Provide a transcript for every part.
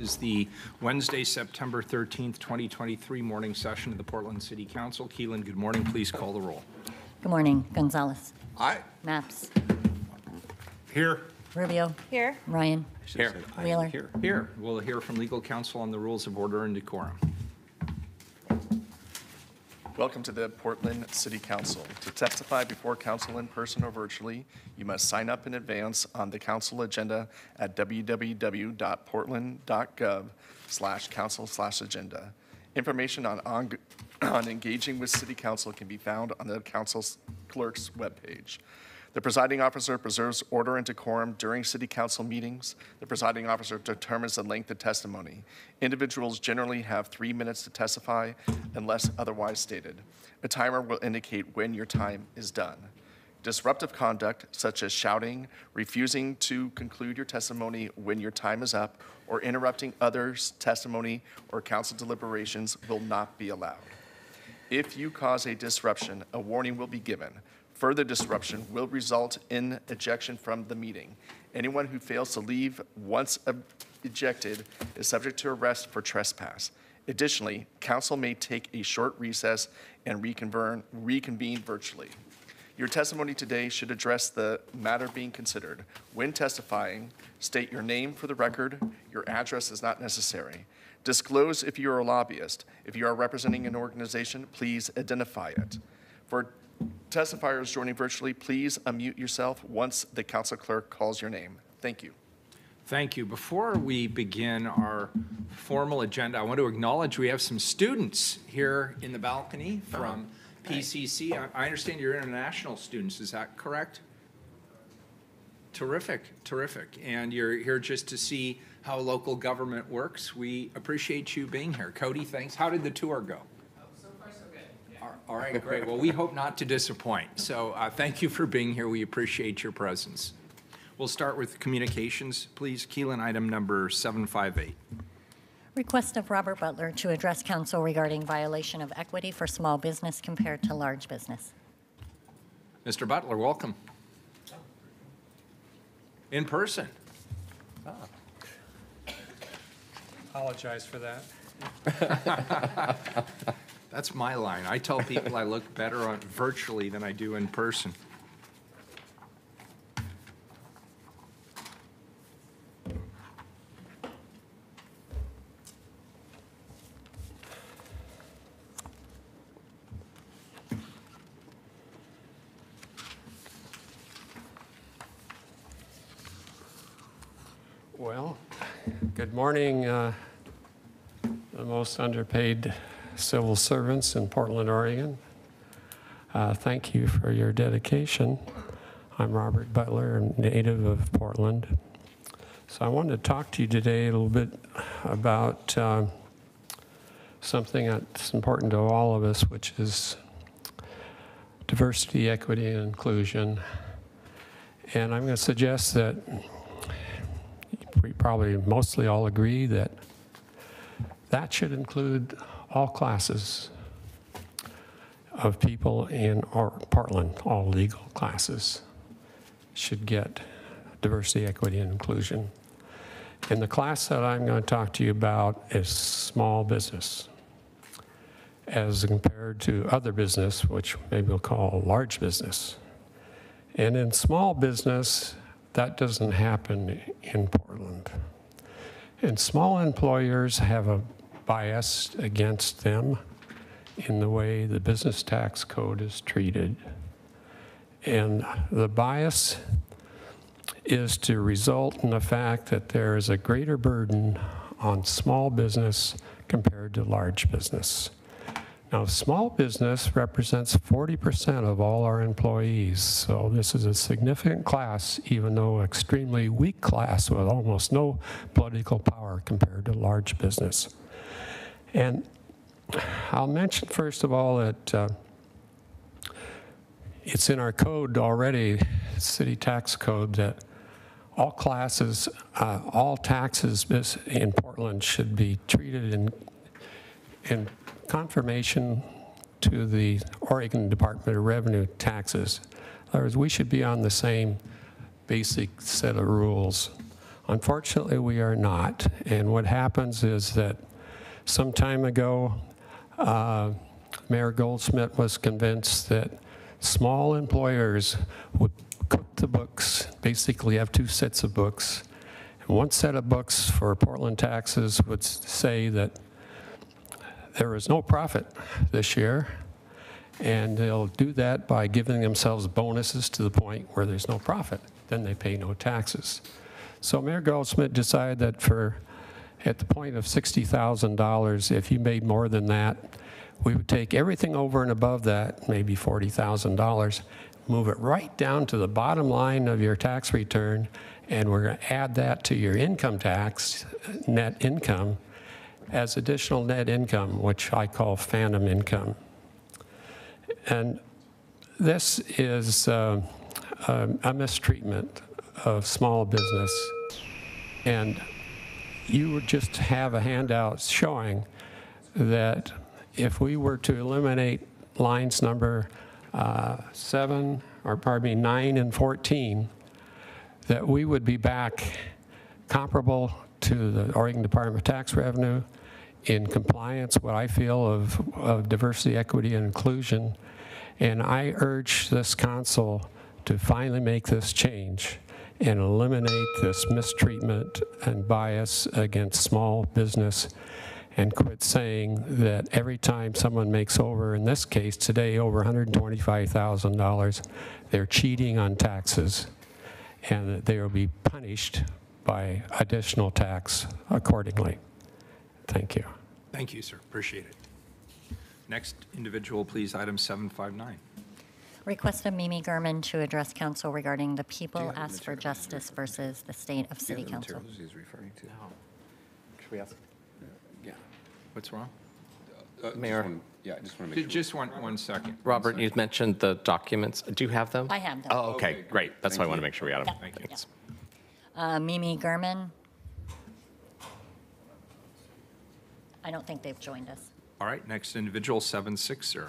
is the Wednesday, September 13th, 2023 morning session of the Portland City Council. Keelan, good morning. Please call the roll. Good morning. Gonzalez. Aye. Mapps. Here. Rubio. Here. Ryan. Here. Wheeler. Here. Here. We'll hear from legal counsel on the rules of order and decorum. Welcome to the Portland City Council. To testify before council in person or virtually, you must sign up in advance on the council agenda at www.portland.gov slash council slash agenda. Information on, on on engaging with city council can be found on the council's clerk's webpage. The presiding officer preserves order and decorum during city council meetings. The presiding officer determines the length of testimony. Individuals generally have three minutes to testify unless otherwise stated. A timer will indicate when your time is done. Disruptive conduct, such as shouting, refusing to conclude your testimony when your time is up, or interrupting others' testimony or council deliberations will not be allowed. If you cause a disruption, a warning will be given. Further disruption will result in ejection from the meeting. Anyone who fails to leave once ejected is subject to arrest for trespass. Additionally, council may take a short recess and reconvene, reconvene virtually. Your testimony today should address the matter being considered. When testifying, state your name for the record. Your address is not necessary. Disclose if you are a lobbyist. If you are representing an organization, please identify it. For testifiers joining virtually, please unmute yourself once the council clerk calls your name. Thank you. Thank you. Before we begin our formal agenda, I want to acknowledge we have some students here in the balcony from PCC. I- understand you're international students, is that correct? Terrific, terrific. And you're here just to see how local government works. We appreciate you being here. Cody, thanks. How did the tour go? So far, so good. All right, great. Well, we hope not to disappoint. So uh, thank you for being here. We appreciate your presence. We'll start with communications, please. Keelan, item number 758. Request of Robert Butler to address council regarding violation of equity for small business compared to large business. Mr. Butler, welcome. In person. Apologize for that. That's my line. I tell people I look better on virtually than I do in person. Well, good morning, uh, the most underpaid civil servants in Portland, Oregon. Uh, Thank you for your dedication. I'm Robert Butler, a native of Portland. So I wanted to talk to you today a little bit about uh, something that's important to all of us, which is diversity, equity, and inclusion. And I'm going to suggest that we probably mostly all agree that that should include all classes of people in our Portland, all legal classes should get diversity, equity, and inclusion. And the class that I'm going to talk to you about is small business as compared to other business, which maybe we'll call large business. And in small business, that doesn't happen in Portland. And small employers have a bias against them in the way the business tax code is treated. And the bias is to result in the fact that there is a greater burden on small business compared to large business. Now, small business represents 40% of all our employees, so this is a significant class, even though extremely weak class with almost no political power compared to large business. And I'll mention first of all that uh, it's in our code already, city tax code, that all classes, uh, all taxes in Portland should be treated in, in confirmation to the Oregon Department of Revenue taxes. In other words, we should be on the same basic set of rules Unfortunately, we are not. And what happens is that some time ago, uh, Mayor Goldschmidt was convinced that small employers would cook the books, basically have two sets of books. And One set of books for Portland taxes would say that there is no profit this year, and they'll do that by giving themselves bonuses to the point where there's no profit. Then they pay no taxes. So Mayor Goldschmidt decided that for, at the point of $60,000, if you made more than that, we would take everything over and above that, maybe $40,000, move it right down to the bottom line of your tax return, and we're going to add that to your income tax, net income, as additional net income, which I call phantom income. And this is uh, a a mistreatment of small business. And you would just have a handout showing that if we were to eliminate lines number uh, seven, or pardon me, nine and 14, that we would be back comparable to the Oregon Department of Tax Revenue in compliance, what I feel, of, of diversity, equity, and inclusion. And I urge this council to finally make this change and eliminate this mistreatment and bias against small business and quit saying that every time someone makes over, in this case today, over $125,000, they're cheating on taxes and that they will be punished by additional tax accordingly. Thank you. Thank you, sir. Appreciate it. Next individual, please, item 759. Request of Mimi German to address council regarding the People Ask for Justice versus the State of City Council. he's referring to. Should we ask? Yeah. What's wrong? Uh, just Mayor. wanna- Yeah, I just want to Ju- make sure. Just one, one second. Robert, you mentioned the documents. Do you have them? I have them. Oh, okay, Okay, great. That's why I want to make sure we had them. Yeah, Thanks. Uh, Mimi German. I don't think they've joined us. All right, next individual, 760.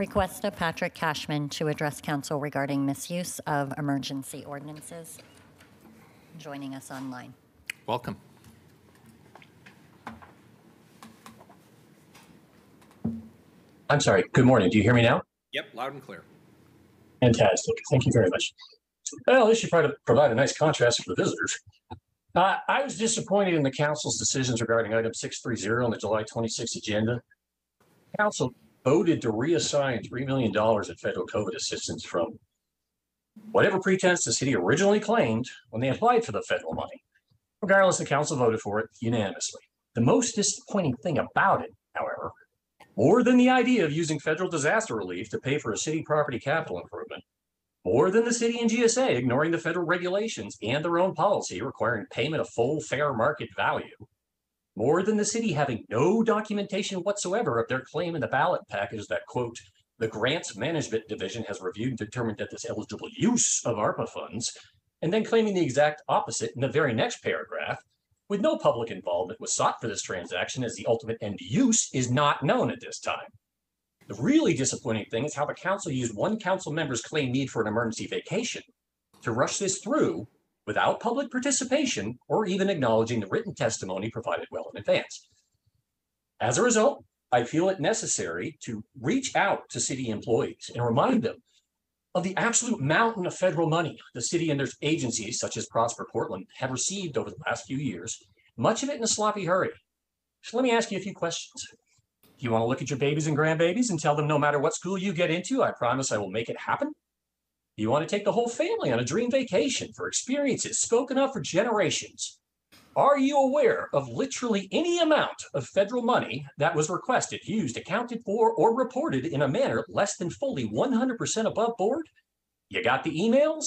Request of Patrick Cashman to address council regarding misuse of emergency ordinances. Joining us online. Welcome. I'm sorry. Good morning. Do you hear me now? Yep, loud and clear. Fantastic. Thank you very much. Well, this should probably provide a nice contrast for the visitors. Uh, I was disappointed in the council's decisions regarding item 630 on the July 26th agenda. Council voted to reassign $3 million in federal COVID assistance from whatever pretense the city originally claimed when they applied for the federal money. Regardless, the council voted for it unanimously. The most disappointing thing about it, however, more than the idea of using federal disaster relief to pay for a city property capital improvement, more than the city and GSA ignoring the federal regulations and their own policy requiring payment of full fair market value, more than the city having no documentation whatsoever of their claim in the ballot package that, quote, the grants management division has reviewed and determined that this eligible use of ARPA funds, and then claiming the exact opposite in the very next paragraph, with no public involvement was sought for this transaction as the ultimate end use is not known at this time. The really disappointing thing is how the council used one council member's claimed need for an emergency vacation to rush this through without public participation or even acknowledging the written testimony provided well in advance. As a result, I feel it necessary to reach out to city employees and remind them of the absolute mountain of federal money the city and their agencies, such as Prosper Portland, have received over the last few years, much of it in a sloppy hurry. So let me ask you a few questions. Do you want to look at your babies and grandbabies and tell them no matter what school you get into, I promise I will make it happen? You want to take the whole family on a dream vacation for experiences spoken of for generations? Are you aware of literally any amount of federal money that was requested, used, accounted for, or reported in a manner less than fully 100% above board? You got the emails?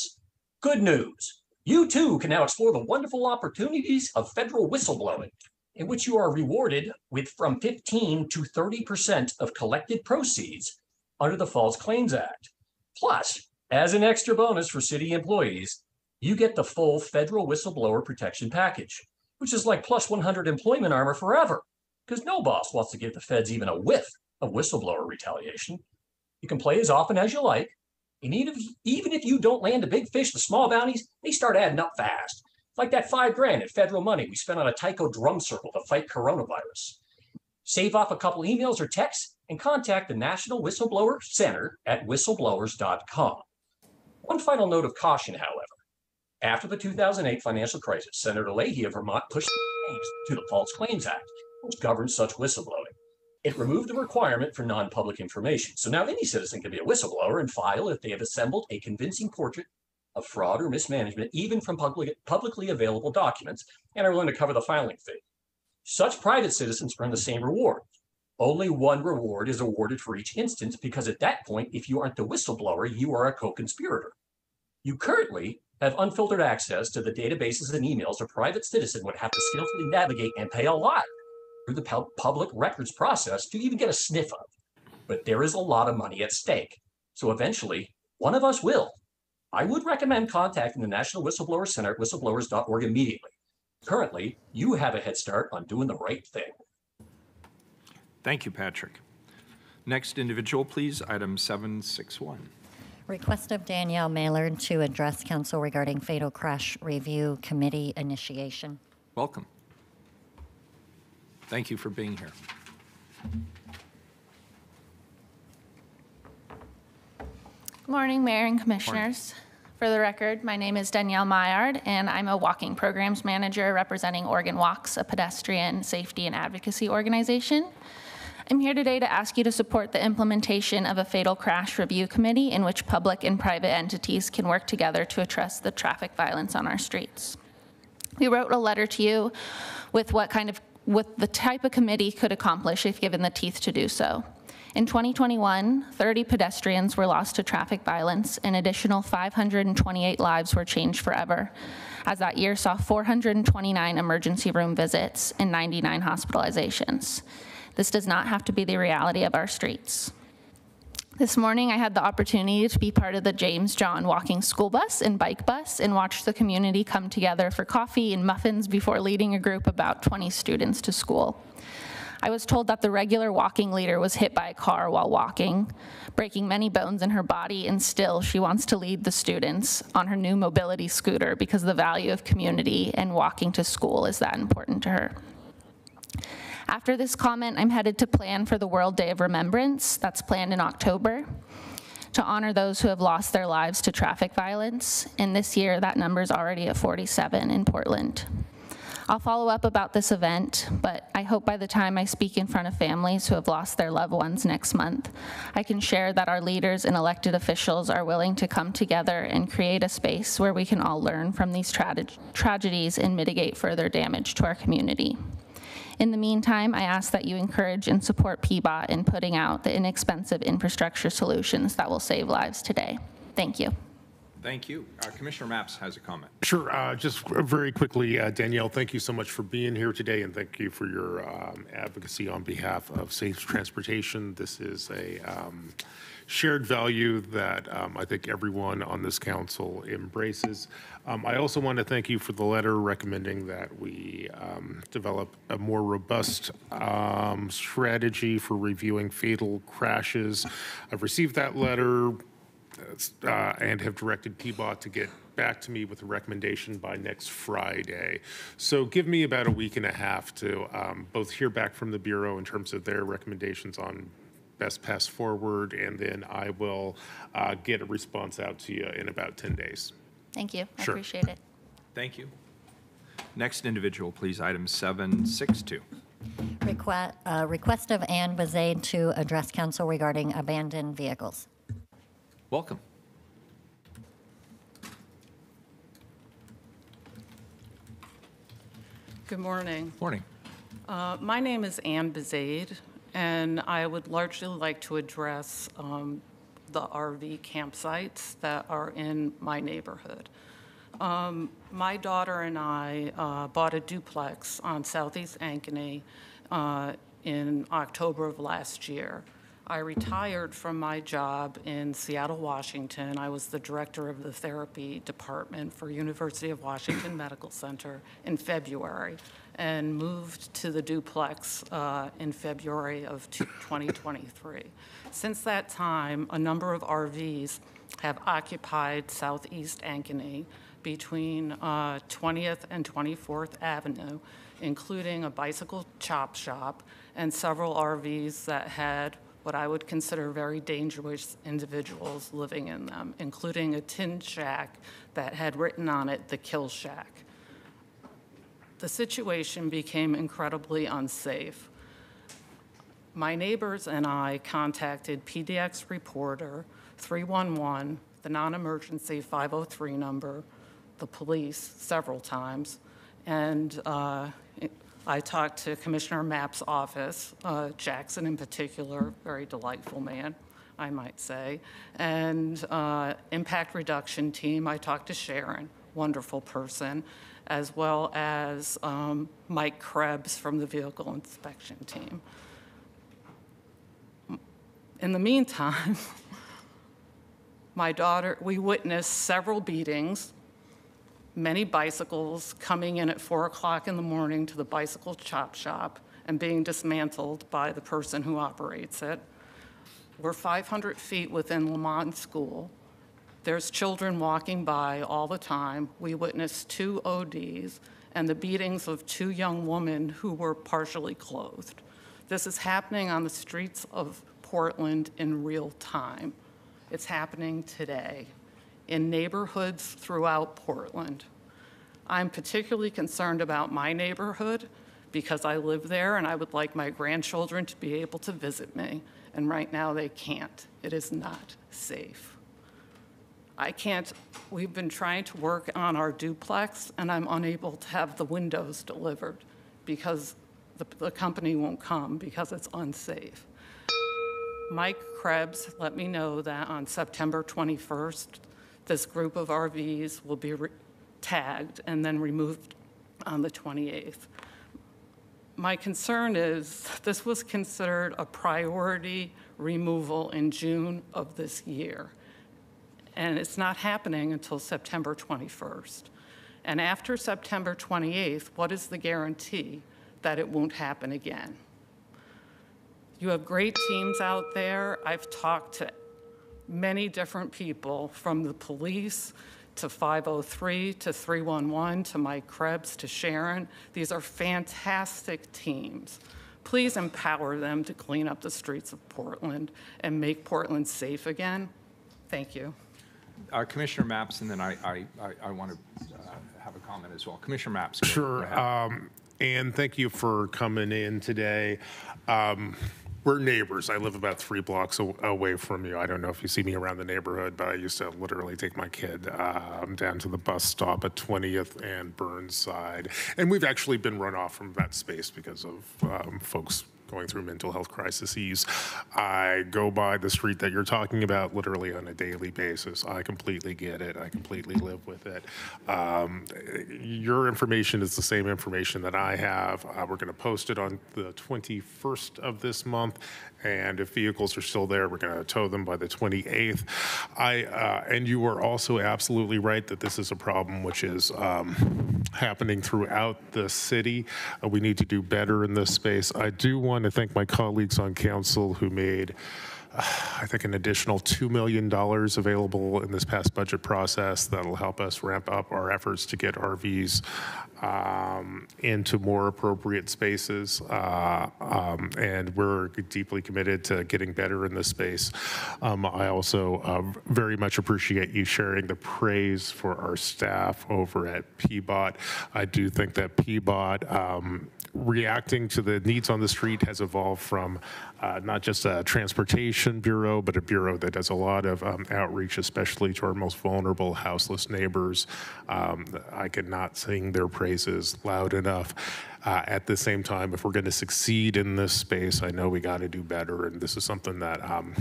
Good news. You too can now explore the wonderful opportunities of federal whistleblowing, in which you are rewarded with from 15 to 30% of collected proceeds under the False Claims Act. Plus, as an extra bonus for city employees, you get the full federal whistleblower protection package, which is like plus 100 employment armor forever, because no boss wants to give the feds even a whiff of whistleblower retaliation. You can play as often as you like, and even if, even if you don't land a big fish, the small bounties, they start adding up fast. Like that five grand in federal money we spent on a taiko drum circle to fight coronavirus. Save off a couple emails or texts and contact the National Whistleblower Center at whistleblowers.com. One final note of caution, however. After the 2008 financial crisis, Senator Leahy of Vermont pushed change to the False Claims Act, which governs such whistleblowing. It removed the requirement for non-public information. So now any citizen can be a whistleblower and file if they have assembled a convincing portrait of fraud or mismanagement, even from public, publicly available documents, and are willing to cover the filing fee. Such private citizens earn the same reward. Only one reward is awarded for each instance because at that point, if you aren't the whistleblower, you are a co-conspirator. You currently have unfiltered access to the databases and emails a private citizen would have to skillfully navigate and pay a lot through the public records process to even get a sniff of. But there is a lot of money at stake. So eventually, one of us will. I would recommend contacting the National Whistleblower Center at whistleblowers.org immediately. Currently, you have a head start on doing the right thing. Thank you, Patrick. Next individual, please, item 761. Request of Danielle Maylard to address council regarding fatal crash review committee initiation. Welcome. Thank you for being here. Good Morning, Mayor and Commissioners. For the record, my name is Danielle Myard, and I'm a walking programs manager representing Oregon Walks, a pedestrian safety and advocacy organization. I'm here today to ask you to support the implementation of a fatal crash review committee in which public and private entities can work together to address the traffic violence on our streets. We wrote a letter to you with what kind of what the type of committee could accomplish if given the teeth to do so. In 2021, 30 pedestrians were lost to traffic violence, an additional 528 lives were changed forever, as that year saw 429 emergency room visits and 99 hospitalizations. This does not have to be the reality of our streets. This morning, I had the opportunity to be part of the James John Walking School Bus and Bike Bus and watch the community come together for coffee and muffins before leading a group of about 20 students to school. I was told that the regular walking leader was hit by a car while walking, breaking many bones in her body, and still she wants to lead the students on her new mobility scooter because the value of community and walking to school is that important to her. After this comment, I'm headed to plan for the World Day of Remembrance that's planned in October to honor those who have lost their lives to traffic violence. And this year, that number is already at 47 in Portland. I'll follow up about this event, but I hope by the time I speak in front of families who have lost their loved ones next month, I can share that our leaders and elected officials are willing to come together and create a space where we can all learn from these tra- tragedies and mitigate further damage to our community. In the meantime, I ask that you encourage and support PBOT in putting out the inexpensive infrastructure solutions that will save lives today. Thank you. Thank you. Uh, Commissioner Mapps has a comment. Sure. uh, Just very quickly, uh, Danielle, thank you so much for being here today, and thank you for your um, advocacy on behalf of safe transportation. This is a um, shared value that um, I think everyone on this council embraces. Um, I also want to thank you for the letter recommending that we um, develop a more robust um, strategy for reviewing fatal crashes. I've received that letter uh, and have directed PBOT to get back to me with a recommendation by next Friday. So give me about a week and a half to um, both hear back from the Bureau in terms of their recommendations on best pass forward, and then I will uh, get a response out to you in about 10 days. Thank you. I Sure. appreciate it. Thank you. Next individual, please, item 762. Request, uh, request of Ann Bazade to address council regarding abandoned vehicles. Welcome. Good morning. Morning. Uh, My name is Ann Bezade, and I would largely like to address um, the RV campsites that are in my neighborhood. Um, My daughter and I uh, bought a duplex on Southeast Ankeny uh, in October of last year. I retired from my job in Seattle, Washington. I was the director of the therapy department for University of Washington Medical Center in February and moved to the duplex uh, in February of 2023. Since that time, a number of RVs have occupied southeast Ankeny. between uh, 20th and 24th Avenue, including a bicycle chop shop and several RVs that had what I would consider very dangerous individuals living in them, including a tin shack that had written on it, "The Kill Shack." The situation became incredibly unsafe. My neighbors and I contacted PDX Reporter, 311, the non-emergency 503 number, the police several times, and uh, I talked to Commissioner Mapps' office, uh, Jackson in particular, very delightful man, I might say, and uh, Impact Reduction Team, I talked to Sharon, wonderful person, as well as um, Mike Krebs from the Vehicle Inspection Team. In the meantime, my daughter, we witnessed several beatings, many bicycles coming in at 4 o'clock in the morning to the bicycle chop shop and being dismantled by the person who operates it. We're 500 feet within Lamont School. There's children walking by all the time. We witnessed two ODs and the beatings of two young women who were partially clothed. This is happening on the streets of Portland in real time. It's happening today in neighborhoods throughout Portland. I'm particularly concerned about my neighborhood because I live there and I would like my grandchildren to be able to visit me. And right now they can't. It is not safe. I can't, we've been trying to work on our duplex and I'm unable to have the windows delivered because the, the company won't come because it's unsafe. Mike Krebs let me know that on September 21st, this group of RVs will be tagged and then removed on the 28th. My concern is this was considered a priority removal in June of this year, and it's not happening until September 21st. And after September 28th, what is the guarantee that it won't happen again? You have great teams out there. I've talked to many different people, from the police to 503 to 311 to Mike Krebs to Sharon. These are fantastic teams. Please empower them to clean up the streets of Portland and make Portland safe again. Thank you. Uh, Commissioner Mapps, and then I, I, I- I want to have a comment as well. Commissioner Mapps. go- go Sure. Um, and thank you for coming in today. Um, we're neighbors. I live about three blocks away from you. I don't know if you see me around the neighborhood, but I used to literally take my kid um, down to the bus stop at 20th and Burnside. And we've actually been run off from that space because of um, folks going through mental health crises. I go by the street that you're talking about literally on a daily basis. I completely get it. I completely live with it. Um, your information is the same information that I have. Uh, we're going to post it on the 21st of this month. And if vehicles are still there, we're going to tow them by the 28th. I uh, and you are also absolutely right that this is a problem which is um, happening throughout the city. Uh, we need to do better in this space. I do want to thank my colleagues on council who made. I think an additional $2 million available in this past budget process that'll help us ramp up our efforts to get RVs um, into more appropriate spaces. Uh, um, and we're deeply committed to getting better in this space. Um, I also uh, very much appreciate you sharing the praise for our staff over at PBOT. I do think that PBOT um, reacting to the needs on the street has evolved from uh, not just a transportation bureau, but a bureau that does a lot of um, outreach, especially to our most vulnerable houseless neighbors. Um, I could not sing their praises loud enough. Uh, at the same time, if we're going to succeed in this space, I know we got to do better, and this is something that um,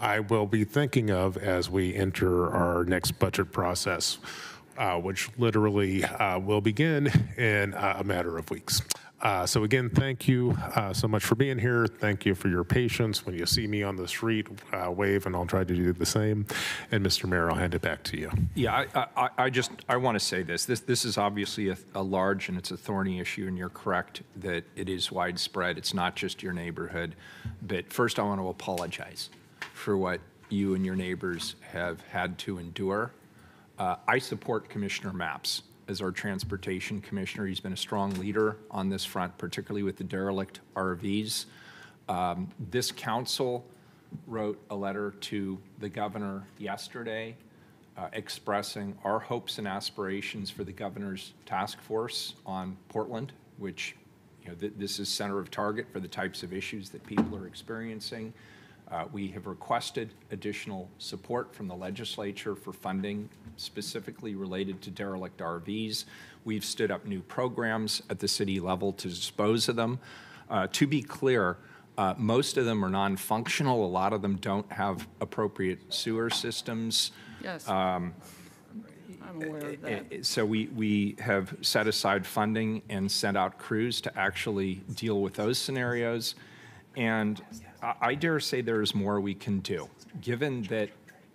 I will be thinking of as we enter our next budget process, uh, which literally uh, will begin in uh, a matter of weeks. Uh, So again, thank you uh, so much for being here. Thank you for your patience. When you see me on the street, uh, wave, and I'll try to do the same. And Mr. Mayor, I'll hand it back to you. Yeah, I, I, I just, I want to say this. This, this is obviously a, a large and it's a thorny issue, and you're correct that it is widespread. It's not just your neighborhood. But first, I want to apologize for what you and your neighbors have had to endure. Uh, I support Commissioner Mapps as our transportation commissioner. He's been a strong leader on this front, particularly with the derelict RVs. Um, This council wrote a letter to the governor yesterday uh, expressing our hopes and aspirations for the governor's task force on Portland, which, you know, th- this is center of target for the types of issues that people are experiencing. Uh, We have requested additional support from the legislature for funding specifically related to derelict RVs. We've stood up new programs at the city level to dispose of them. Uh, To be clear, uh, most of them are non-functional. A lot of them don't have appropriate sewer systems. Yes. Um, I'm aware of that. Eh, So we, we have set aside funding and sent out crews to actually deal with those scenarios. And I, dare say there is more we can do, given that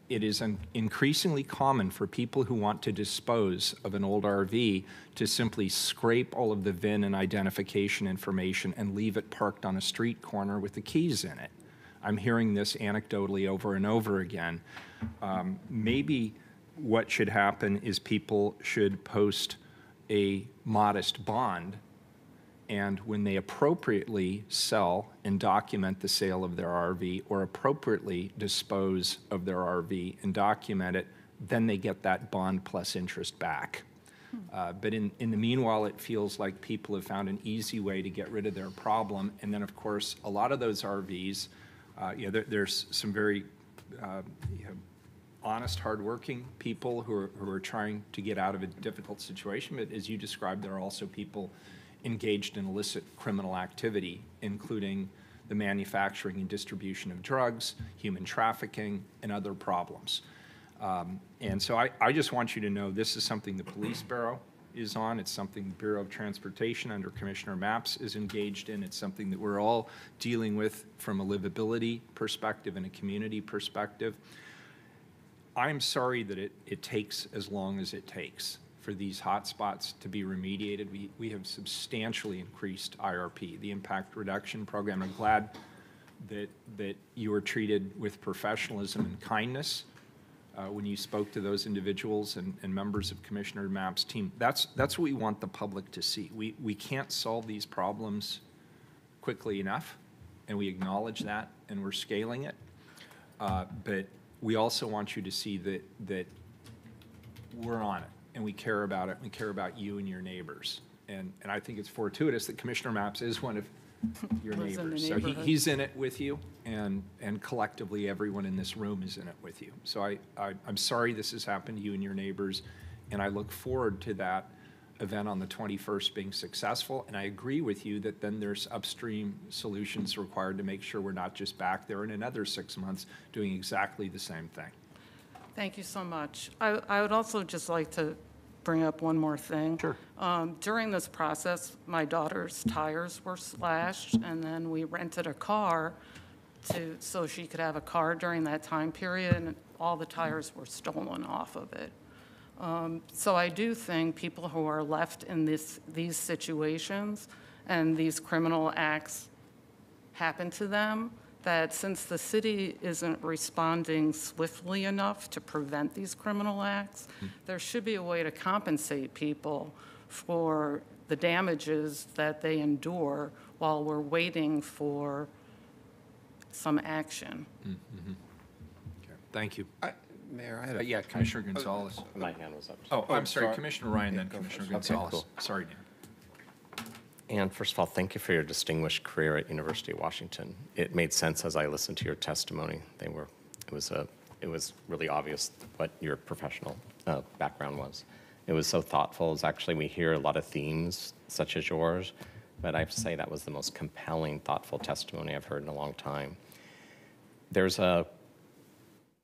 it is increasingly common for people who want to dispose of an old RV to simply scrape all of the VIN and identification information and leave it parked on a street corner with the keys in it. I'm hearing this anecdotally over and over again. Um, Maybe what should happen is people should post a modest bond, and when they appropriately sell and document the sale of their RV, or appropriately dispose of their RV and document it, then they get that bond plus interest back. Uh, But in, in the meanwhile, it feels like people have found an easy way to get rid of their problem. And then, of course, a lot of those RVs, uh, you know, there, there's some very, uh, you know, honest, hardworking people who are, who are trying to get out of a difficult situation. But as you described, there are also people engaged in illicit criminal activity, including the manufacturing and distribution of drugs, human trafficking, and other problems. Um, And so I, I just want you to know this is something the Police Bureau is on. It's something the Bureau of Transportation under Commissioner Mapps is engaged in. It's something that we're all dealing with from a livability perspective and a community perspective. I'm sorry that it, it takes as long as it takes for these hotspots to be remediated. We, we have substantially increased IRP, the impact reduction program. I'm glad that, that you were treated with professionalism and kindness uh, when you spoke to those individuals and, and members of Commissioner Mapps' team. That's, that's what we want the public to see. We, we can't solve these problems quickly enough, and we acknowledge that, and we're scaling it. Uh, But we also want you to see that, that we're on it, and we care about it, we care about you and your neighbors. And, and I think it's fortuitous that Commissioner Mapps is one of your Lives in the neighbors. So he, neighborhood. he's in it with you, and, and collectively, everyone in this room is in it with you. So I, I, I'm sorry this has happened to you and your neighbors, and I look forward to that event on the 21st being successful. And I agree with you that then there's upstream solutions required to make sure we're not just back there in another six months doing exactly the same thing. Thank you so much. I, I would also just like to bring up one more thing. Sure. Um, During this process, my daughter's tires were slashed, and then we rented a car to, so she could have a car during that time period, and all the tires were stolen off of it. Um, So I do think people who are left in this, these situations and these criminal acts happen to them, that since the city isn't responding swiftly enough to prevent these criminal acts, hmm. there should be a way to compensate people for the damages that they endure while we're waiting for some action. Hmm, hmm. Okay, Thank you. I- Mayor, I had Uh, a. Yeah, Commissioner oh, Gonzalez. My hand was up. Oh, I'm oh, sorry, sorry. Commissioner Ryan, then Yeah, go for it. Commissioner Okay, Gonzalez. cool. Sorry, Dan. And first of all, thank you for your distinguished career at University of Washington. It made sense as I listened to your testimony. They were, it was a, it was really obvious what your professional uh, background was. It was so thoughtful. It's actually we hear a lot of themes such as yours, but I have to say that was the most compelling, thoughtful testimony I've heard in a long time. There's a,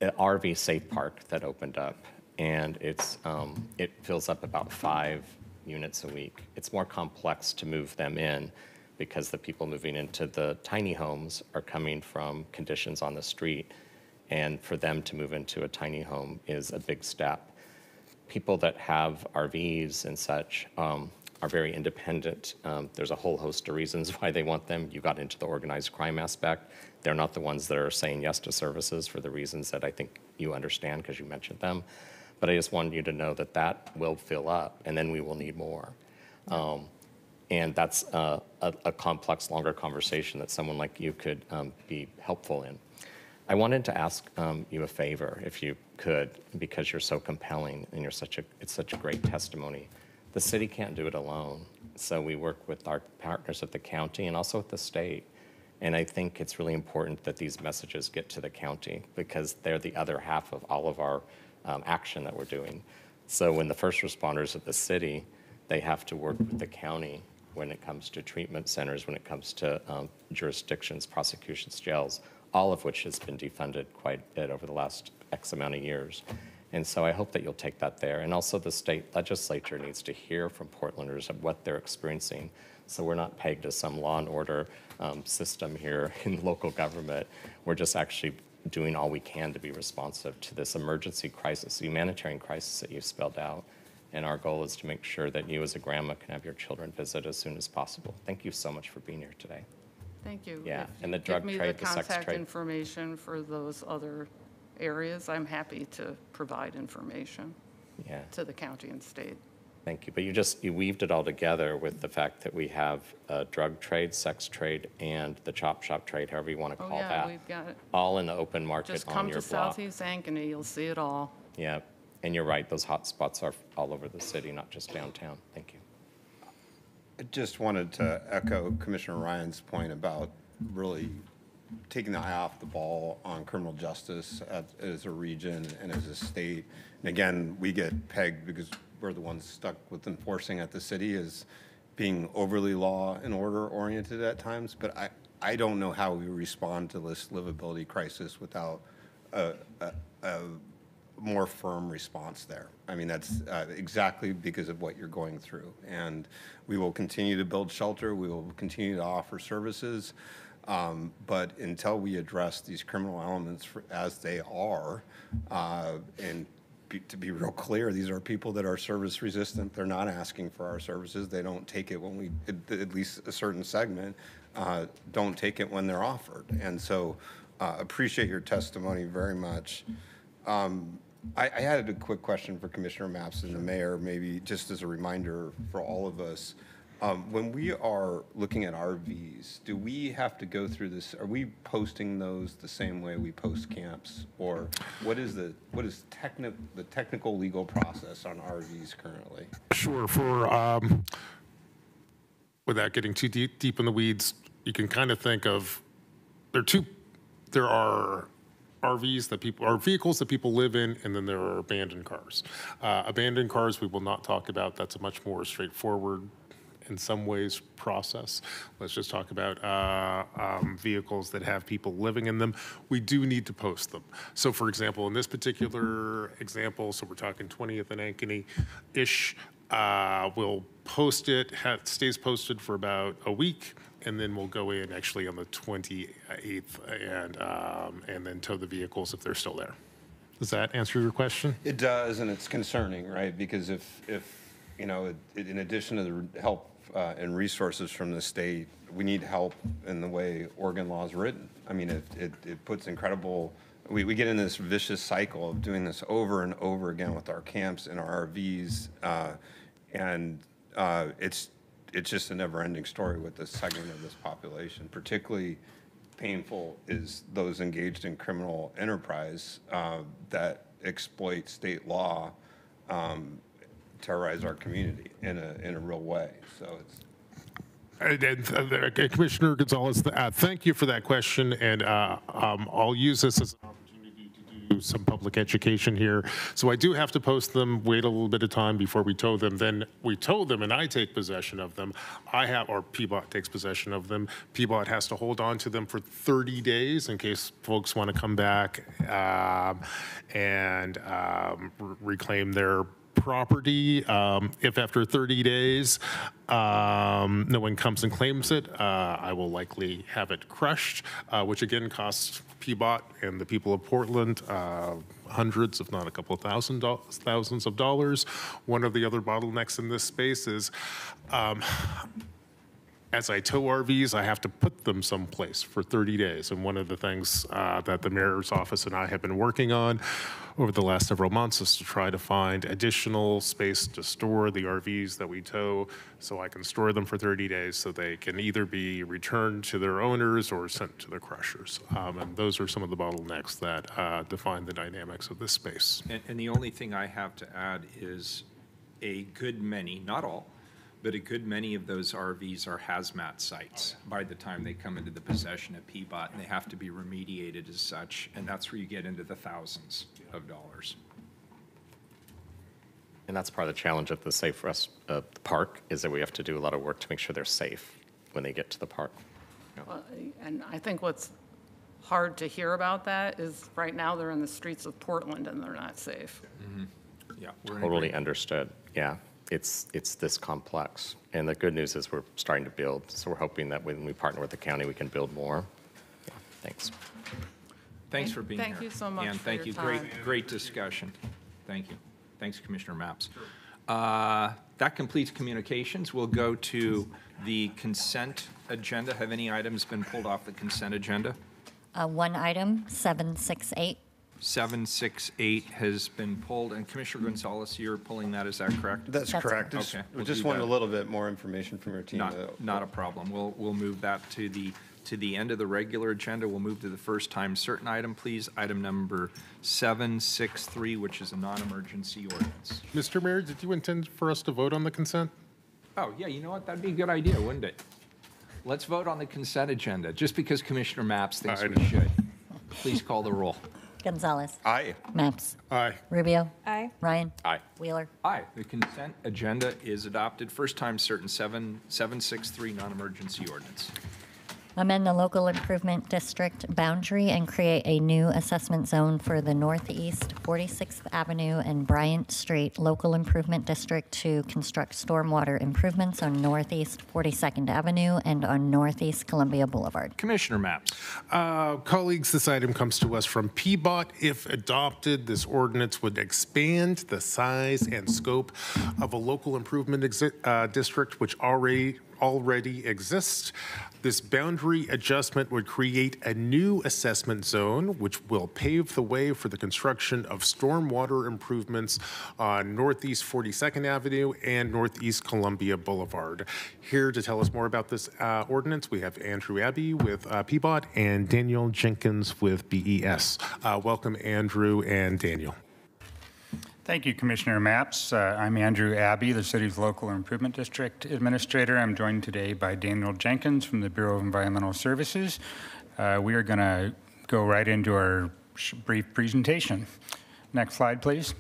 a RV safe park that opened up, and it's um, it fills up about five units a week. It's more complex to move them in because the people moving into the tiny homes are coming from conditions on the street, and for them to move into a tiny home is a big step. People that have RVs and such um, are very independent. Um, there's a whole host of reasons why they want them. You got into the organized crime aspect. They're not the ones that are saying yes to services for the reasons that I think you understand because you mentioned them. But I just wanted you to know that that will fill up, and then we will need more. Um, And that's a, a complex, longer conversation that someone like you could um, be helpful in. I wanted to ask um, you a favor, if you could, because you're so compelling and you're such a, it's such a great testimony. The city can't do it alone, so we work with our partners at the county and also at the state. And I think it's really important that these messages get to the county because they're the other half of all of our um, action that we're doing. So when the first responders at the city, they have to work with the county when it comes to treatment centers, when it comes to um, jurisdictions, prosecutions, jails, all of which has been defunded quite a bit over the last X amount of years. And so I hope that you'll take that there. And also the state legislature needs to hear from Portlanders of what they're experiencing. So we're not pegged to some law and order um, system here in local government. We're just actually doing all we can to be responsive to this emergency crisis, humanitarian crisis that you've spelled out. And our goal is to make sure that you as a grandma can have your children visit as soon as possible. Thank you so much for being here today. Thank you. Yeah, If and the you drug Give me trade, the the sex contact trade. information for those other areas. I'm happy to provide information Yeah. to the county and state. Thank you. But you just, you weaved it all together with the fact that we have uh, drug trade, sex trade, and the chop shop trade, however you want to Oh, call yeah, that. we've got it. All in the open market Just on come your to block. Southeast Ankeny, you'll see it all. Yeah, and you're right, those hot spots are all over the city, not just downtown. Thank you. I just wanted to echo Commissioner Ryan's point about really taking the eye off the ball on criminal justice at- as a region and as a state. And again, we get pegged because we're the ones stuck with enforcing at the city as being overly law and order oriented at times. But I, I don't know how we respond to this livability crisis without a, a, a more firm response there. I mean, that's uh, exactly because of what you're going through. And we will continue to build shelter, we will continue to offer services. Um, But until we address these criminal elements for- as they are, uh, and be- to be real clear, these are people that are service resistant. They're not asking for our services. They don't take it when we, at- least a certain segment, uh, don't take it when they're offered. And so uh, appreciate your testimony very much. Um, I, I had a quick question for Commissioner Mapps and the mayor, maybe just as a reminder for all of us. Um, When we are looking at RVs, do we have to go through this, are we posting those the same way we post camps? Or what is the, what is techni, the technical legal process on RVs currently? Sure, for, um, without getting too deep, deep in the weeds, you can kind of think of, there are two, there are RVs that people, are vehicles that people live in, and then there are abandoned cars. Uh, Abandoned cars, we will not talk about, that's a much more straightforward, in some ways, process. Let's just talk about uh, um, vehicles that have people living in them. We do need to post them. So for example, in this particular example, so we're talking 20th and Ankeny-ish, uh, we'll post it, ha- it stays posted for about a week, and then we'll go in actually on the 28th and, um, and then tow the vehicles if they're still there. Does that answer your question? It does, and it's concerning, right? Because if, if, you know, it- in addition to the help uh, and resources from the state, we need help in the way Oregon law is written. I mean, it, it, it puts incredible, we, we get in this vicious cycle of doing this over and over again with our camps and our RVs. uh, And uh, it's, it's just a never-ending story with this segment of this population. Particularly painful is those engaged in criminal enterprise uh, that exploit state law, um, terrorize our community in a, in a real way. So it's, And- and, uh, Commissioner Gonzalez, uh, thank you for that question, and uh, um, I'll use this as an opportunity to do some public education here. So I do have to post them, wait a little bit of time before we tow them, then we tow them and I take possession of them. I have, or PBOT takes possession of them. PBOT has to hold on to them for 30 days in case folks want to come back um, and um, re- reclaim their property. Um, If after 30 days, um, no one comes and claims it, uh, I will likely have it crushed, uh, which again costs PBOT and the people of Portland uh, hundreds, if not a couple of thousands of dollars. One of the other bottlenecks in this space is um, as I tow RVs, I have to put them someplace for 30 days. And one of the things uh, that the mayor's office and I have been working on over the last several months is to try to find additional space to store the RVs that we tow so I can store them for 30 days so they can either be returned to their owners or sent to the crushers. Um, and those are some of the bottlenecks that uh, define the dynamics of this space. And, and the only thing I have to add is a good many, not all, but a good many of those RVs are hazmat sites by the time they come into the possession of PBOT, and they have to be remediated as such, and that's where you get into the thousands of dollars. And that's part of the challenge of the Safe Rest, uh, the park, is that we have to do a lot of work to make sure they're safe when they get to the park. Well, And I think what's hard to hear about that is right now they're in the streets of Portland and they're not safe. Yeah. we're Totally agreement. understood. Yeah, it's, it's this complex. And the good news is we're starting to build, so we're hoping that when we partner with the county, we can build more. Yeah, Thanks. Thanks for being here. Thank you so much And for thank your you. Great, great discussion. Thank you. Thanks, Commissioner Mapps. Uh, That completes communications. We'll go to the consent agenda. Have any items been pulled off the consent agenda? Uh, One item, 768. 768 has been pulled, and Commissioner Gonzalez, you're pulling that, is that correct? That's That's correct. okay. Just- We'll Just do wanted a that. little bit more information from your team. Not, not a problem. We'll, we'll move that to the, to the end of the regular agenda. We'll move to the first time certain item, please. Item number 763, which is a non-emergency ordinance. Mr. Mayor, did you intend for us to vote on the consent? Oh, yeah, you know what? That'd be a good idea, wouldn't it? Let's vote on the consent agenda, just because Commissioner Mapps thinks I we know. should. Please call the roll. Gonzalez. Aye. Mapps. Aye. Rubio. Aye. Ryan. Aye. Wheeler. Aye, the consent agenda is adopted. First time certain, 7, 763, non-emergency ordinance. Amend the local improvement district boundary and create a new assessment zone for the Northeast 46th Avenue and Bryant Street Local Improvement District to construct stormwater improvements on Northeast 42nd Avenue and on Northeast Columbia Boulevard. Commissioner Mapps. Uh, Colleagues, this item comes to us from PBOT. If adopted, this ordinance would expand the size and scope of a local improvement exi- uh, district which already, already exists. This boundary adjustment would create a new assessment zone which will pave the way for the construction of stormwater improvements on Northeast 42nd Avenue and Northeast Columbia Boulevard. Here to tell us more about this uh, ordinance, we have Andrew Aebi with uh, PBOT and Daniel Jenkins with BES. Uh, Welcome, Andrew and Daniel. Thank you, Commissioner Mapps. Uh, I'm Andrew Aebi, the city's local improvement district administrator. I'm joined today by Daniel Jenkins from the Bureau of Environmental Services. Uh, we are going to go right into our brief presentation. Next slide, please.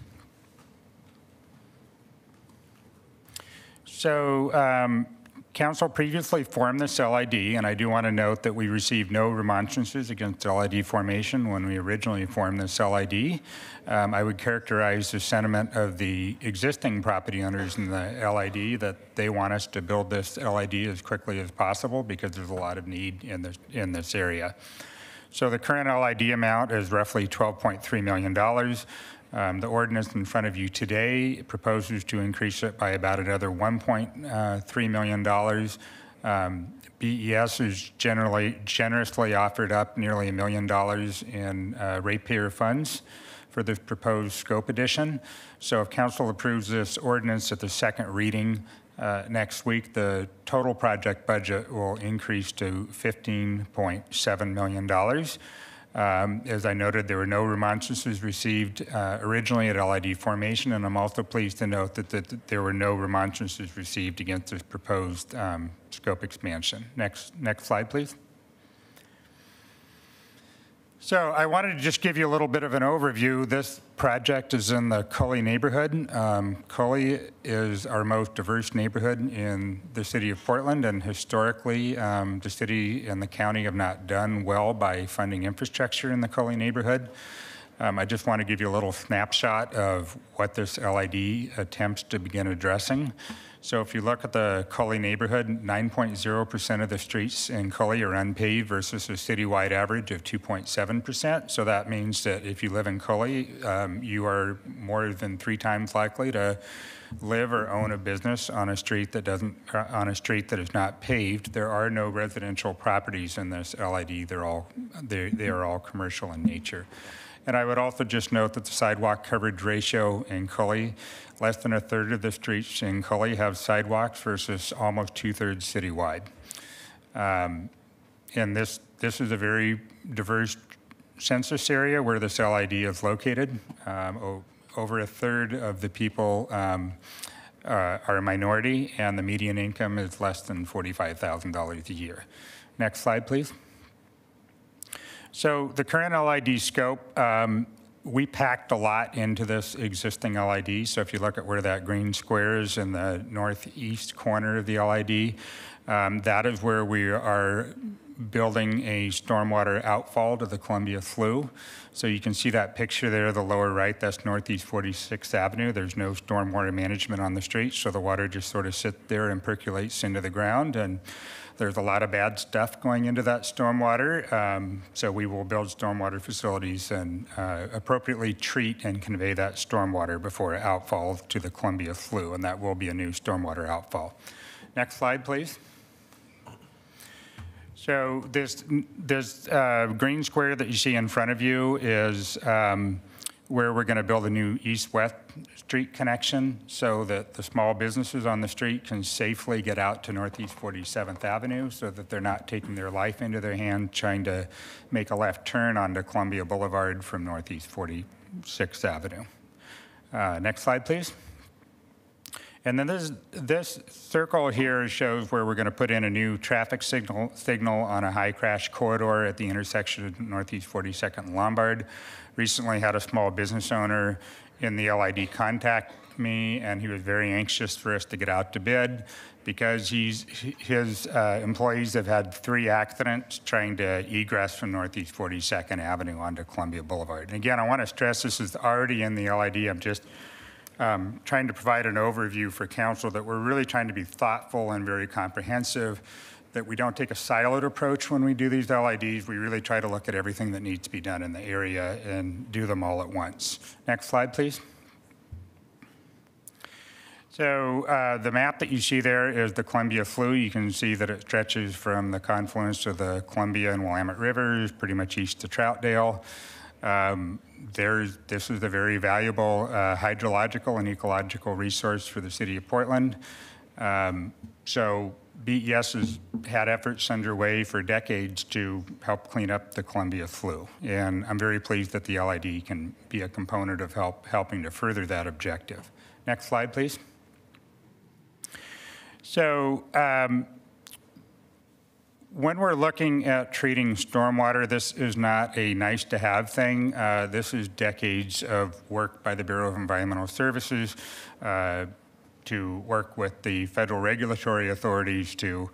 So, um, council previously formed this LID, and I do want to note that we received no remonstrances against LID formation when we originally formed this LID. Um, I would characterize the sentiment of the existing property owners in the LID that they want us to build this LID as quickly as possible because there's a lot of need in this, in this area. So the current LID amount is roughly $12.3 million. Um, The ordinance in front of you today proposes to increase it by about another $1.3 million. Um, BES has generally, generously offered up nearly a million dollars in uh, ratepayer funds for the proposed scope addition. So if council approves this ordinance at the second reading uh, next week, the total project budget will increase to $15.7 million. Um, As I noted, there were no remonstrances received uh, originally at LID formation, and I'm also pleased to note that that there were no remonstrances received against this proposed um, scope expansion. Next, next slide, please. So I wanted to just give you a little bit of an overview. This project is in the Cully neighborhood. Um, Cully is our most diverse neighborhood in the city of Portland, and historically, um, the city and the county have not done well by funding infrastructure in the Cully neighborhood. Um, I just want to give you a little snapshot of what this LID attempts to begin addressing. So if you look at the Cully neighborhood, 9.0% of the streets in Cully are unpaved versus a citywide average of 2.7%. So that means that if you live in Cully, um, you are more than three times likely to live or own a business on a street that doesn't, on a street that is not paved. There are no residential properties in this LID. They're all, they, they are all commercial in nature. And I would also just note that the sidewalk coverage ratio in Cully, less than a third of the streets in Cully have sidewalks versus almost two-thirds citywide. Um, And this, this is a very diverse census area where this LID is located. Um, Over a third of the people um, uh, are a minority, and the median income is less than $45,000 a year. Next slide, please. So the current LID scope, um, we packed a lot into this existing LID. So if you look at where that green square is in the northeast corner of the LID, um, that is where we are building a stormwater outfall to the Columbia Slough. So you can see that picture there, the lower right, that's Northeast 46th Avenue. There's no stormwater management on the street, so the water just sort of sits there and percolates into the ground. And there's a lot of bad stuff going into that stormwater. Um, so we will build stormwater facilities and uh, appropriately treat and convey that stormwater before it outfalls to the Columbia Slough, and that will be a new stormwater outfall. Next slide, please. So this, this uh, green square that you see in front of you is um, where we're going to build a new east-west street connection so that the small businesses on the street can safely get out to Northeast 47th Avenue so that they're not taking their life into their hand trying to make a left turn onto Columbia Boulevard from Northeast 46th Avenue. Uh, Next slide, please. And then this, this circle here shows where we're going to put in a new traffic signal, signal on a high crash corridor at the intersection of Northeast 42nd and Lombard. Recently had a small business owner in the LID contact me, and he was very anxious for us to get out to bid because he's, his uh, employees have had three accidents trying to egress from Northeast 42nd Avenue onto Columbia Boulevard. And again, I want to stress this is already in the LID. I'm just um, trying to provide an overview for council that we're really trying to be thoughtful and very comprehensive, that we don't take a siloed approach when we do these LIDs. We really try to look at everything that needs to be done in the area and do them all at once. Next slide, please. So uh, the map that you see there is the Columbia Slough. You can see that it stretches from the confluence of the Columbia and Willamette Rivers, pretty much east to Troutdale. Um, there's, this is a very valuable uh, hydrological and ecological resource for the city of Portland. Um, so BES has had efforts underway for decades to help clean up the Columbia Slough. And I'm very pleased that the LID can be a component of help, helping to further that objective. Next slide, please. So um, when we're looking at treating stormwater, this is not a nice to have thing. Uh, this is decades of work by the Bureau of Environmental Services uh, to work with the federal regulatory authorities to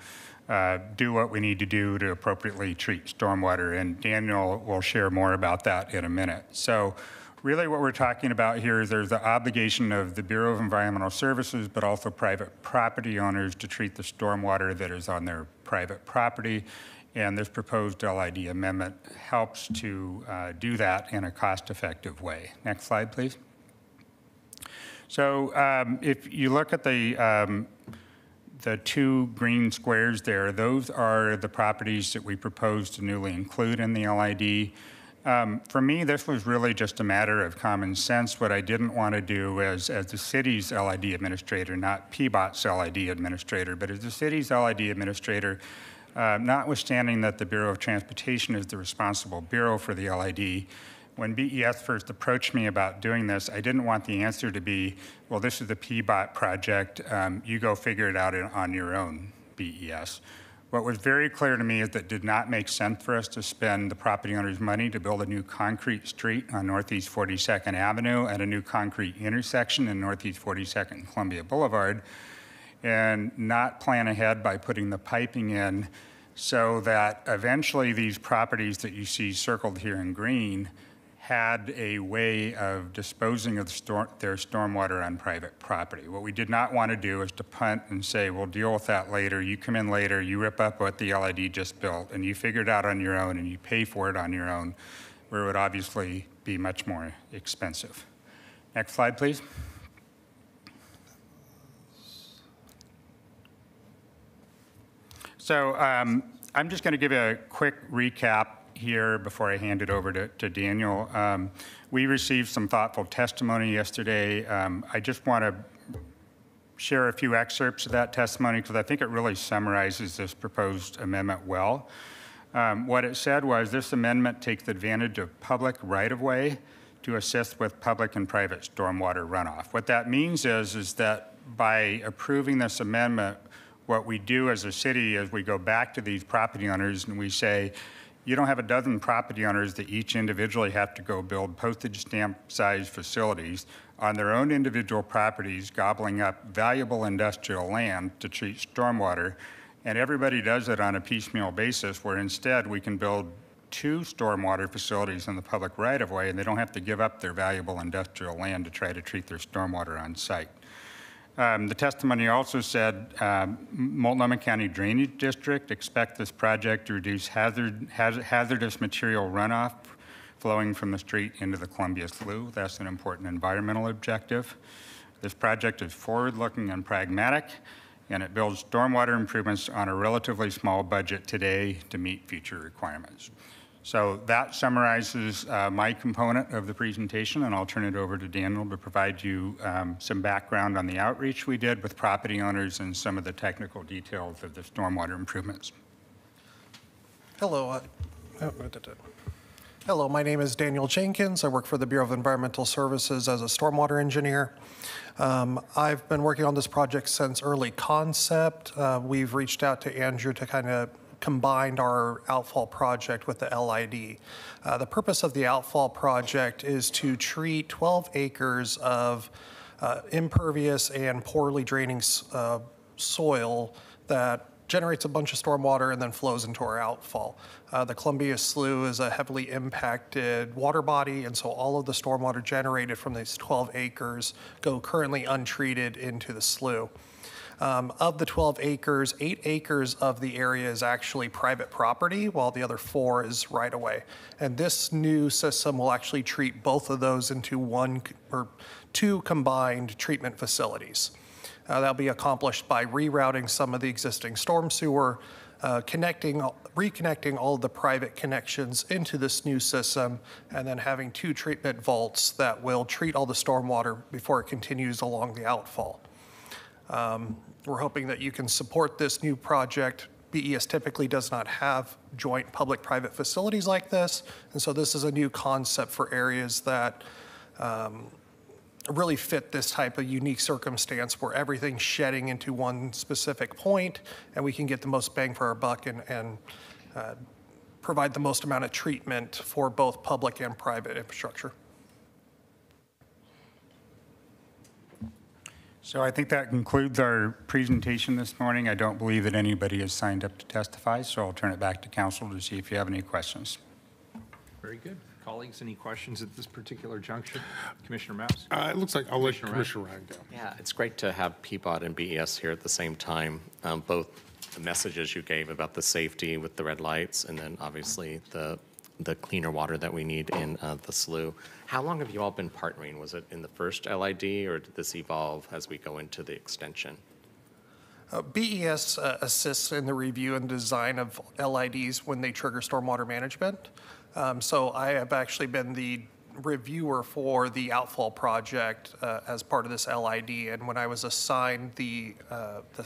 uh, do what we need to do to appropriately treat stormwater. And Daniel will share more about that in a minute. So really what we're talking about here is there's the obligation of the Bureau of Environmental Services, but also private property owners to treat the stormwater that is on their private property. And this proposed LID amendment helps to uh, do that in a cost-effective way. Next slide, please. So um, if you look at the um, the two green squares there, those are the properties that we propose to newly include in the LID. Um, for me, this was really just a matter of common sense. What I didn't want to do as, as the city's LID administrator, not PBOT's LID administrator, but as the city's LID administrator, uh, notwithstanding that the Bureau of Transportation is the responsible bureau for the LID, when BES first approached me about doing this, I didn't want the answer to be, well, this is the PBOT project, um, you go figure it out on your own, BES. What was very clear to me is that it did not make sense for us to spend the property owner's money to build a new concrete street on Northeast 42nd Avenue and a new concrete intersection in Northeast 42nd and Columbia Boulevard and not plan ahead by putting the piping in so that eventually these properties that you see circled here in green had a way of disposing of the storm, their stormwater on private property. What we did not want to do is to punt and say, we'll deal with that later. You come in later, you rip up what the LID just built, and you figure it out on your own, and you pay for it on your own, where it would obviously be much more expensive. Next slide, please. So um, I'm just going to give you a quick recap here before I hand it over to, to Daniel. Um, we received some thoughtful testimony yesterday. Um, I just want to share a few excerpts of that testimony because I think it really summarizes this proposed amendment well. Um, what it said was this amendment takes advantage of public right-of-way to assist with public and private stormwater runoff. What that means is, is that by approving this amendment, what we do as a city is we go back to these property owners and we say, you don't have a dozen property owners that each individually have to go build postage stamp sized facilities on their own individual properties, gobbling up valuable industrial land to treat stormwater. And everybody does it on a piecemeal basis, where instead we can build two stormwater facilities in the public right of way, and they don't have to give up their valuable industrial land to try to treat their stormwater on site. Um, the testimony also said um, Multnomah County Drainage District expect this project to reduce hazard, haz hazardous material runoff flowing from the street into the Columbia Slough. That's an important environmental objective. This project is forward-looking and pragmatic, and it builds stormwater improvements on a relatively small budget today to meet future requirements. So that summarizes uh, my component of the presentation, and I'll turn it over to Daniel to provide you um, some background on the outreach we did with property owners and some of the technical details of the stormwater improvements. Hello. uh, Hello, my name is Daniel Jenkins. I work for the Bureau of Environmental Services as a stormwater engineer. Um, I've been working on this project since early concept. Uh, We've reached out to Andrew to kind of combined our outfall project with the LID. Uh, the purpose of the outfall project is to treat 12 acres of uh, impervious and poorly draining uh, soil that generates a bunch of stormwater and then flows into our outfall. Uh, the Columbia Slough is a heavily impacted water body, and so all of the stormwater generated from these 12 acres go currently untreated into the slough. Um, Of the 12 acres, eight acres of the area is actually private property, while the other four is right-of-way. And this new system will actually treat both of those into one, or two combined treatment facilities. Uh, That'll be accomplished by rerouting some of the existing storm sewer, uh, connecting, reconnecting all the private connections into this new system, and then having two treatment vaults that will treat all the stormwater before it continues along the outfall. Um, We're hoping that you can support this new project. BES typically does not have joint public-private facilities like this, and so this is a new concept for areas that um, really fit this type of unique circumstance where everything's shedding into one specific point, and we can get the most bang for our buck and, and uh, provide the most amount of treatment for both public and private infrastructure. So I think that concludes our presentation this morning. I don't believe that anybody has signed up to testify, so I'll turn it back to council to see if you have any questions. Very good. Colleagues, any questions at this particular juncture? Commissioner Mouse? Uh, It looks like I'll let Commissioner Ryan. Commissioner Ryan go. Yeah, it's great to have PBOT and BES here at the same time. Um, Both the messages you gave about the safety with the red lights, and then obviously the, the cleaner water that we need in uh, the slough. How long have you all been partnering? Was it in the first LID, or did this evolve as we go into the extension? Uh, BES uh, assists in the review and design of LIDs when they trigger stormwater management. Um, So I have actually been the reviewer for the outfall project uh, as part of this LID. And when I was assigned the, uh, the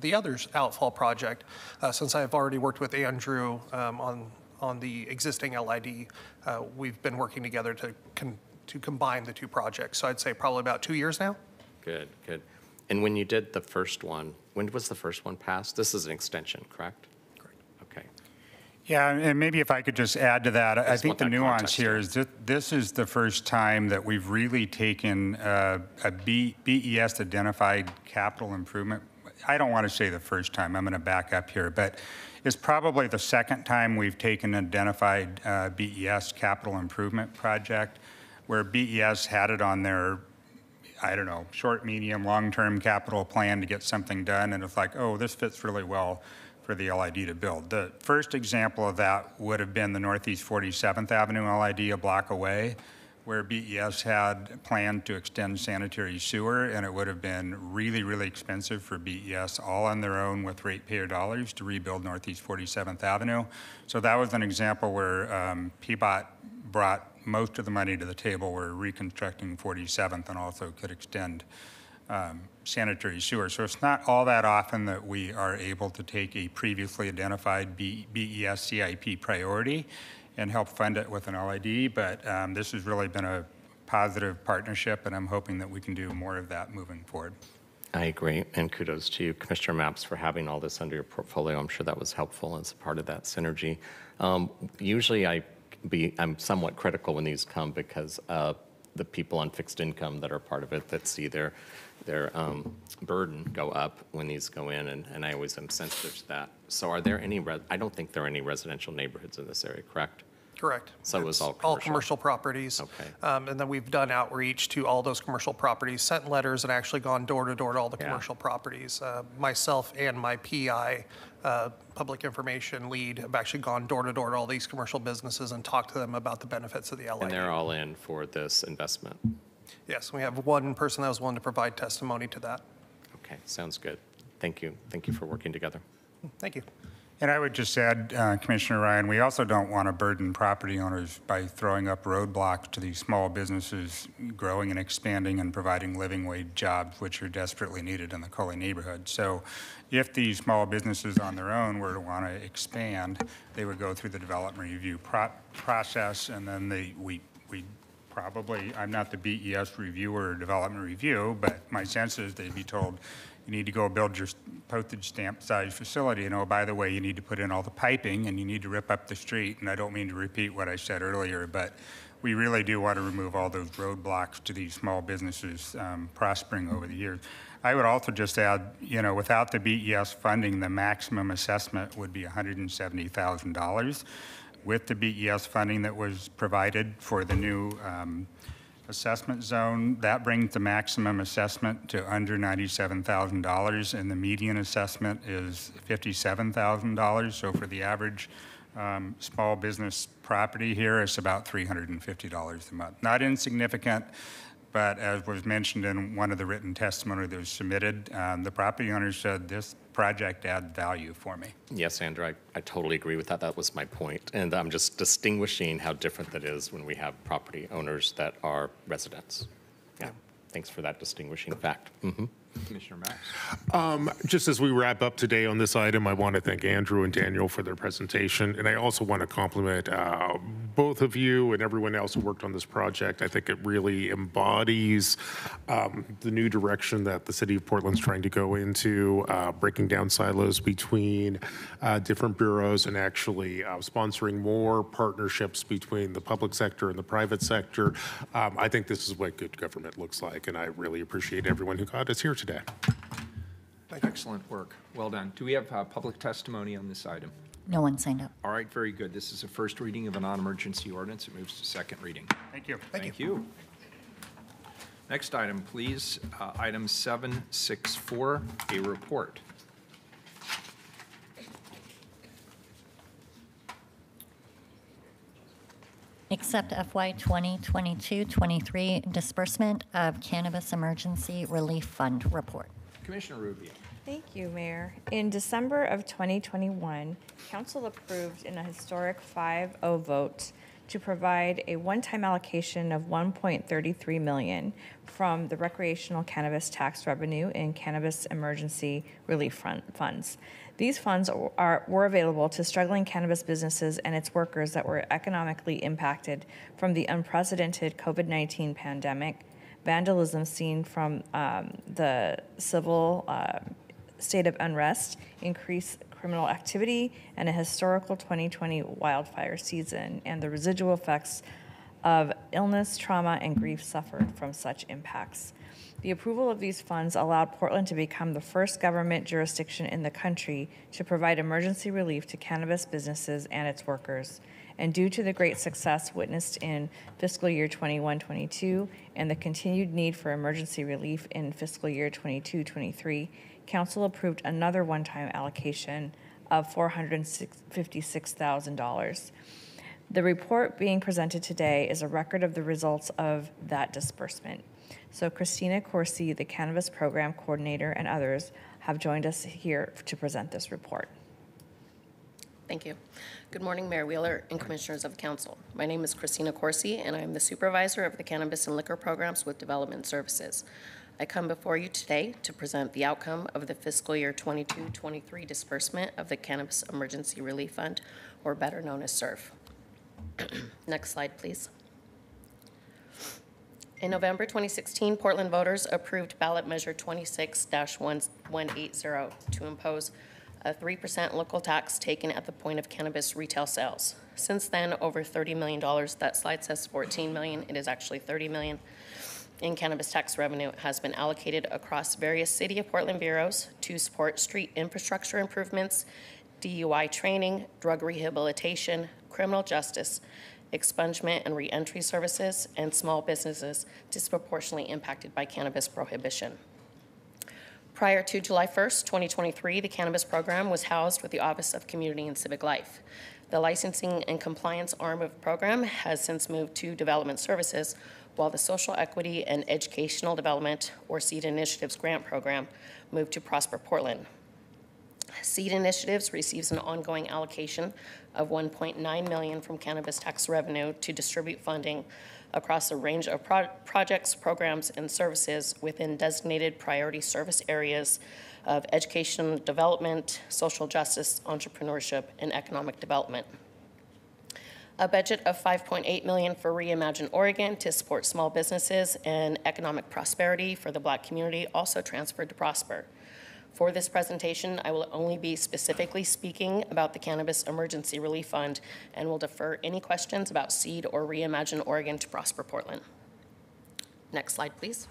the others outfall project, uh, since I've already worked with Andrew um, on, on the existing LID, uh, we've been working together to, con- to combine the two projects. So I'd say probably about two years now. Good, good. And when you did the first one, when was the first one passed? This is an extension, correct? Correct. Okay. Yeah, and maybe if I could just add to that, I just think the nuance context, here yeah. is that this is the first time that we've really taken uh, a B- BES identified capital improvement. I don't want to say the first time, I'm going to back up here, but It's probably the second time we've taken an identified uh, BES capital improvement project where BES had it on their, I don't know, short, medium, long-term capital plan to get something done, and it's like, oh, this fits really well for the LID to build. The first example of that would have been the Northeast 47th Avenue LID a block away, where BES had planned to extend sanitary sewer, and it would have been really, really expensive for BES all on their own with ratepayer dollars to rebuild Northeast 47th Avenue. So that was an example where um, PBOT brought most of the money to the table. We're reconstructing 47th and also could extend um, sanitary sewer. So it's not all that often that we are able to take a previously identified B- BES CIP priority and help fund it with an LID, but um, this has really been a positive partnership, and I'm hoping that we can do more of that moving forward. I agree, and kudos to you, Commissioner Mapps, for having all this under your portfolio. I'm sure that was helpful as a part of that synergy. Um, Usually, I be, I'm somewhat critical when these come because uh, the people on fixed income that are part of it that see their, their um, burden go up when these go in, and, and I always am sensitive to that. So are there any, I don't think there are any residential neighborhoods in this area, correct? Correct. So it was all All commercial? commercial properties. Okay. Um, And then we've done outreach to all those commercial properties, sent letters and actually gone door to door to all the Yeah. commercial properties. Uh, Myself and my PI, uh, Public Information Lead, have actually gone door to door to all these commercial businesses and talked to them about the benefits of the LA. And LID. they're all in for this investment? Yes, we have one person that was willing to provide testimony to that. Okay, sounds good. Thank you. Thank you for working together. Thank you. And I would just add, uh, Commissioner Ryan, we also don't want to burden property owners by throwing up roadblocks to these small businesses growing and expanding and providing living wage jobs, which are desperately needed in the Cully neighborhood. So if these small businesses on their own were to want to expand, they would go through the development review pro- process, and then they, we, we probably, I'm not the BES reviewer or development review, but my sense is they'd be told, you need to go build your postage stamp size facility, and oh, by the way, you need to put in all the piping, and you need to rip up the street, and I don't mean to repeat what I said earlier, but we really do want to remove all those roadblocks to these small businesses um, prospering over the years. I would also just add, you know, without the BES funding, the maximum assessment would be $170,000 with the BES funding that was provided for the new um, assessment zone, that brings the maximum assessment to under $97,000, and the median assessment is $57,000. So for the average um, small business property here, it's about $350 a month. Not insignificant, but as was mentioned in one of the written testimony that was submitted, um, the property owner said, this project adds value for me. Yes, Andrew, I, I totally agree with that. That was my point. And I'm just distinguishing how different that is when we have property owners that are residents. Yeah, thanks for that distinguishing fact. Mhm. Commissioner Mapps? Um, Just as we wrap up today on this item, I want to thank Andrew and Daniel for their presentation, and I also want to compliment uh, both of you and everyone else who worked on this project. I think it really embodies um, the new direction that the city of Portland's trying to go into, uh, breaking down silos between uh, different bureaus and actually uh, sponsoring more partnerships between the public sector and the private sector. Um, I think this is what good government looks like, and I really appreciate everyone who got us here today. Excellent work. Well done. Do we have uh, public testimony on this item? No one signed up. All right, very good. This is a first reading of a non-emergency ordinance. It moves to second reading. Thank you. Thank you. Next item, please. Uh, Item 764, a report. Accept FY 2022-23 disbursement of Cannabis Emergency Relief Fund report. Commissioner Rubio. Thank you, Mayor. In December of 2021, council approved in a historic 5-0 vote to provide a one-time allocation of 1.33 million from the recreational cannabis tax revenue and cannabis emergency relief fund- funds. These funds are, were available to struggling cannabis businesses and its workers that were economically impacted from the unprecedented COVID-19 pandemic, vandalism seen from um, the civil uh, state of unrest, increased criminal activity, and a historical 2020 wildfire season, and the residual effects of illness, trauma, and grief suffered from such impacts. The approval of these funds allowed Portland to become the first government jurisdiction in the country to provide emergency relief to cannabis businesses and its workers. And due to the great success witnessed in fiscal year 21 22 and the continued need for emergency relief in fiscal year 22 23, Council approved another one time allocation of $456,000. The report being presented today is a record of the results of that disbursement. So Christina Corsi, the Cannabis Program Coordinator, and others have joined us here to present this report. Thank you. Good morning, Mayor Wheeler and Commissioners of Council. My name is Christina Corsi, and I am the Supervisor of the Cannabis and Liquor Programs with Development Services. I come before you today to present the outcome of the fiscal year 22-23 disbursement of the Cannabis Emergency Relief Fund, or better known as SERF. Next slide, please. In November 2016, Portland voters approved ballot measure 26-1180 to impose a 3% local tax taken at the point of cannabis retail sales. Since then, over $30 million, that slide says 14 million, it is actually 30 million, in cannabis tax revenue has been allocated across various City of Portland bureaus to support street infrastructure improvements, DUI training, drug rehabilitation, criminal justice, expungement and reentry services, and small businesses disproportionately impacted by cannabis prohibition. Prior to July 1st, 2023, the cannabis program was housed with the Office of Community and Civic Life. The licensing and compliance arm of the program has since moved to Development Services, while the Social Equity and Educational Development, or SEED Initiatives Grant Program, moved to Prosper Portland. SEED Initiatives receives an ongoing allocation of 1.9 million from cannabis tax revenue to distribute funding across a range of pro projects, programs, and services within designated priority service areas of education development, social justice, entrepreneurship, and economic development. A budget of 5.8 million for Reimagine Oregon to support small businesses and economic prosperity for the black community also transferred to Prosper. For this presentation, I will only be specifically speaking about the Cannabis Emergency Relief Fund and will defer any questions about SEED or Reimagine Oregon to Prosper Portland. Next slide, please.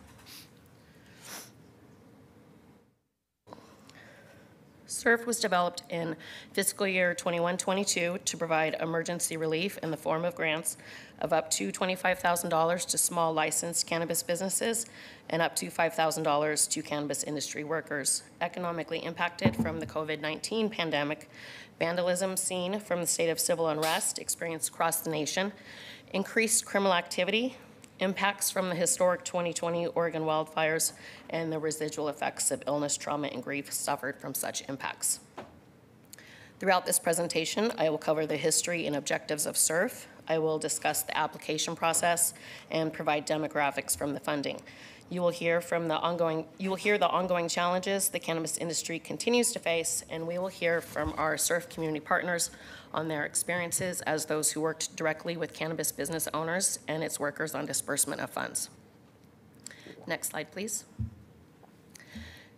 SERF was developed in fiscal year 21-22 to provide emergency relief in the form of grants of up to $25,000 to small licensed cannabis businesses and up to $5,000 to cannabis industry workers economically impacted from the COVID-19 pandemic, vandalism seen from the state of civil unrest experienced across the nation, increased criminal activity, impacts from the historic 2020 Oregon wildfires, and the residual effects of illness, trauma, and grief suffered from such impacts. Throughout this presentation, I will cover the history and objectives of SERF. I will discuss the application process and provide demographics from the funding. You will hear from the ongoing you will hear the ongoing challenges the cannabis industry continues to face, and we will hear from our SERF community partners on their experiences as those who worked directly with cannabis business owners and its workers on disbursement of funds. Next slide, please.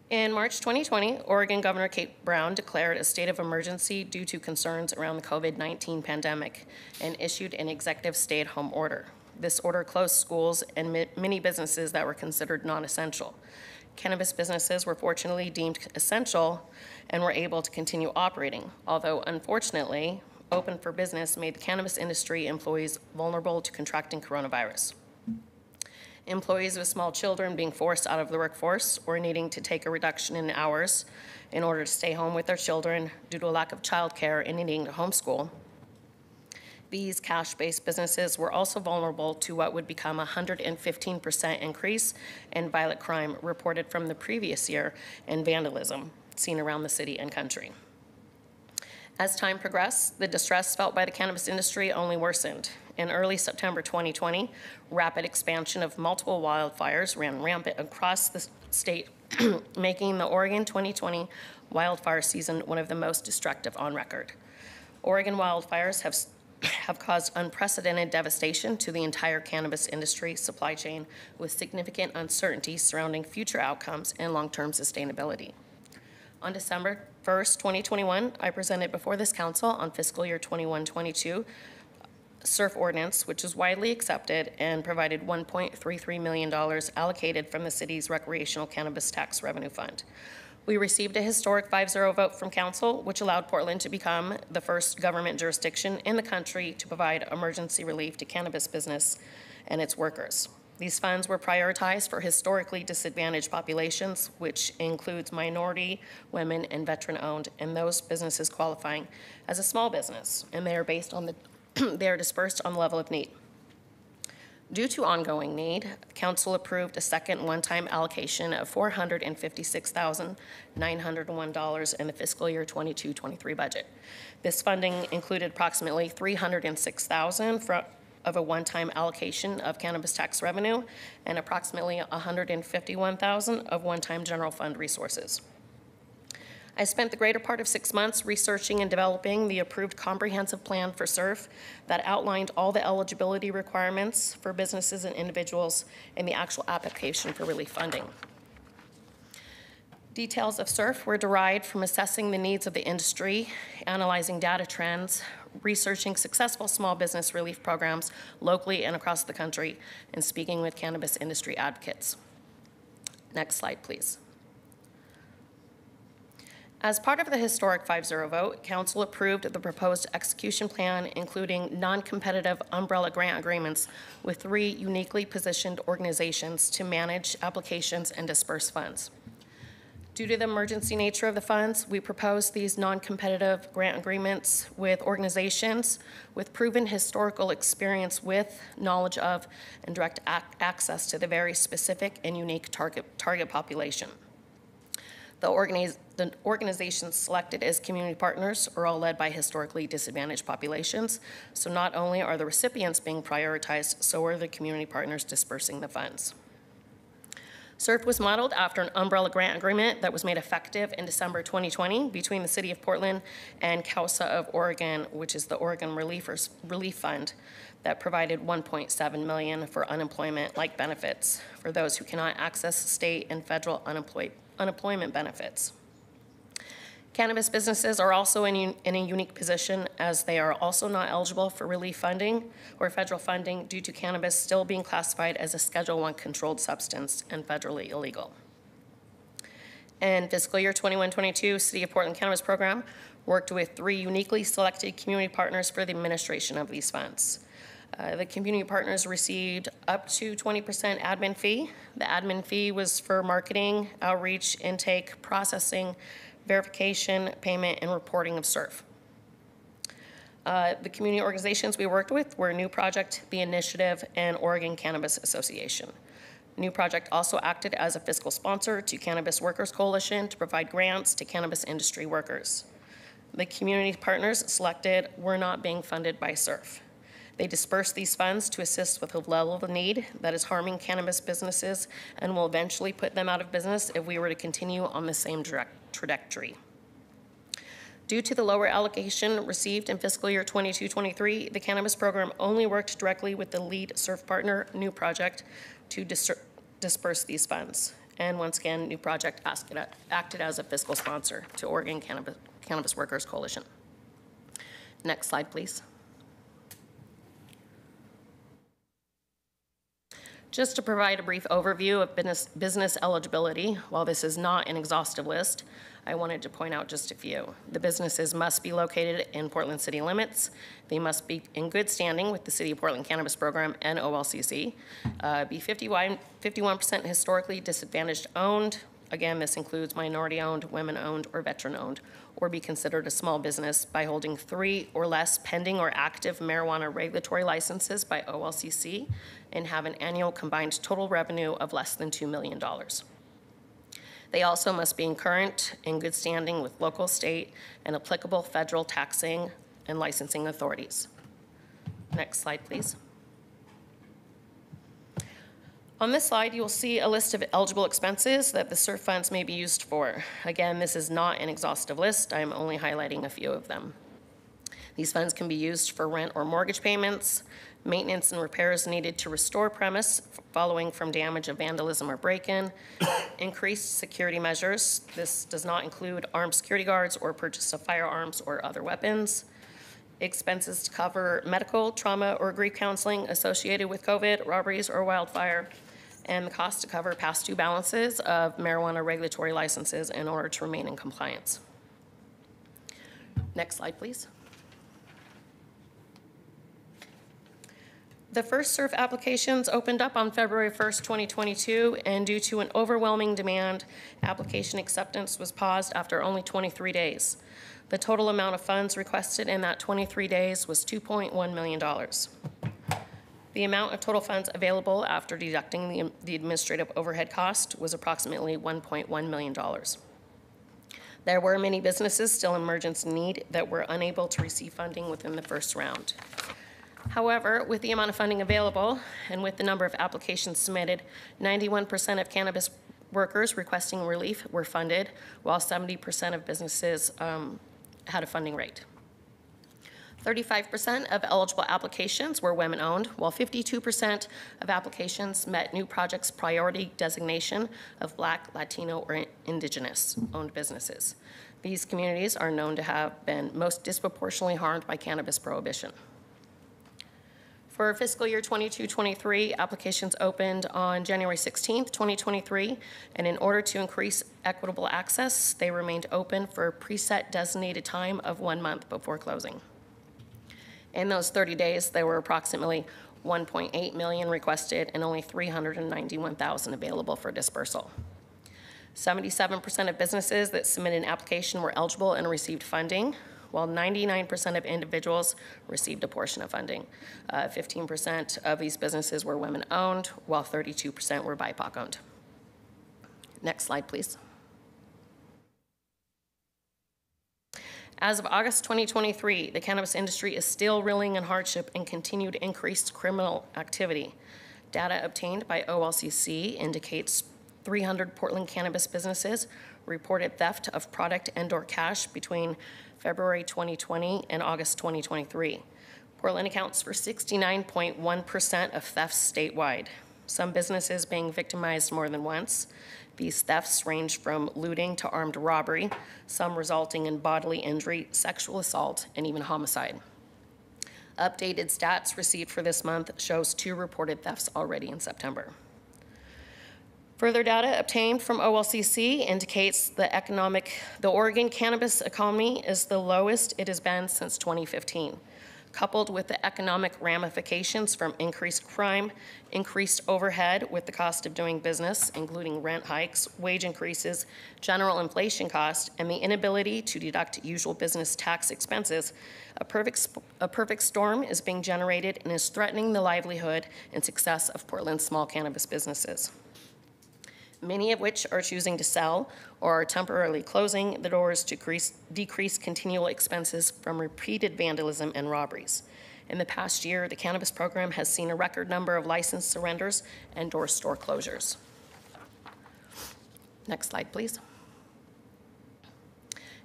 In March 2020, Oregon Governor Kate Brown declared a state of emergency due to concerns around the COVID 19 pandemic and issued an executive stay at home order. This order closed schools and many businesses that were considered non essential. Cannabis businesses were fortunately deemed essential and were able to continue operating, although unfortunately, open for business made the cannabis industry employees vulnerable to contracting coronavirus employees with small children being forced out of the workforce or needing to take a reduction in hours in order to stay home with their children due to a lack of childcare and needing to homeschool. These cash-based businesses were also vulnerable to what would become a 115% increase in violent crime reported from the previous year and vandalism seen around the city and country. As time progressed, the distress felt by the cannabis industry only worsened, in early September 2020, rapid expansion of multiple wildfires ran rampant across the state, making the Oregon 2020 wildfire season one of the most destructive on record. Oregon wildfires have have caused unprecedented devastation to the entire cannabis industry supply chain with significant uncertainty surrounding future outcomes and long-term sustainability. On December 1st, 2021, I presented before this council on fiscal year 21-22 SERF ordinance, which is widely accepted and provided $1.33 million allocated from the city's recreational cannabis tax revenue fund. We received a historic 5-0 vote from council, which allowed Portland to become the first government jurisdiction in the country to provide emergency relief to cannabis business and its workers. These funds were prioritized for historically disadvantaged populations, which includes minority, women, and veteran-owned, and those businesses qualifying as a small business, and they are based on the, they are dispersed on the level of need. Due to ongoing need, council approved a second one-time allocation of $456,901 in the fiscal year 22-23 budget. This funding included approximately $306,000 of a one-time allocation of cannabis tax revenue and approximately 151,000 dollars of one-time general fund resources. I spent the greater part of six months researching and developing the approved comprehensive plan for SERF that outlined all the eligibility requirements for businesses and individuals in the actual application for relief funding. Details of SERF were derived from assessing the needs of the industry, analyzing data trends, researching successful small business relief programs locally and across the country, and speaking with cannabis industry advocates. Next slide, please. As part of the historic 5-0 vote, Council approved the proposed execution plan, including non-competitive umbrella grant agreements with three uniquely positioned organizations to manage applications and disperse funds. Due to the emergency nature of the funds, we propose these non-competitive grant agreements with organizations with proven historical experience with, knowledge of, and direct ac access to the very specific and unique target, target population. The, organiz the organizations selected as community partners are all led by historically disadvantaged populations. So not only are the recipients being prioritized, so are the community partners dispersing the funds. SERF was modeled after an umbrella grant agreement that was made effective in December 2020 between the City of Portland and CAUSA of Oregon, which is the Oregon Reliefers, Relief Fund that provided 1.7 million for unemployment-like benefits for those who cannot access state and federal unemployment benefits. Cannabis businesses are also in, in, a unique position as they are also not eligible for relief funding or federal funding due to cannabis still being classified as a Schedule 1 controlled substance and federally illegal. In fiscal year 21-22, City of Portland Cannabis Program worked with three uniquely selected community partners for the administration of these funds. Uh, the community partners received up to 20% admin fee. The admin fee was for marketing, outreach, intake, processing, verification, payment, and reporting of SERF. Uh, the community organizations we worked with were NuProject, The Initiative, and Oregon Cannabis Association. NuProject also acted as a fiscal sponsor to Cannabis Workers Coalition to provide grants to cannabis industry workers. The community partners selected were not being funded by SERF. They disperse these funds to assist with a level of need that is harming cannabis businesses and will eventually put them out of business if we were to continue on the same trajectory. Due to the lower allocation received in fiscal year 22-23, the cannabis program only worked directly with the lead SERF partner, NuProject, to dis disperse these funds. And once again, NuProject acted as a fiscal sponsor to Oregon Cannabis, Cannabis Workers Coalition. Next slide, please. Just to provide a brief overview of business, business eligibility, while this is not an exhaustive list, I wanted to point out just a few. The businesses must be located in Portland city limits. They must be in good standing with the City of Portland Cannabis Program and OLCC. Uh, be 51% historically disadvantaged owned. Again, this includes minority owned, women owned, or veteran owned, or be considered a small business by holding three or less pending or active marijuana regulatory licenses by OLCC and have an annual combined total revenue of less than $2 million. They also must be in current and good standing with local, state, and applicable federal taxing and licensing authorities. Next slide, please. On this slide, you will see a list of eligible expenses that the SERF funds may be used for. Again, this is not an exhaustive list. I'm only highlighting a few of them. These funds can be used for rent or mortgage payments, maintenance and repairs needed to restore premise following from damage of vandalism or break-in, increased security measures. This does not include armed security guards or purchase of firearms or other weapons, expenses to cover medical, trauma, or grief counseling associated with COVID, robberies, or wildfire, and the cost to cover past due balances of marijuana regulatory licenses in order to remain in compliance. Next slide, please. The first SERF applications opened up on February 1st, 2022, and due to an overwhelming demand, application acceptance was paused after only 23 days. The total amount of funds requested in that 23 days was $2.1 million. The amount of total funds available after deducting the, the administrative overhead cost was approximately $1.1 million. There were many businesses still in emergency need that were unable to receive funding within the first round. However, with the amount of funding available and with the number of applications submitted, 91% of cannabis workers requesting relief were funded, while 70% of businesses um, had a funding rate. 35% of eligible applications were women-owned, while 52% of applications met NuProject's priority designation of Black, Latino, or Indigenous-owned businesses. These communities are known to have been most disproportionately harmed by cannabis prohibition. For fiscal year 22-23, applications opened on January 16th, 2023, and in order to increase equitable access, they remained open for a preset designated time of one month before closing. In those 30 days, there were approximately 1.8 million requested and only 391,000 available for dispersal. 77% of businesses that submitted an application were eligible and received funding, while 99% of individuals received a portion of funding. 15% uh, of these businesses were women-owned, while 32% were BIPOC-owned. Next slide, please. As of August 2023, the cannabis industry is still reeling in hardship and continued increased criminal activity. Data obtained by OLCC indicates 300 Portland cannabis businesses reported theft of product and or cash between February 2020 and August 2023. Portland accounts for 69.1% of thefts statewide, some businesses being victimized more than once. These thefts range from looting to armed robbery, some resulting in bodily injury, sexual assault, and even homicide. Updated stats received for this month shows two reported thefts already in September. Further data obtained from OLCC indicates the economic, the Oregon cannabis economy is the lowest it has been since 2015. Coupled with the economic ramifications from increased crime, increased overhead with the cost of doing business, including rent hikes, wage increases, general inflation costs, and the inability to deduct usual business tax expenses, a perfect, a perfect storm is being generated and is threatening the livelihood and success of Portland's small cannabis businesses many of which are choosing to sell or are temporarily closing the doors to decrease, decrease continual expenses from repeated vandalism and robberies. In the past year, the cannabis program has seen a record number of license surrenders and door store closures. Next slide, please.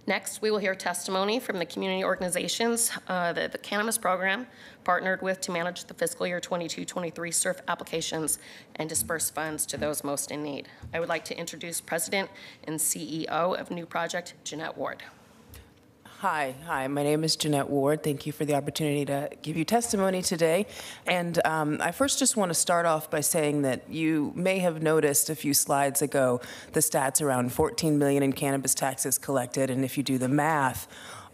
Next, we will hear testimony from the community organizations uh, that the cannabis program partnered with to manage the fiscal year 22-23 SERF applications and disperse funds to those most in need. I would like to introduce President and CEO of NuProject, Jeanette Ward. Hi, hi. My name is Jeanette Ward. Thank you for the opportunity to give you testimony today. And um, I first just want to start off by saying that you may have noticed a few slides ago the stats around 14 million in cannabis taxes collected, and if you do the math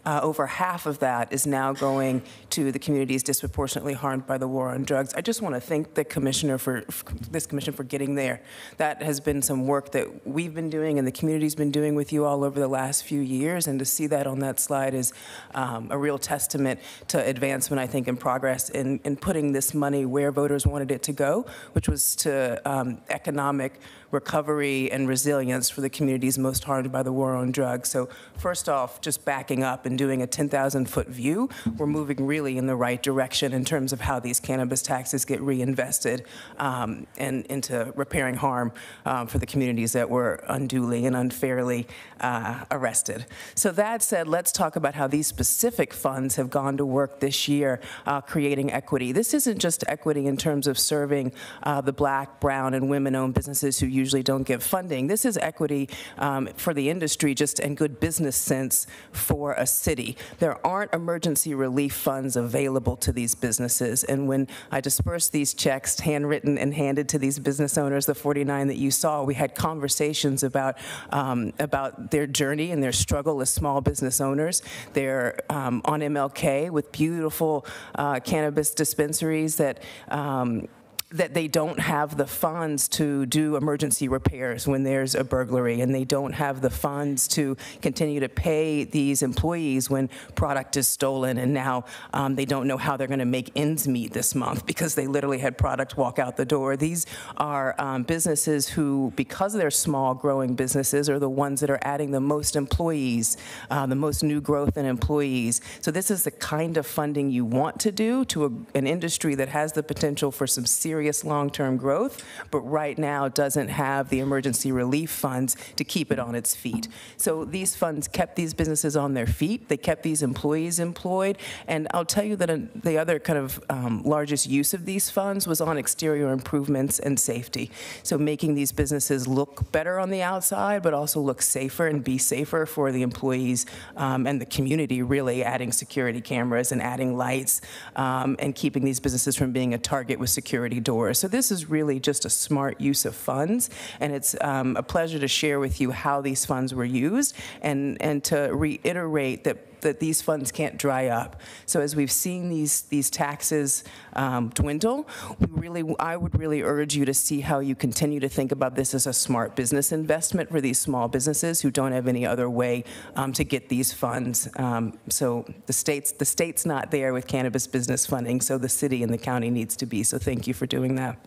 uh, over half of that is now going to the communities disproportionately harmed by the war on drugs. I just want to thank the commissioner for, for this commission for getting there. That has been some work that we've been doing and the community's been doing with you all over the last few years, and to see that on that slide is um, a real testament to advancement, I think, and progress in, in putting this money where voters wanted it to go, which was to um, economic recovery and resilience for the communities most harmed by the war on drugs. So first off, just backing up and doing a 10,000 foot view, we're moving really in the right direction in terms of how these cannabis taxes get reinvested um, and into repairing harm um, for the communities that were unduly and unfairly uh, arrested. So that said, let's talk about how these specific funds have gone to work this year uh, creating equity. This isn't just equity in terms of serving uh, the black, brown, and women-owned businesses who usually don't give funding. This is equity um, for the industry just in good business sense for a city, there aren't emergency relief funds available to these businesses. And when I dispersed these checks, handwritten and handed to these business owners, the 49 that you saw, we had conversations about, um, about their journey and their struggle as small business owners. They're um, on MLK with beautiful uh, cannabis dispensaries that um, that they don't have the funds to do emergency repairs when there's a burglary, and they don't have the funds to continue to pay these employees when product is stolen, and now um, they don't know how they're going to make ends meet this month because they literally had product walk out the door. These are um, businesses who, because they're small, growing businesses, are the ones that are adding the most employees, uh, the most new growth in employees. So this is the kind of funding you want to do to a, an industry that has the potential for some serious long-term growth, but right now doesn't have the emergency relief funds to keep it on its feet. So these funds kept these businesses on their feet. They kept these employees employed. And I'll tell you that the other kind of um, largest use of these funds was on exterior improvements and safety. So making these businesses look better on the outside, but also look safer and be safer for the employees um, and the community, really adding security cameras and adding lights um, and keeping these businesses from being a target with security doors. So this is really just a smart use of funds, and it's um, a pleasure to share with you how these funds were used and, and to reiterate that that these funds can't dry up. So as we've seen these these taxes um, dwindle, we really I would really urge you to see how you continue to think about this as a smart business investment for these small businesses who don't have any other way um, to get these funds. Um, so the state's the state's not there with cannabis business funding, so the city and the county needs to be. So thank you for doing that.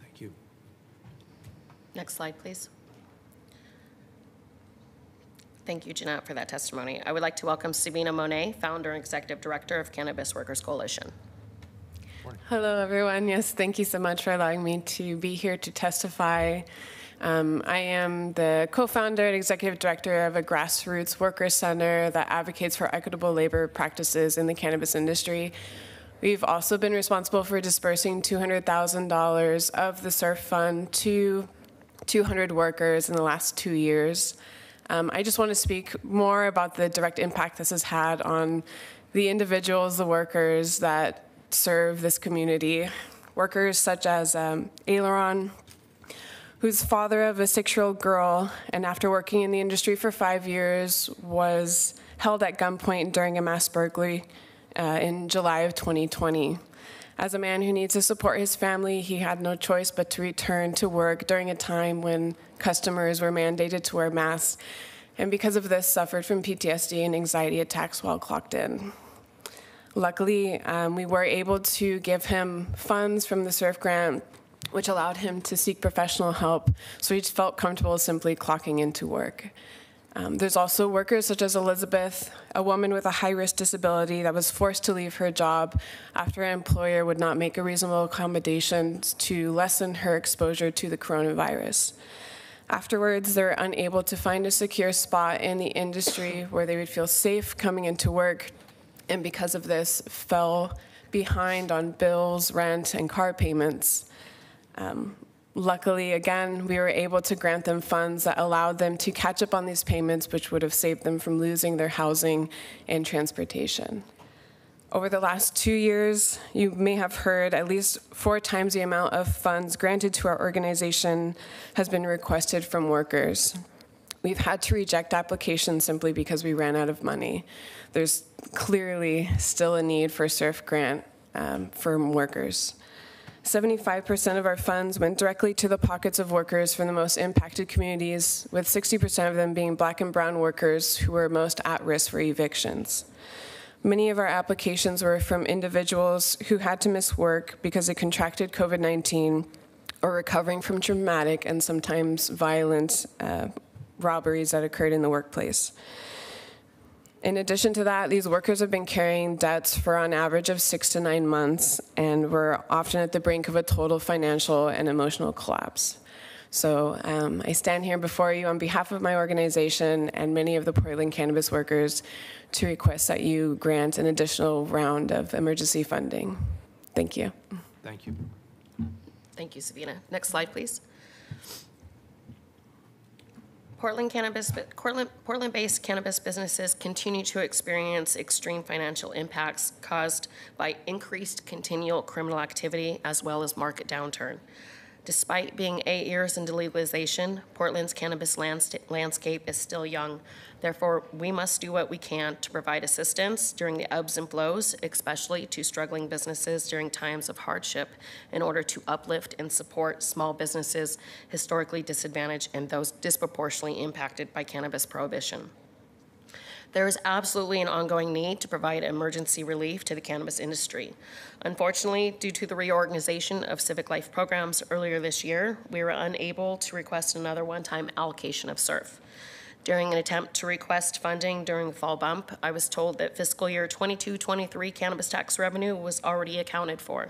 Thank you. Next slide, please. Thank you, Jeanette, for that testimony. I would like to welcome Sabina Monet, founder and executive director of Cannabis Workers Coalition. Hello, everyone. Yes, thank you so much for allowing me to be here to testify. Um, I am the co founder and executive director of a grassroots worker center that advocates for equitable labor practices in the cannabis industry. We've also been responsible for dispersing $200,000 of the SERF fund to 200 workers in the last two years. Um, I just want to speak more about the direct impact this has had on the individuals, the workers that serve this community. Workers such as um, Aileron, who's father of a six year old girl, and after working in the industry for five years, was held at gunpoint during a mass burglary uh, in July of 2020. As a man who needs to support his family, he had no choice but to return to work during a time when customers were mandated to wear masks, and because of this, suffered from PTSD and anxiety attacks while clocked in. Luckily, um, we were able to give him funds from the SERF grant, which allowed him to seek professional help, so he felt comfortable simply clocking into work. Um, there's also workers such as Elizabeth, a woman with a high risk disability that was forced to leave her job after an employer would not make a reasonable accommodation to lessen her exposure to the coronavirus. Afterwards, they're unable to find a secure spot in the industry where they would feel safe coming into work, and because of this, fell behind on bills, rent, and car payments. Um, Luckily, again, we were able to grant them funds that allowed them to catch up on these payments, which would have saved them from losing their housing and transportation. Over the last two years, you may have heard at least four times the amount of funds granted to our organization has been requested from workers. We've had to reject applications simply because we ran out of money. There's clearly still a need for a SERF grant um, for workers. 75% of our funds went directly to the pockets of workers from the most impacted communities, with 60% of them being black and brown workers who were most at risk for evictions. Many of our applications were from individuals who had to miss work because they contracted COVID 19 or recovering from traumatic and sometimes violent uh, robberies that occurred in the workplace. In addition to that, these workers have been carrying debts for on average of six to nine months and were often at the brink of a total financial and emotional collapse. So um, I stand here before you on behalf of my organization and many of the Portland cannabis workers to request that you grant an additional round of emergency funding. Thank you. Thank you. Thank you, Sabina. Next slide, please. Portland cannabis, Portland, Portland-based cannabis businesses continue to experience extreme financial impacts caused by increased continual criminal activity as well as market downturn. Despite being eight years into legalization, Portland's cannabis landscape is still young. Therefore, we must do what we can to provide assistance during the ebbs and flows, especially to struggling businesses during times of hardship, in order to uplift and support small businesses historically disadvantaged and those disproportionately impacted by cannabis prohibition. There is absolutely an ongoing need to provide emergency relief to the cannabis industry. Unfortunately, due to the reorganization of Civic Life programs earlier this year, we were unable to request another one-time allocation of SERF. During an attempt to request funding during the fall bump, I was told that fiscal year 22-23 cannabis tax revenue was already accounted for.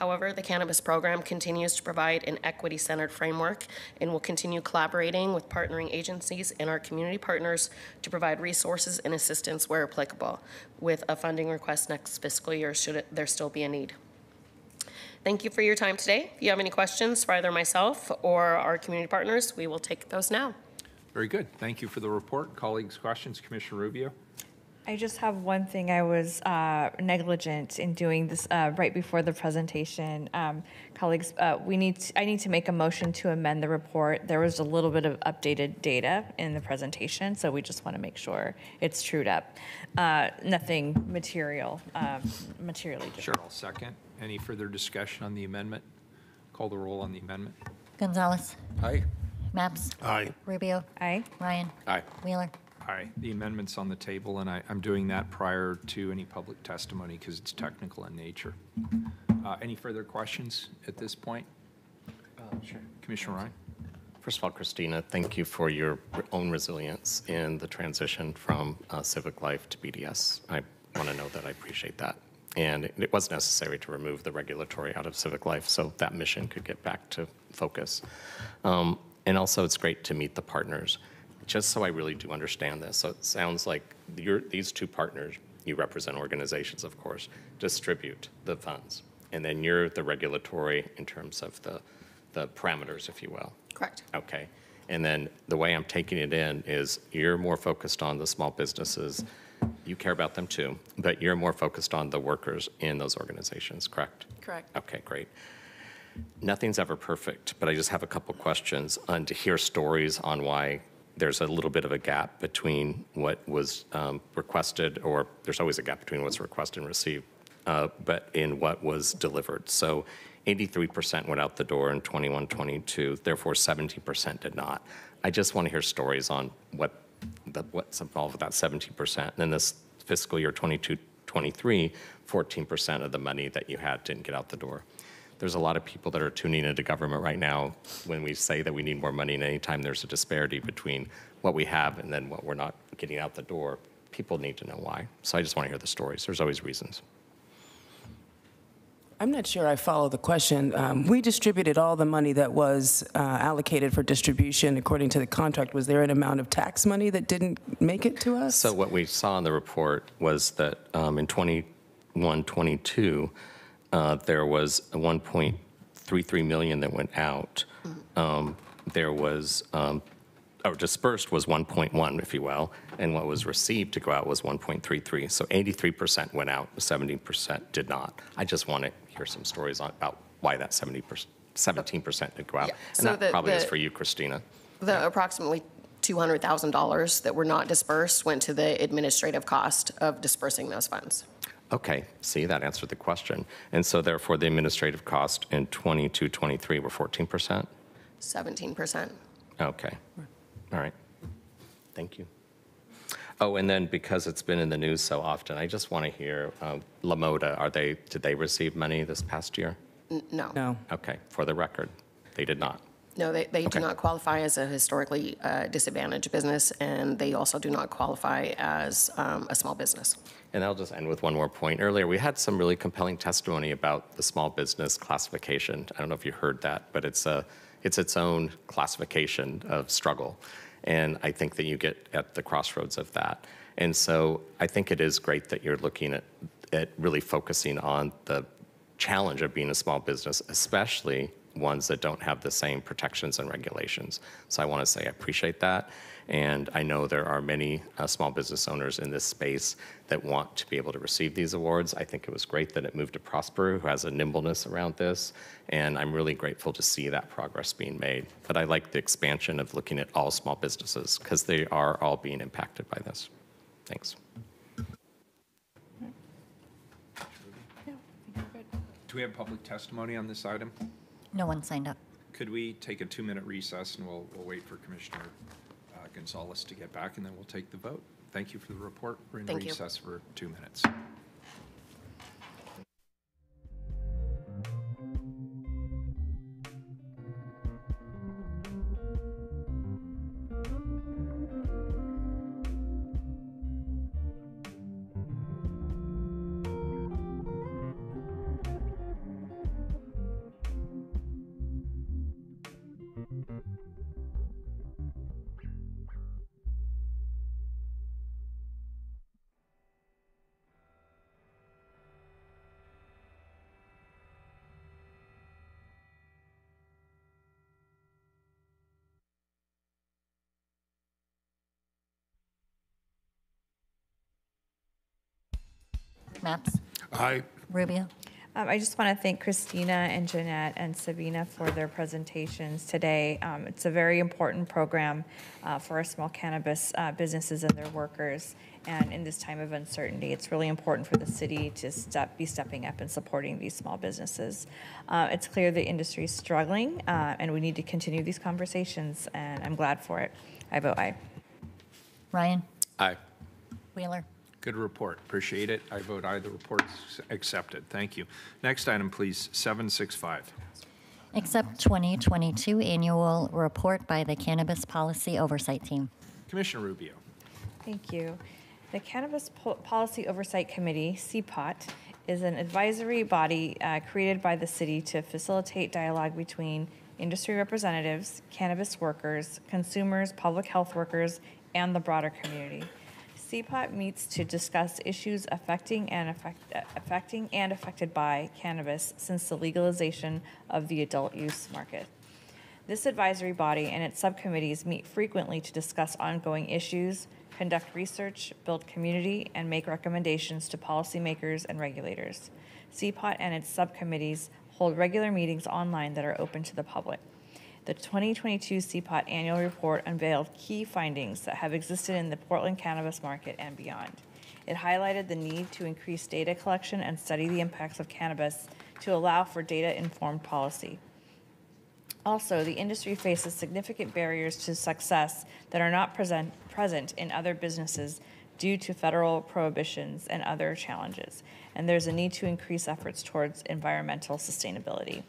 However, the cannabis program continues to provide an equity-centered framework and will continue collaborating with partnering agencies and our community partners to provide resources and assistance where applicable, with a funding request next fiscal year should it- there still be a need. Thank you for your time today. If you have any questions for either myself or our community partners, we will take those now. Very good. Thank you for the report. Colleagues, questions? Commissioner Rubio? I just have one thing. I was uh, negligent in doing this uh, right before the presentation. Um, colleagues, uh, we need. To, I need to make a motion to amend the report. There was a little bit of updated data in the presentation, so we just want to make sure it's trued up. Uh, nothing material, um, materially different. Sure, I'll second. Any further discussion on the amendment? Call the roll on the amendment. Gonzalez. Aye. Mapps. Aye. Rubio. Aye. Ryan. Aye. Wheeler. Aye. The amendment's on the table, and I, I'm doing that prior to any public testimony because it's technical in nature. Uh, Any further questions at this point? Sure. Commissioner Ryan? First of all, Christina, thank you for your own resilience in the transition from uh, Civic Life to BDS. I want to know that I appreciate that. And it- it was necessary to remove the regulatory out of Civic Life so that mission could get back to focus. Um, And also, it's great to meet the partners, just so I really do understand this. So it sounds like you're, these two partners, you represent organizations, of course, distribute the funds. And then you're the regulatory in terms of the, the parameters, if you will. Correct. Okay. And then the way I'm taking it in is you're more focused on the small businesses. You care about them too, but you're more focused on the workers in those organizations, correct? Correct. Okay, great. Nothing's ever perfect, but I just have a couple questions and to hear stories on why there's a little bit of a gap between what was um, requested, or there's always a gap between what's requested and received, uh, but in what was delivered. So 83% went out the door in 21, 22, therefore 17% did not. I just want to hear stories on what, the, what's involved with that 17%. And then this fiscal year 22, 23, 14% of the money that you had didn't get out the door. There's a lot of people that are tuning into government right now when we say that we need more money, and anytime there's a disparity between what we have and then what we're not getting out the door, people need to know why. So I just want to hear the stories. There's always reasons. I'm not sure I follow the question. Um, We distributed all the money that was uh, allocated for distribution according to the contract. Was there an amount of tax money that didn't make it to us? So what we saw in the report was that um, in 21, 22, uh, there was 1.33 million that went out. Um, There was, um, or dispersed was 1.1, if you will, and what was received to go out was 1.33. So 83% went out, 70% did not. I just want to hear some stories on- about why that 70%, 17% did go out. Yeah, And so that the- probably is the- for you, Christina. The approximately $200,000 that were not dispersed went to the administrative cost of dispersing those funds. Okay, see, that answered the question. And so therefore, the administrative cost in 22, 23 were 14%? 17%. Okay, all right. Thank you. Oh, and then because it's been in the news so often, I just want to hear, uh, La Mota, are they, did they receive money this past year? N- No. No. Okay, for the record, they did not. No, they, they do not qualify as a historically uh, disadvantaged business, and they also do not qualify as um, a small business. And I'll just end with one more point. Earlier, we had some really compelling testimony about the small business classification. I don't know if you heard that, but it's a, it's its own classification of struggle. And I think that you get at the crossroads of that. And so I think it is great that you're looking at, at really focusing on the challenge of being a small business, especially ones that don't have the same protections and regulations. So I want to say I appreciate that. And I know there are many uh, small business owners in this space that want to be able to receive these awards. I think it was great that it moved to Prosper, who has a nimbleness around this. And I'm really grateful to see that progress being made. But I like the expansion of looking at all small businesses because they are all being impacted by this. Thanks. Do we have public testimony on this item? No one signed up. Could we take a two-minute recess and we'll, we'll wait for Commissioner Gonzalez to get back and then we'll take the vote? Thank you for the report. We're in Thank you. recess for two minutes. Mapps, Aye. Rubio, Um, I just want to thank Christina and Jeanette and Sabina for their presentations today. Um, It's a very important program uh, for our small cannabis uh, businesses and their workers. And in this time of uncertainty, it's really important for the city to step, be stepping up and supporting these small businesses. Uh, It's clear the industry is struggling, uh, and we need to continue these conversations, and I'm glad for it. I vote aye. Ryan, Aye. Wheeler, Good report. Appreciate it. I vote aye. The report's accepted. Thank you. Next item, please, 765. accept 2022 annual report by the Cannabis Policy Oversight Team. Commissioner Rubio. Thank you. The Cannabis Po- Policy Oversight Committee, CPOT, is an advisory body uh, created by the city to facilitate dialogue between industry representatives, cannabis workers, consumers, public health workers, and the broader community. CPOT meets to discuss issues affecting and affect, affecting and affected by cannabis since the legalization of the adult use market. This advisory body and its subcommittees meet frequently to discuss ongoing issues, conduct research, build community, and make recommendations to policymakers and regulators. CPOT and its subcommittees hold regular meetings online that are open to the public. The 2022 CPOT annual report unveiled key findings that have existed in the Portland cannabis market and beyond. It highlighted the need to increase data collection and study the impacts of cannabis to allow for data-informed policy. Also, the industry faces significant barriers to success that are not present, present in other businesses due to federal prohibitions and other challenges, and there's a need to increase efforts towards environmental sustainability.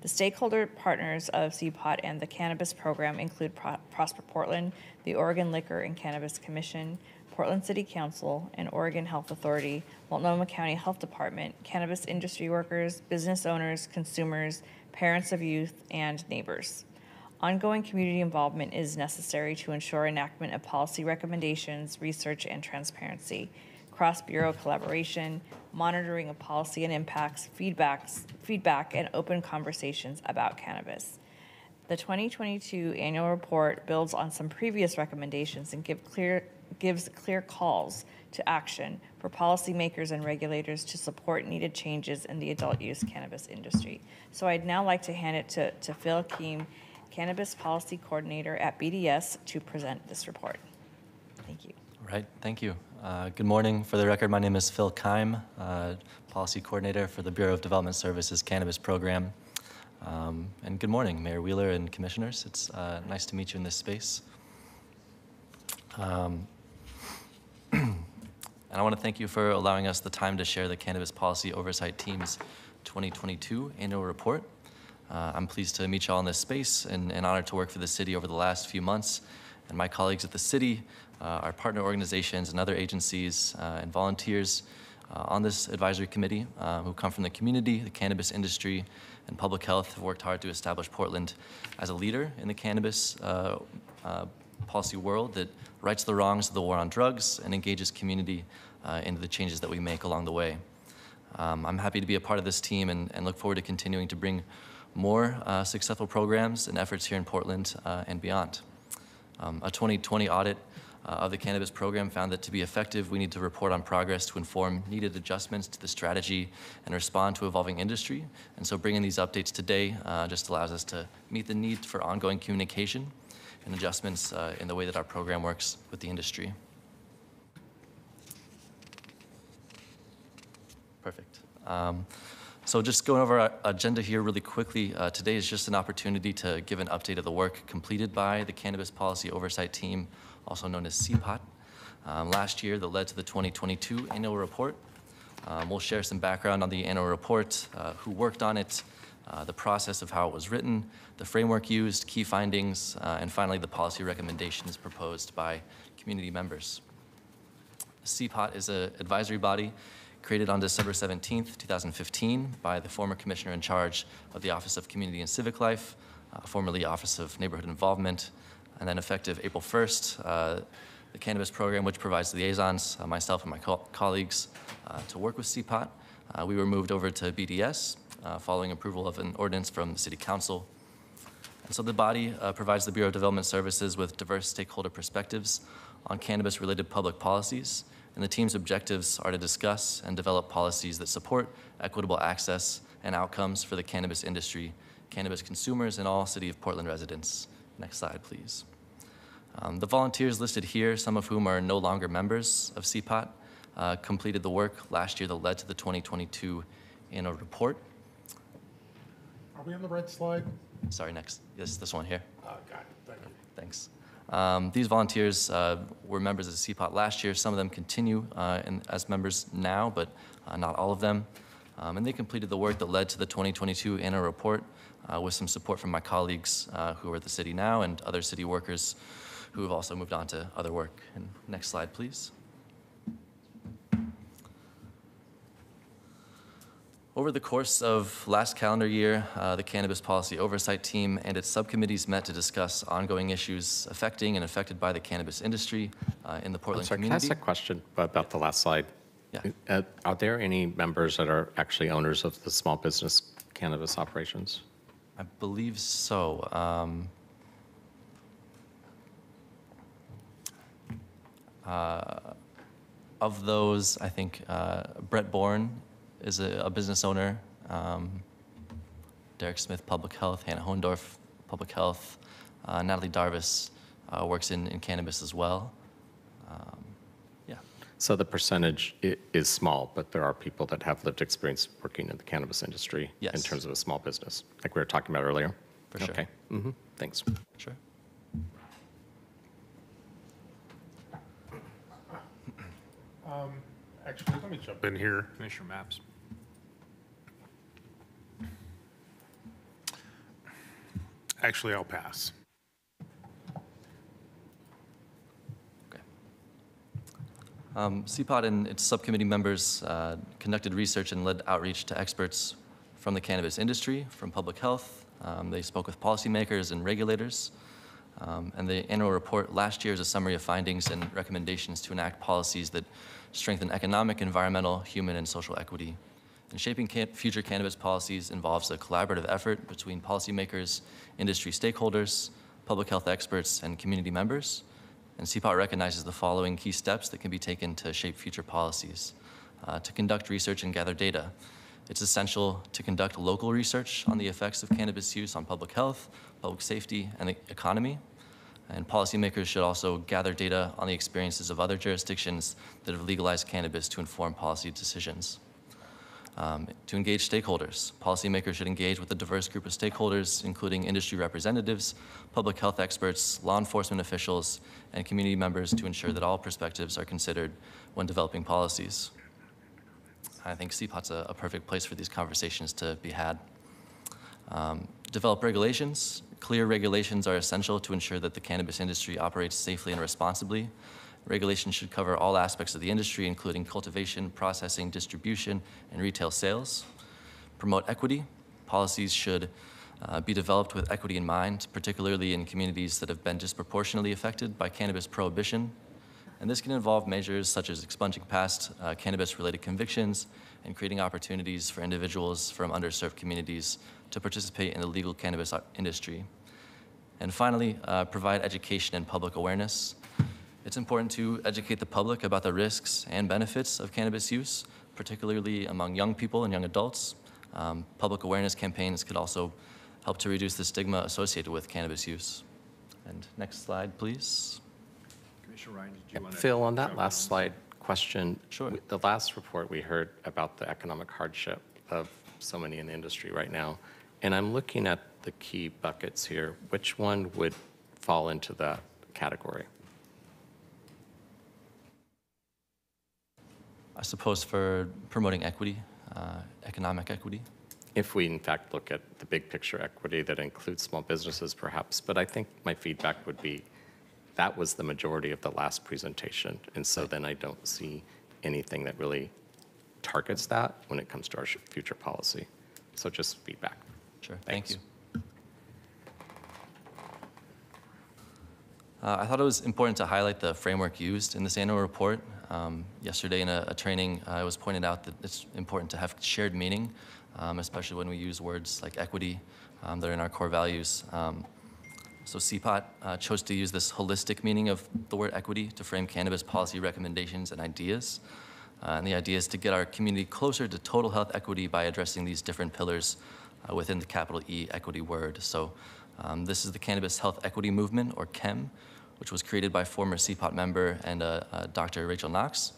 The stakeholder partners of CPOT and the cannabis program include Pro- Prosper Portland, the Oregon Liquor and Cannabis Commission, Portland City Council, and Oregon Health Authority, Multnomah County Health Department, cannabis industry workers, business owners, consumers, parents of youth, and neighbors. Ongoing community involvement is necessary to ensure enactment of policy recommendations, research, and transparency, cross-bureau collaboration, monitoring of policy and impacts, feedbacks, feedback, and open conversations about cannabis. The 2022 annual report builds on some previous recommendations and give clear, gives clear calls to action for policymakers and regulators to support needed changes in the adult use cannabis industry. So I'd now like to hand it to, to Phil Keem, Cannabis Policy Coordinator at BDS, to present this report. Thank you. Right, thank you. Uh, Good morning. For the record, my name is Phil Keim, uh, Policy Coordinator for the Bureau of Development Services Cannabis Program. Um, And good morning, Mayor Wheeler and Commissioners. It's uh, nice to meet you in this space. Um, And I want to thank you for allowing us the time to share the Cannabis Policy Oversight Team's 2022 annual report. Uh, I'm pleased to meet you all in this space and, and honored to work for the city over the last few months. And my colleagues at the city, uh, our partner organizations, and other agencies uh, and volunteers uh, on this advisory committee who come from the community, the cannabis industry, and public health have worked hard to establish Portland as a leader in the cannabis policy world that rights the wrongs of the war on drugs and engages community uh, into the changes that we make along the way. Um, I'm happy to be a part of this team and, and look forward to continuing to bring more uh, successful programs and efforts here in Portland uh, and beyond. Um, a 2020 audit uh, of the cannabis program found that to be effective, we need to report on progress to inform needed adjustments to the strategy and respond to evolving industry. And so bringing these updates today uh, just allows us to meet the need for ongoing communication and adjustments uh, in the way that our program works with the industry. Perfect. Um, so just going over our agenda here really quickly, uh, today is just an opportunity to give an update of the work completed by the Cannabis Policy Oversight Team, also known as CPOT, um, last year that led to the 2022 annual report. Um, we'll share some background on the annual report, uh, who worked on it, uh, the process of how it was written, the framework used, key findings, uh, and finally the policy recommendations proposed by community members. CPOT is an advisory body created on December 17th, 2015 by the former commissioner in charge of the Office of Community and Civic Life, uh, formerly Office of Neighborhood Involvement, and then effective April 1st, uh, the cannabis program, which provides liaisons, uh, myself and my co colleagues, uh, to work with CPOT. Uh, we were moved over to BDS uh, following approval of an ordinance from the City Council. And so the body provides the Bureau of Development Services with diverse stakeholder perspectives on cannabis-related public policies and the team's objectives are to discuss and develop policies that support equitable access and outcomes for the cannabis industry, cannabis consumers, and all City of Portland residents. Next slide, please. Um, the volunteers listed here, some of whom are no longer members of CPOT, uh, completed the work last year that led to the 2022 annual report. Are we on the right slide? Sorry, next. Yes, this one here. Uh, got it. Thank you. Thanks. Um, these volunteers uh, were members of the CPOT last year. Some of them continue uh, in, as members now, but uh, not all of them. Um, and they completed the work that led to the 2022 annual report uh, with some support from my colleagues uh, who are at the city now and other city workers who have also moved on to other work. And next slide, please. Over the course of last calendar year, uh, the Cannabis Policy Oversight Team and its subcommittees met to discuss ongoing issues affecting and affected by the cannabis industry uh, in the Portland sorry, community. Can I ask a question about the last slide? Yeah. Uh, are there any members that are actually owners of the small business cannabis operations? I believe so. Um, uh, of those, I think uh, Brett Bourne is a, a business owner. Um, Derek Smith, Public Health. Hannah Hohendorf, Public Health. Uh, Natalie Darvis uh, works in, in cannabis as well. Um, yeah. So the percentage is small, but there are people that have lived experience working in the cannabis industry yes. in terms of a small business, like we were talking about earlier. For sure. Okay. Mm-hmm. Thanks. Sure. Um, actually, let me jump in here. Commissioner Mapps. Actually, I'll pass. Okay. Um, CPOT and its subcommittee members uh, conducted research and led outreach to experts from the cannabis industry, from public health. Um, they spoke with policymakers and regulators. Um, and the annual report last year is a summary of findings and recommendations to enact policies that strengthen economic, environmental, human, and social equity. And shaping can future cannabis policies involves a collaborative effort between policymakers, industry stakeholders, public health experts, and community members. And CPOT recognizes the following key steps that can be taken to shape future policies. Uh, to conduct research and gather data. It's essential to conduct local research on the effects of cannabis use on public health, public safety, and the economy. And policymakers should also gather data on the experiences of other jurisdictions that have legalized cannabis to inform policy decisions. Um, to engage stakeholders, policymakers should engage with a diverse group of stakeholders, including industry representatives, public health experts, law enforcement officials, and community members to ensure that all perspectives are considered when developing policies. I think CPOT's a, a perfect place for these conversations to be had. Um, develop regulations. Clear regulations are essential to ensure that the cannabis industry operates safely and responsibly. Regulations should cover all aspects of the industry, including cultivation, processing, distribution, and retail sales. Promote equity. Policies should uh, be developed with equity in mind, particularly in communities that have been disproportionately affected by cannabis prohibition. And this can involve measures such as expunging past uh, cannabis related convictions and creating opportunities for individuals from underserved communities to participate in the legal cannabis uh, industry. And finally, uh, provide education and public awareness. It's important to educate the public about the risks and benefits of cannabis use, particularly among young people and young adults. Um, public awareness campaigns could also help to reduce the stigma associated with cannabis use. And next slide, please. Commissioner Ryan, did you want to? Phil, on that last slide question. Sure. The last report we heard about the economic hardship of so many in the industry right now. And I'm looking at the key buckets here. Which one would fall into that category? I suppose for promoting equity, uh, economic equity. If we in fact look at the big picture equity that includes small businesses perhaps, but I think my feedback would be that was the majority of the last presentation. And so then I don't see anything that really targets that when it comes to our future policy. So just feedback. Sure, Thanks. thank you. Uh, I thought it was important to highlight the framework used in this annual report. Um, yesterday in a, a training, uh, it was pointed out that it's important to have shared meaning, um, especially when we use words like equity um, that are in our core values. Um, so CPOT uh, chose to use this holistic meaning of the word equity to frame cannabis policy recommendations and ideas. Uh, and the idea is to get our community closer to total health equity by addressing these different pillars uh, within the capital E equity word. So um, this is the Cannabis Health Equity Movement, or CHEM, which was created by former CPOT member and uh, uh, Dr. Rachel Knox.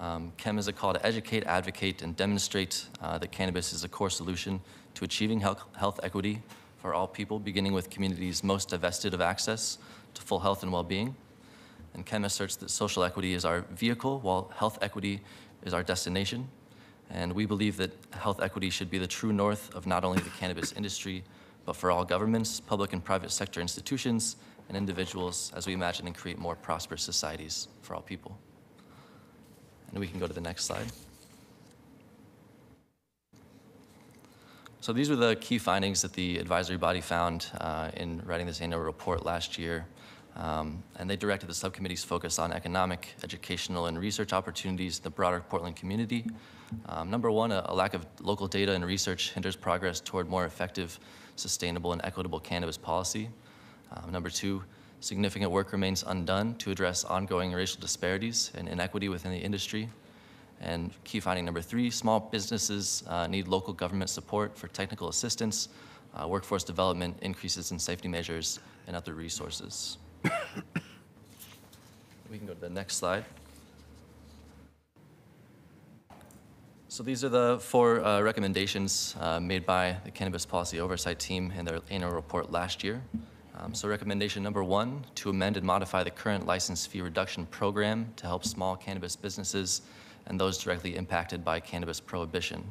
Um, CHEM is a call to educate, advocate, and demonstrate uh, that cannabis is a core solution to achieving health, health equity for all people, beginning with communities most divested of access to full health and well-being. And CHEM asserts that social equity is our vehicle, while health equity is our destination. And we believe that health equity should be the true north of not only the cannabis industry, but for all governments, public and private sector institutions, and individuals as we imagine and create more prosperous societies for all people. And we can go to the next slide. So these were the key findings that the advisory body found uh, in writing this annual report last year. Um, and they directed the subcommittee's focus on economic, educational, and research opportunities in the broader Portland community. Um, number one, a, a, lack of local data and research hinders progress toward more effective, sustainable, and equitable cannabis policy. Um, number two, significant work remains undone to address ongoing racial disparities and inequity within the industry. And key finding number three, small businesses uh, need local government support for technical assistance, uh, workforce development, increases in safety measures, and other resources. we can go to the next slide. So these are the four uh, recommendations uh, made by the Cannabis Policy Oversight Team in their annual report last year. Um, so recommendation number one, to amend and modify the current license fee reduction program to help small cannabis businesses and those directly impacted by cannabis prohibition.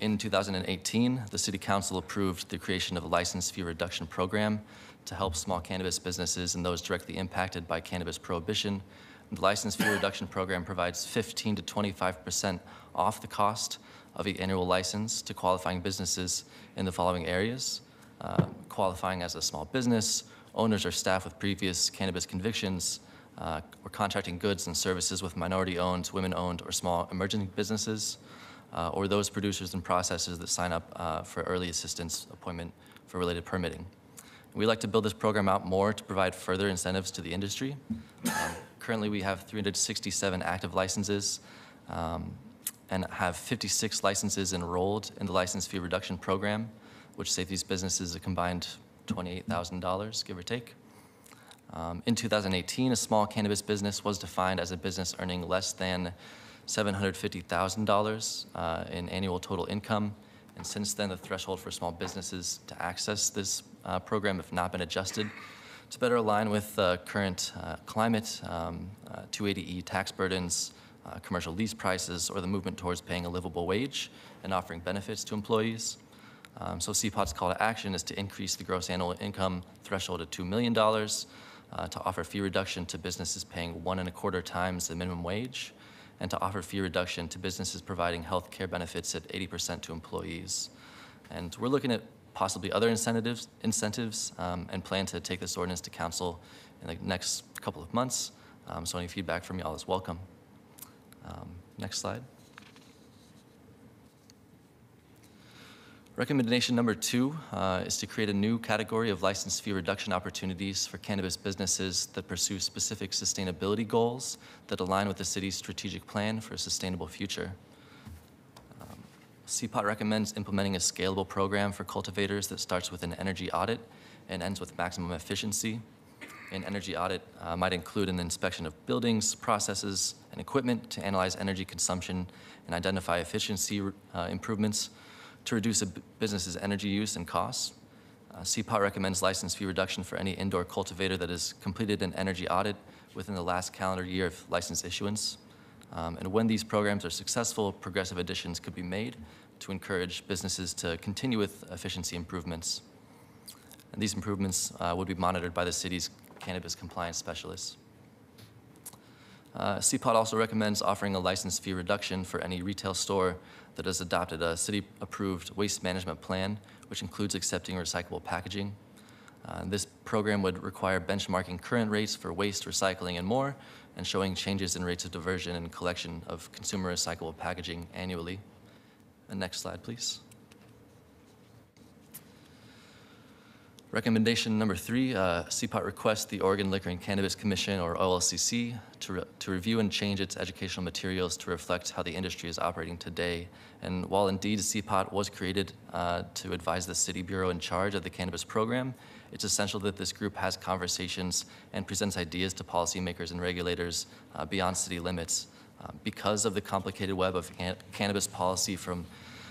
In 2018, the City Council approved the creation of a license fee reduction program to help small cannabis businesses and those directly impacted by cannabis prohibition. The license fee reduction program provides 15 to 25% off the cost of the annual license to qualifying businesses in the following areas. Uh, qualifying as a small business, owners or staff with previous cannabis convictions, uh, or contracting goods and services with minority-owned, women-owned, or small emerging businesses, uh, or those producers and processors that sign up uh, for early assistance appointment for related permitting. We'd like to build this program out more to provide further incentives to the industry. Um, currently, we have 367 active licenses um, and have 56 licenses enrolled in the license fee reduction program, which saved these businesses a combined $28,000, give or take. Um, in 2018, a small cannabis business was defined as a business earning less than $750,000 uh, in annual total income. And since then, the threshold for small businesses to access this uh, program have not been adjusted to better align with uh, current climate, um, 280E uh, tax burdens, uh, commercial lease prices, or the movement towards paying a livable wage and offering benefits to employees. Um, so CPOT's call to action is to increase the gross annual income threshold to $2 million, uh, to offer fee reduction to businesses paying one and a quarter times the minimum wage, and to offer fee reduction to businesses providing health care benefits at 80% to employees. And we're looking at possibly other incentives, incentives um, and plan to take this ordinance to council in the next couple of months. Um, so any feedback from y'all is welcome. Um, next slide. Recommendation number two uh, is to create a new category of license fee reduction opportunities for cannabis businesses that pursue specific sustainability goals that align with the city's strategic plan for a sustainable future. Um, CPOT recommends implementing a scalable program for cultivators that starts with an energy audit and ends with maximum efficiency. An energy audit uh, might include an inspection of buildings, processes, and equipment to analyze energy consumption and identify efficiency uh, improvements to reduce a business's energy use and costs. Uh, CPOT recommends license fee reduction for any indoor cultivator that has completed an energy audit within the last calendar year of license issuance. Um, and when these programs are successful, progressive additions could be made to encourage businesses to continue with efficiency improvements. And these improvements uh, would be monitored by the city's cannabis compliance specialists. Uh, CPOT also recommends offering a license fee reduction for any retail store that has adopted a city-approved waste management plan, which includes accepting recyclable packaging. Uh, this program would require benchmarking current rates for waste, recycling, and more, and showing changes in rates of diversion and collection of consumer recyclable packaging annually. The next slide, please. Recommendation number three, uh, CPOT requests the Oregon Liquor and Cannabis Commission, or OLCC, to, re- to review and change its educational materials to reflect how the industry is operating today. And while indeed CPOT was created uh, to advise the city bureau in charge of the cannabis program, it's essential that this group has conversations and presents ideas to policymakers and regulators uh, beyond city limits. Uh, because of the complicated web of can- cannabis policy from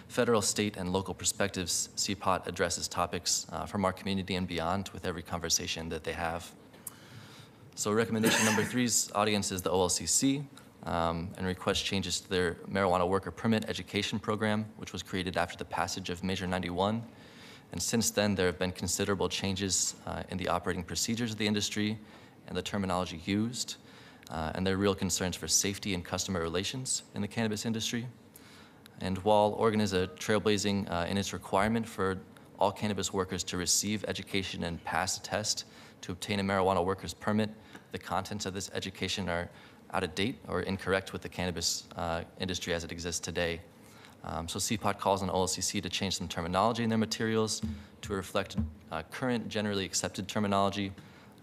federal, state, and local perspectives, CPOT addresses topics uh, from our community and beyond with every conversation that they have. So recommendation number three's audience is the OLCC um, and request changes to their marijuana worker permit education program, which was created after the passage of Measure 91. And since then, there have been considerable changes uh, in the operating procedures of the industry and the terminology used. Uh, and there are real concerns for safety and customer relations in the cannabis industry. And while Oregon is a trailblazing uh, in its requirement for all cannabis workers to receive education and pass a test to obtain a marijuana worker's permit, the contents of this education are out of date or incorrect with the cannabis uh, industry as it exists today. Um, so CPOT calls on OLCC to change some terminology in their materials to reflect uh, current generally accepted terminology.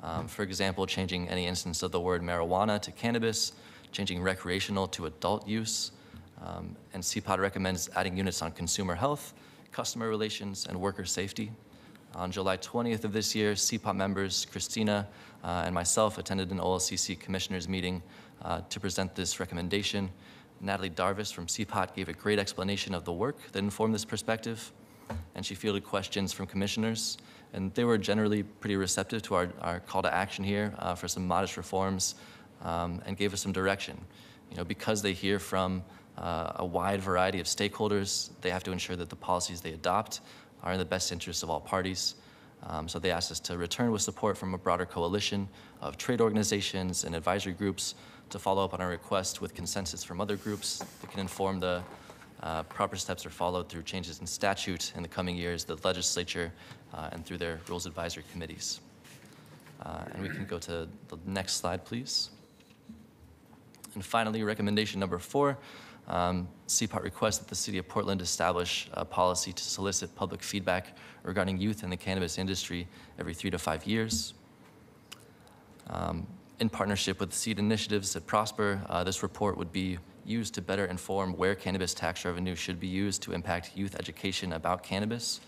Um, for example, changing any instance of the word marijuana to cannabis, changing recreational to adult use, um, and CPOT recommends adding units on consumer health, customer relations, and worker safety. On July 20th of this year, CPOT members Christina uh, and myself attended an OLCC commissioners meeting uh, to present this recommendation. Natalie Darvis from CPOT gave a great explanation of the work that informed this perspective, and she fielded questions from commissioners, and they were generally pretty receptive to our, our call to action here uh, for some modest reforms um, and gave us some direction. You know, because they hear from uh, a wide variety of stakeholders. They have to ensure that the policies they adopt are in the best interest of all parties. Um, so they asked us to return with support from a broader coalition of trade organizations and advisory groups to follow up on our request with consensus from other groups that can inform the uh, proper steps are followed through changes in statute in the coming years, the legislature, uh, and through their rules advisory committees. Uh, and we can go to the next slide, please. And finally, recommendation number four um, requests that the City of Portland establish a policy to solicit public feedback regarding youth in the cannabis industry every three to five years. Um, in partnership with seed initiatives at Prosper, uh, this report would be used to better inform where cannabis tax revenue should be used to impact youth education about cannabis.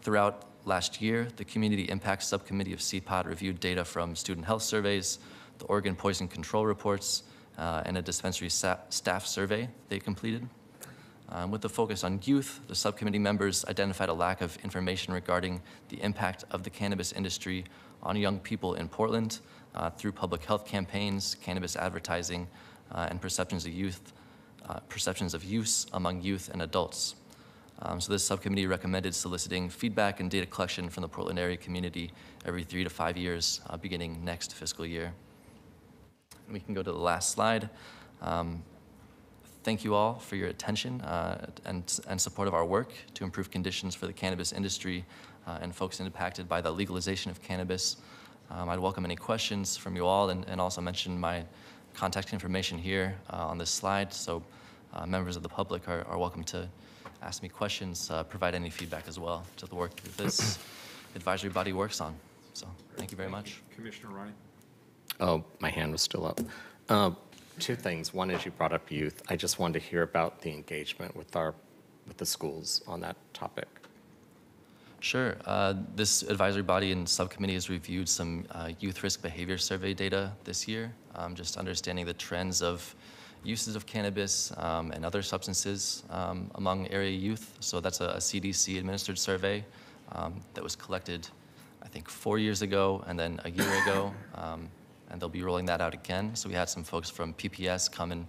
Throughout last year, the Community Impact Subcommittee of CPOT reviewed data from student health surveys, the Oregon Poison Control reports, uh, and a dispensary sa- staff survey they completed. Um, with the focus on youth, the subcommittee members identified a lack of information regarding the impact of the cannabis industry on young people in Portland uh, through public health campaigns, cannabis advertising, uh, and perceptions of youth, uh, perceptions of use among youth and adults. Um, so this subcommittee recommended soliciting feedback and data collection from the Portland area community every three to five years, uh, beginning next fiscal year. We can go to the last slide. Um, thank you all for your attention uh, and, and support of our work to improve conditions for the cannabis industry uh, and folks impacted by the legalization of cannabis. Um, I'd welcome any questions from you all and, and also mention my contact information here uh, on this slide. So uh, members of the public are, are welcome to ask me questions, uh, provide any feedback as well to the work that this advisory body works on. So thank you very much. Commissioner Ryan? Oh, my hand was still up. Uh, Two things. One is you brought up youth. I just wanted to hear about the engagement with our, with the schools on that topic. Sure. Uh, This advisory body and subcommittee has reviewed some uh, youth risk behavior survey data this year, um, just understanding the trends of uses of cannabis um, and other substances um, among area youth. So that's a CDC-administered survey um, that was collected, I think, four years ago and then a year ago, um, and they'll be rolling that out again. So we had some folks from PPS come and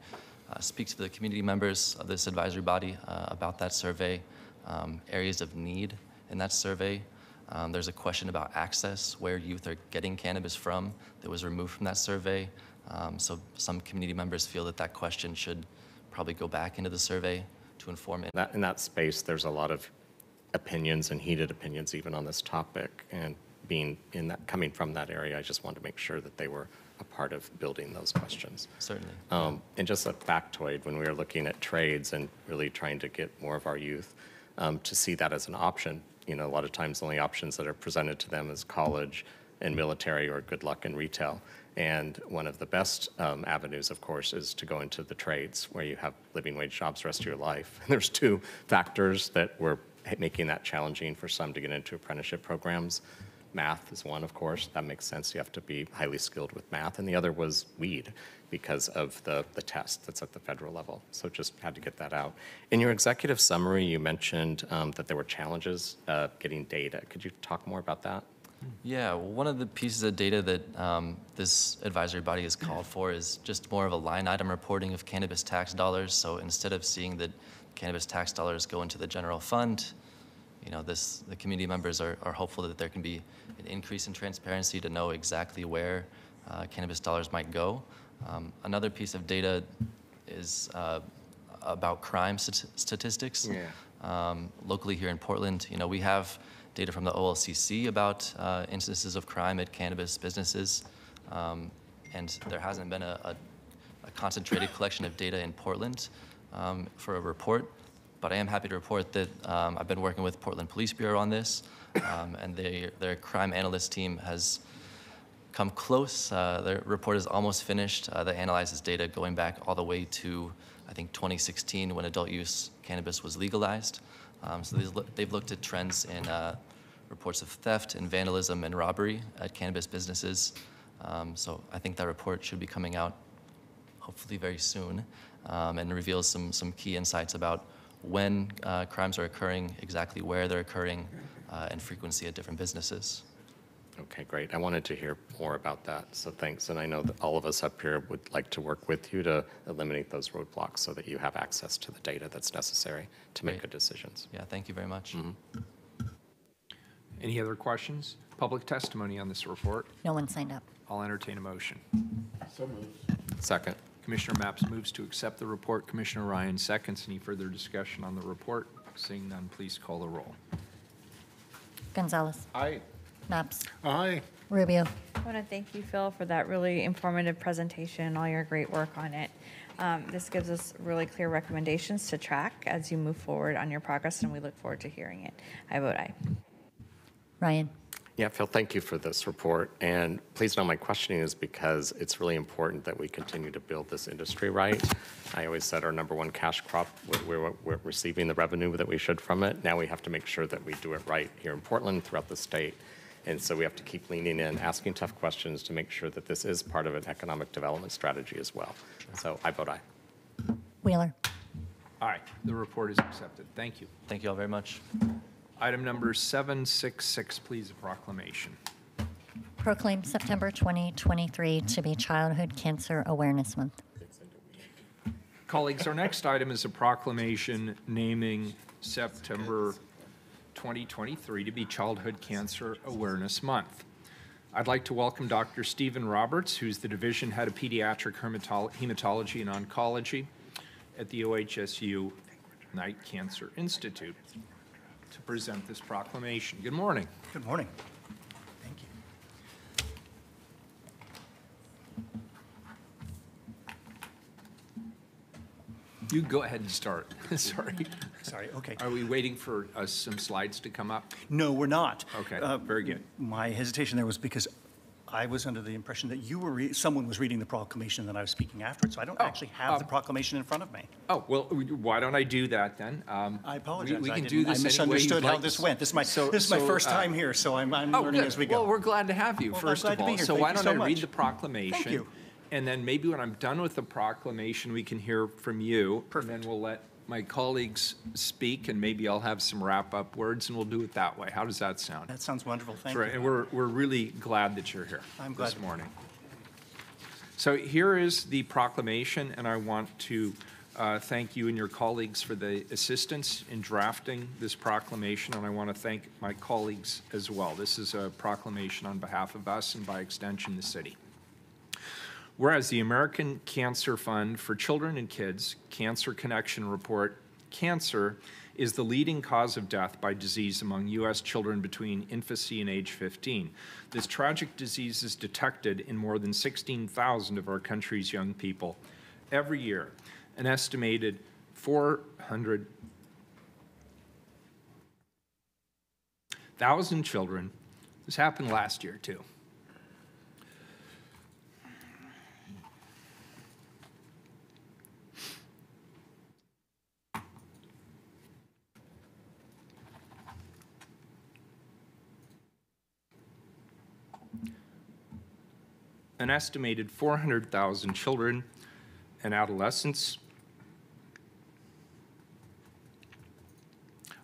uh, speak to the community members of this advisory body uh, about that survey, um, areas of need in that survey. Um, there's a question about access, where youth are getting cannabis from, that was removed from that survey. Um, so some community members feel that that question should probably go back into the survey to inform it. That, in that space, there's a lot of opinions and heated opinions even on this topic. And being in that, coming from that area, I just wanted to make sure that they were a part of building those questions. Certainly. Um, and just a factoid, when we were looking at trades and really trying to get more of our youth um, to see that as an option, you know, a lot of times the only options that are presented to them is college and military or good luck in retail. And one of the best um, avenues, of course, is to go into the trades where you have living wage jobs the rest of your life. And there's two factors that were making that challenging for some to get into apprenticeship programs. Math is one, of course. That makes sense. You have to be highly skilled with math. And the other was weed because of the, the test that's at the federal level. So just had to get that out. In your executive summary, you mentioned um, that there were challenges uh, getting data. Could you talk more about that? Yeah, well, one of the pieces of data that um, this advisory body has called for is just more of a line item reporting of cannabis tax dollars. So instead of seeing that cannabis tax dollars go into the general fund, you know, this, the community members are, are hopeful that there can be an increase in transparency to know exactly where uh, cannabis dollars might go. Um, another piece of data is uh, about crime stat- statistics. Yeah. Um, locally here in Portland, you know, we have data from the OLCC about uh, instances of crime at cannabis businesses, um, and there hasn't been a, a, a concentrated collection of data in Portland um, for a report. But I am happy to report that um, I've been working with Portland Police Bureau on this, um, and they, their crime analyst team has come close. Uh, their report is almost finished. Uh, that analyzes data going back all the way to, I think, 2016 when adult use cannabis was legalized. Um, so they've, they've looked at trends in uh, reports of theft and vandalism and robbery at cannabis businesses. Um, so I think that report should be coming out hopefully very soon um, and reveals some, some key insights about when uh, crimes are occurring, exactly where they're occurring, uh, and frequency at different businesses. Okay, great. I wanted to hear more about that, so thanks. And I know that all of us up here would like to work with you to eliminate those roadblocks so that you have access to the data that's necessary to make Great. good decisions. Yeah, thank you very much. Mm-hmm. Any other questions? Public testimony on this report? No one signed up. I'll entertain a motion. Second. Commissioner Mapps moves to accept the report. Commissioner Ryan seconds. Any further discussion on the report? Seeing none, please call the roll. Gonzalez. Aye. Mapps. Aye. Rubio. I want to thank you, Phil, for that really informative presentation and all your great work on it. Um, This gives us really clear recommendations to track as you move forward on your progress, and we look forward to hearing it. I vote aye. Ryan. Yeah, Phil, thank you for this report. And please know my questioning is because it's really important that we continue to build this industry right. I always said our number one cash crop, we're, we're, we're receiving the revenue that we should from it. Now we have to make sure that we do it right here in Portland, throughout the state. And so we have to keep leaning in, asking tough questions to make sure that this is part of an economic development strategy as well. So I vote aye. Wheeler. Aye. The report is accepted. Thank you. Thank you all very much. Item number 766, please, a proclamation. Proclaim September 2023 to be Childhood Cancer Awareness Month. Colleagues, our next item is a proclamation naming September 2023 to be Childhood Cancer Awareness Month. I'd like to welcome Dr. Stephen Roberts, who's the Division Head of Pediatric Hematology and Oncology at the OHSU Knight Cancer Institute, to present this proclamation. Good morning. Good morning. You go ahead and start. Sorry. Sorry, okay. Are we waiting for uh, some slides to come up? No, we're not. Okay, Uh, very good. My hesitation there was because I was under the impression that you were, re- someone was reading the proclamation that I was speaking after, so I don't actually have the proclamation in front of me. Oh, well, why don't I do that then? Um, I we- apologize. We I can didn't- do this I any way misunderstood you'd how like. this went. This is my, So- this is my so, first uh, time here, so I'm, I'm Oh, learning good. as we go. Well, we're glad to have you, Well, I'm first glad of to be all. here. So Thank why you don't so I read much. the proclamation? you. And then maybe when I'm done with the proclamation, we can hear from you. And then we'll let my colleagues speak, and maybe I'll have some wrap-up words, and we'll do it that way. How does that sound? That sounds wonderful. Thank Right, you. And we're, we're really glad that you're here I'm glad this morning. So here is the proclamation, and I want to uh, thank you and your colleagues for the assistance in drafting this proclamation, and I want to thank my colleagues as well. This is a proclamation on behalf of us and by extension, the city. Whereas the American Cancer Fund for Children and Kids Cancer Connection report, cancer is the leading cause of death by disease among U.S. children between infancy and age 15. This tragic disease is detected in more than 16,000 of our country's young people every year. An estimated 400,000 children. This happened last year, too. An estimated 400,000 children and adolescents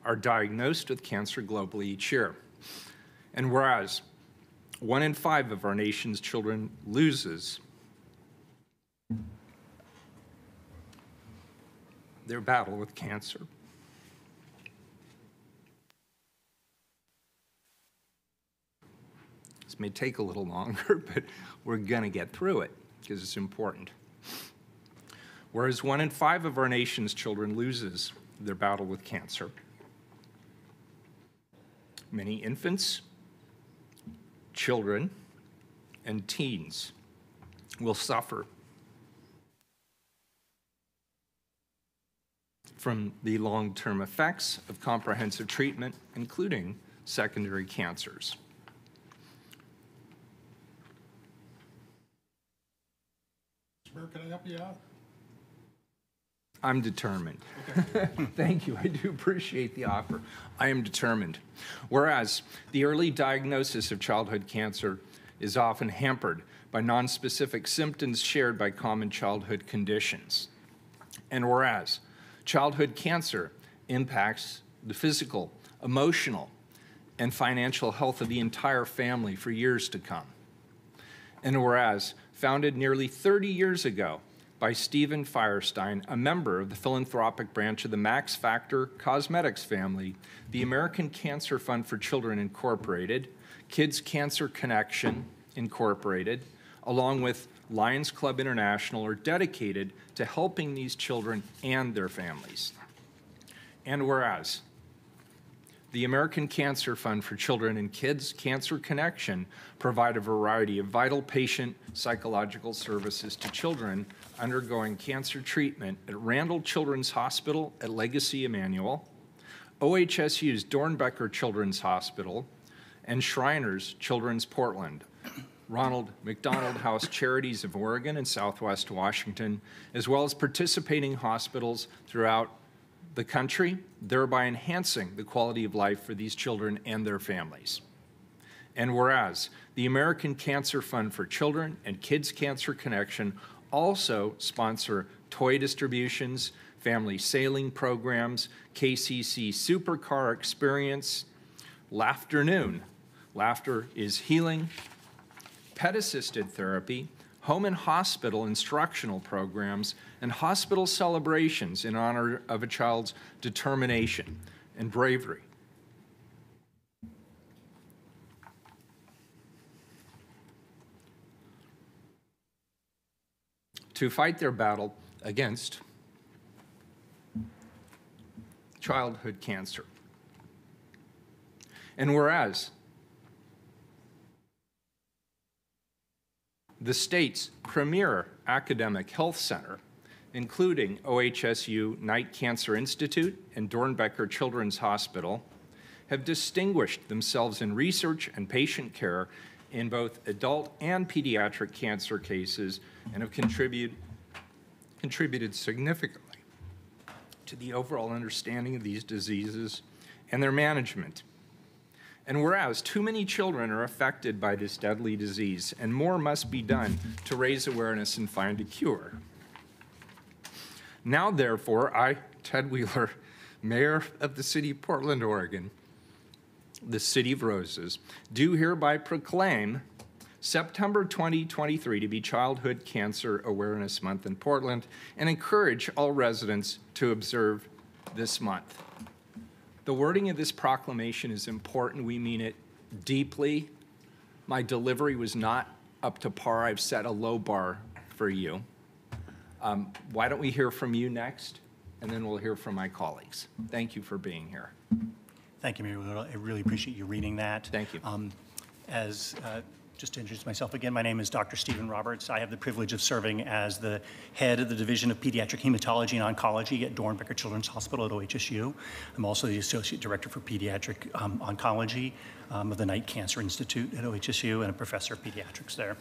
are diagnosed with cancer globally each year. And whereas one in five of our nation's children loses their battle with cancer. This may take a little longer, but we're going to get through it because it's important. Whereas one in five of our nation's children loses their battle with cancer, many infants, children, and teens will suffer from the long term effects of comprehensive treatment, including secondary cancers. Mayor, can I help you out? I'm determined. Thank you. I do appreciate the offer. I am determined. Whereas the early diagnosis of childhood cancer is often hampered by nonspecific symptoms shared by common childhood conditions. And whereas childhood cancer impacts the physical, emotional, and financial health of the entire family for years to come. And whereas founded nearly 30 years ago by Stephen Firestein, a member of the philanthropic branch of the Max Factor Cosmetics family, the American Cancer Fund for Children Incorporated, Kids Cancer Connection Incorporated, along with Lions Club International, are dedicated to helping these children and their families. And whereas the American Cancer Fund for Children and Kids Cancer Connection provide a variety of vital patient psychological services to children undergoing cancer treatment at Randall Children's Hospital at Legacy Emanuel, OHSU's Doernbecher Children's Hospital, and Shriners Children's Portland, Ronald McDonald House Charities of Oregon and Southwest Washington, as well as participating hospitals throughout the country, thereby enhancing the quality of life for these children and their families. And whereas the American Cancer Fund for Children and Kids Cancer Connection also sponsor toy distributions, family sailing programs, KCC Supercar Experience, Laughter Noon. Laughter is healing, pet assisted therapy, home and hospital instructional programs, and hospital celebrations in honor of a child's determination and bravery. To fight their battle against childhood cancer. And whereas the state's premier academic health center including OHSU Knight Cancer Institute and Doernbecher Children's Hospital, have distinguished themselves in research and patient care in both adult and pediatric cancer cases and have contributed, contributed significantly to the overall understanding of these diseases and their management. And whereas too many children are affected by this deadly disease, and more must be done to raise awareness and find a cure. Now, therefore, I, Ted Wheeler, Mayor of the City of Portland, Oregon, the City of Roses, do hereby proclaim September 2023 to be Childhood Cancer Awareness Month in Portland and encourage all residents to observe this month. The wording of this proclamation is important. We mean it deeply. My delivery was not up to par. I've set a low bar for you. Um, why don't we hear from you next, and then we'll hear from my colleagues. Thank you for being here. Thank you, Mayor Wheeler. I really appreciate you reading that. Thank you. Um, As, uh, just to introduce myself again, my name is Dr. Stephen Roberts. I have the privilege of serving as the head of the Division of Pediatric Hematology and Oncology at Doernbecher Children's Hospital at OHSU. I'm also the Associate Director for Pediatric um, Oncology um, of the Knight Cancer Institute at OHSU and a Professor of Pediatrics there.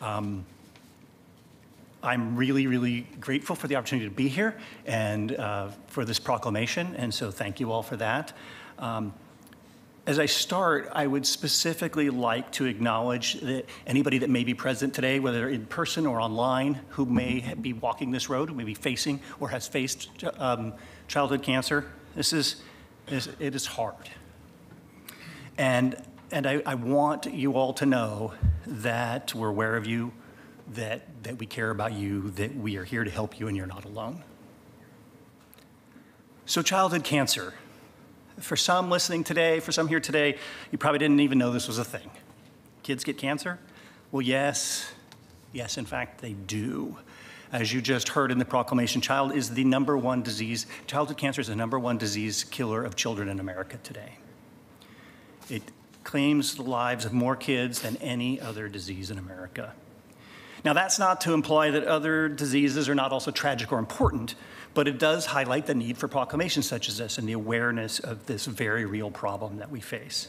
Um, I'm really, really grateful for the opportunity to be here and uh, for this proclamation, and so thank you all for that. Um, as I start, I would specifically like to acknowledge that anybody that may be present today, whether in person or online, who may be walking this road, who may be facing or has faced um, childhood cancer. This is, it is hard. And, and I, I want you all to know that we're aware of you, that, that we care about you, that we are here to help you, and you're not alone. So, childhood cancer for some listening today, for some here today, you probably didn't even know this was a thing. Kids get cancer? Well, yes. Yes, in fact, they do. As you just heard in the proclamation, child is the number one disease, childhood cancer is the number one disease killer of children in America today. It claims the lives of more kids than any other disease in America. Now, that's not to imply that other diseases are not also tragic or important, but it does highlight the need for proclamations such as this and the awareness of this very real problem that we face.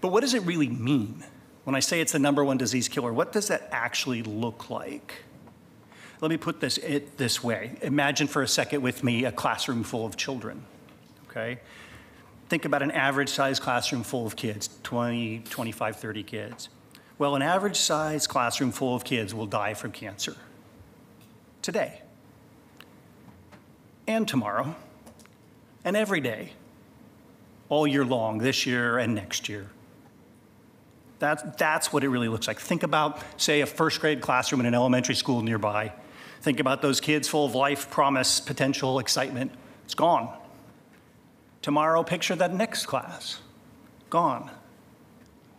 But what does it really mean? When I say it's the number one disease killer, what does that actually look like? Let me put this it this way. Imagine for a second with me a classroom full of children. Okay? Think about an average sized classroom full of kids, 20, 25, 30 kids. Well, an average sized classroom full of kids will die from cancer today and tomorrow and every day, all year long, this year and next year. That, that's what it really looks like. Think about, say, a first grade classroom in an elementary school nearby. Think about those kids full of life, promise, potential, excitement. It's gone. Tomorrow, picture that next class. Gone.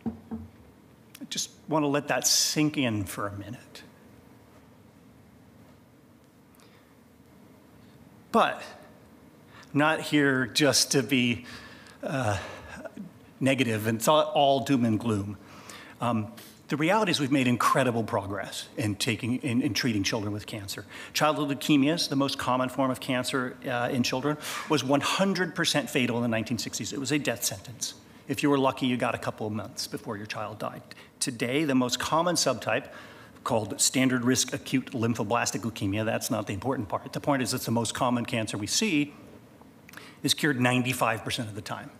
I just want to let that sink in for a minute. But not here just to be uh, negative and it's all, all, doom and gloom. Um, the reality is we've made incredible progress in, taking, in, in, treating children with cancer. Childhood leukemias, the most common form of cancer uh, in children, was 100% fatal in the 1960s. It was a death sentence. If you were lucky, you got a couple of months before your child died. Today, the most common subtype called standard risk acute lymphoblastic leukemia. That's not the important part. The point is it's the most common cancer we see is cured 95% of the time.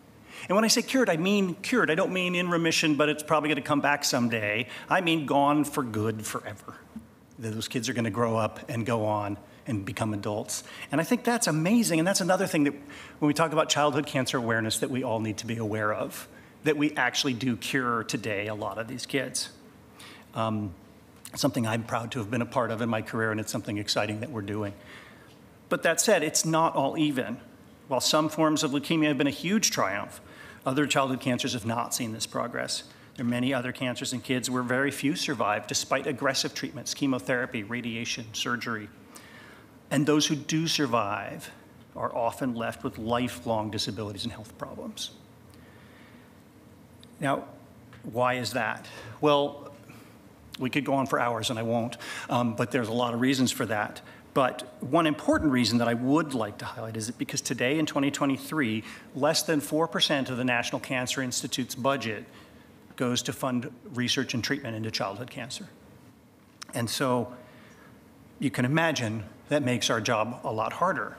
And when I say cured, I mean cured. I don't mean in remission, but it's probably going to come back someday. I mean gone for good forever. Those kids are going to grow up and go on and become adults. And I think that's amazing. And that's another thing that when we talk about childhood cancer awareness that we all need to be aware of, that we actually do cure today a lot of these kids. Um, something I'm proud to have been a part of in my career, and it's something exciting that we're doing. But that said, it's not all even. While some forms of leukemia have been a huge triumph, other childhood cancers have not seen this progress. There are many other cancers in kids where very few survive despite aggressive treatments, chemotherapy, radiation, surgery. And those who do survive are often left with lifelong disabilities and health problems. Now, why is that? Well, we could go on for hours, and I won't, um, but there's a lot of reasons for that. But one important reason that I would like to highlight is that because today in 2023, less than 4% of the National Cancer Institute's budget goes to fund research and treatment into childhood cancer. And so you can imagine that makes our job a lot harder.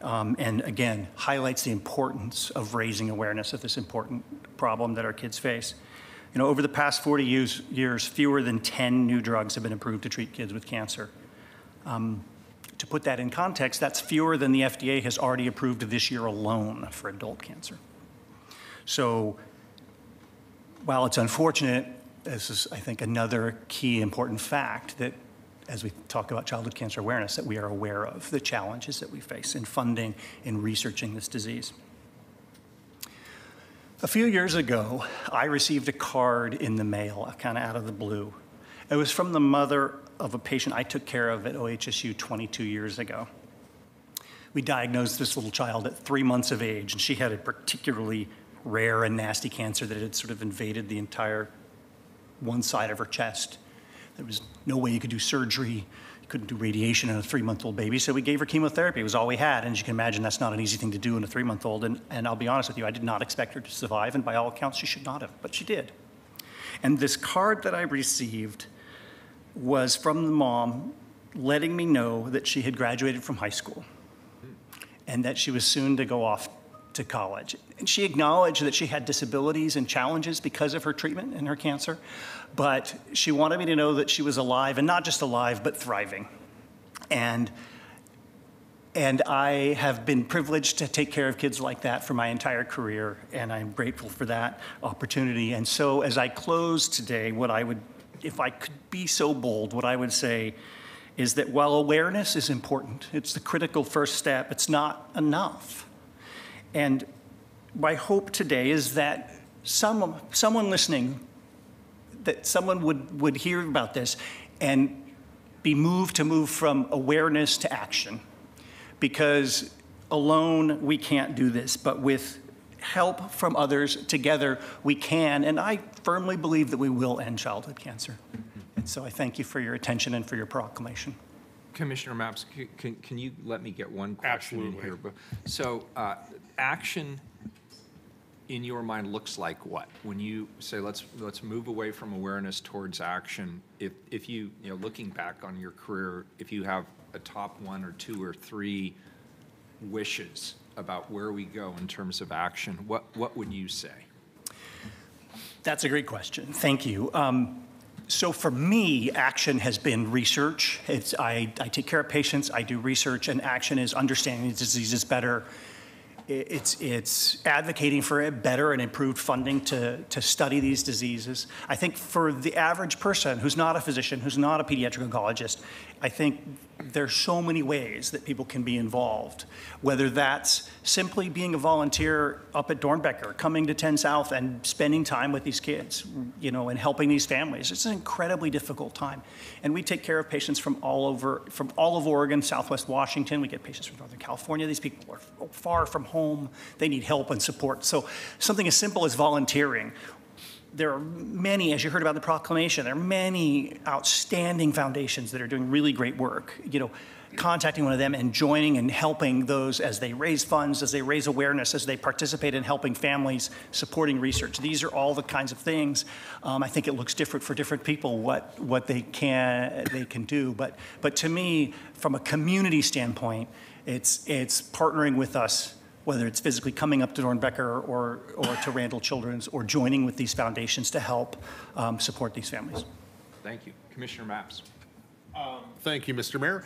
Um, and again, highlights the importance of raising awareness of this important problem that our kids face. You know, over the past 40 years, years fewer than 10 new drugs have been approved to treat kids with cancer. Um, to put that in context, that's fewer than the FDA has already approved this year alone for adult cancer. So while it's unfortunate, this is, I think, another key important fact that as we talk about childhood cancer awareness, that we are aware of the challenges that we face in funding and researching this disease. A few years ago, I received a card in the mail, uh, kind of out of the blue. It was from the mother of a patient I took care of at OHSU 22 years ago. We diagnosed this little child at three months of age, and she had a particularly rare and nasty cancer that had sort of invaded the entire one side of her chest. There was no way you could do surgery. You couldn't do radiation in a three month old baby. So we gave her chemotherapy. It was all we had. And as you can imagine, that's not an easy thing to do in a three month old. And, and I'll be honest with you, I did not expect her to survive. And by all accounts, she should not have, but she did. And this card that I received was from the mom letting me know that she had graduated from high school and that she was soon to go off to college. And she acknowledged that she had disabilities and challenges because of her treatment and her cancer, but she wanted me to know that she was alive, and not just alive, but thriving. And and I have been privileged to take care of kids like that for my entire career, and I'm grateful for that opportunity. And so, as I close today, what I would, if I could be so bold, what I would say is that while awareness is important, it's the critical first step, it's not enough. And my hope today is that some, someone listening, that someone would, would hear about this and be moved to move from awareness to action. Because alone we can't do this, but with help from others together we can. And I firmly believe that we will end childhood cancer. And so I thank you for your attention and for your proclamation. Commissioner Mapps, c- can, can you let me get one question in here? But- So, uh, action in your mind looks like what? When you say, let's, let's move away from awareness towards action, if, if you, you know, looking back on your career, if you have a top one or two or three wishes about where we go in terms of action, what, what would you say? That's a great question. Thank you. Um, so for me, action has been research. It's, I, I take care of patients, I do research, and action is understanding diseases better. It's, it's advocating for a better and improved funding to, to study these diseases. I think for the average person who's not a physician, who's not a pediatric oncologist, I think there's so many ways that people can be involved, whether that's simply being a volunteer up at Doernbecher, coming to 10 South and spending time with these kids, you know, and helping these families. It's an incredibly difficult time. And we take care of patients from all over, from all of Oregon, Southwest Washington. We get patients from Northern California. These people are far from home. They need help and support. So something as simple as volunteering there are many, as you heard about the proclamation, there are many outstanding foundations that are doing really great work. You know, contacting one of them and joining and helping those as they raise funds, as they raise awareness, as they participate in helping families, supporting research. These are all the kinds of things. Um, I think it looks different for different people what what they can they can do. But but to me, from a community standpoint, it's it's partnering with us whether it's physically coming up to Doernbecher or, or to Randall Children's or joining with these foundations to help um, support these families. Thank you. Commissioner Mapps. Thank you, Mr. Mayor.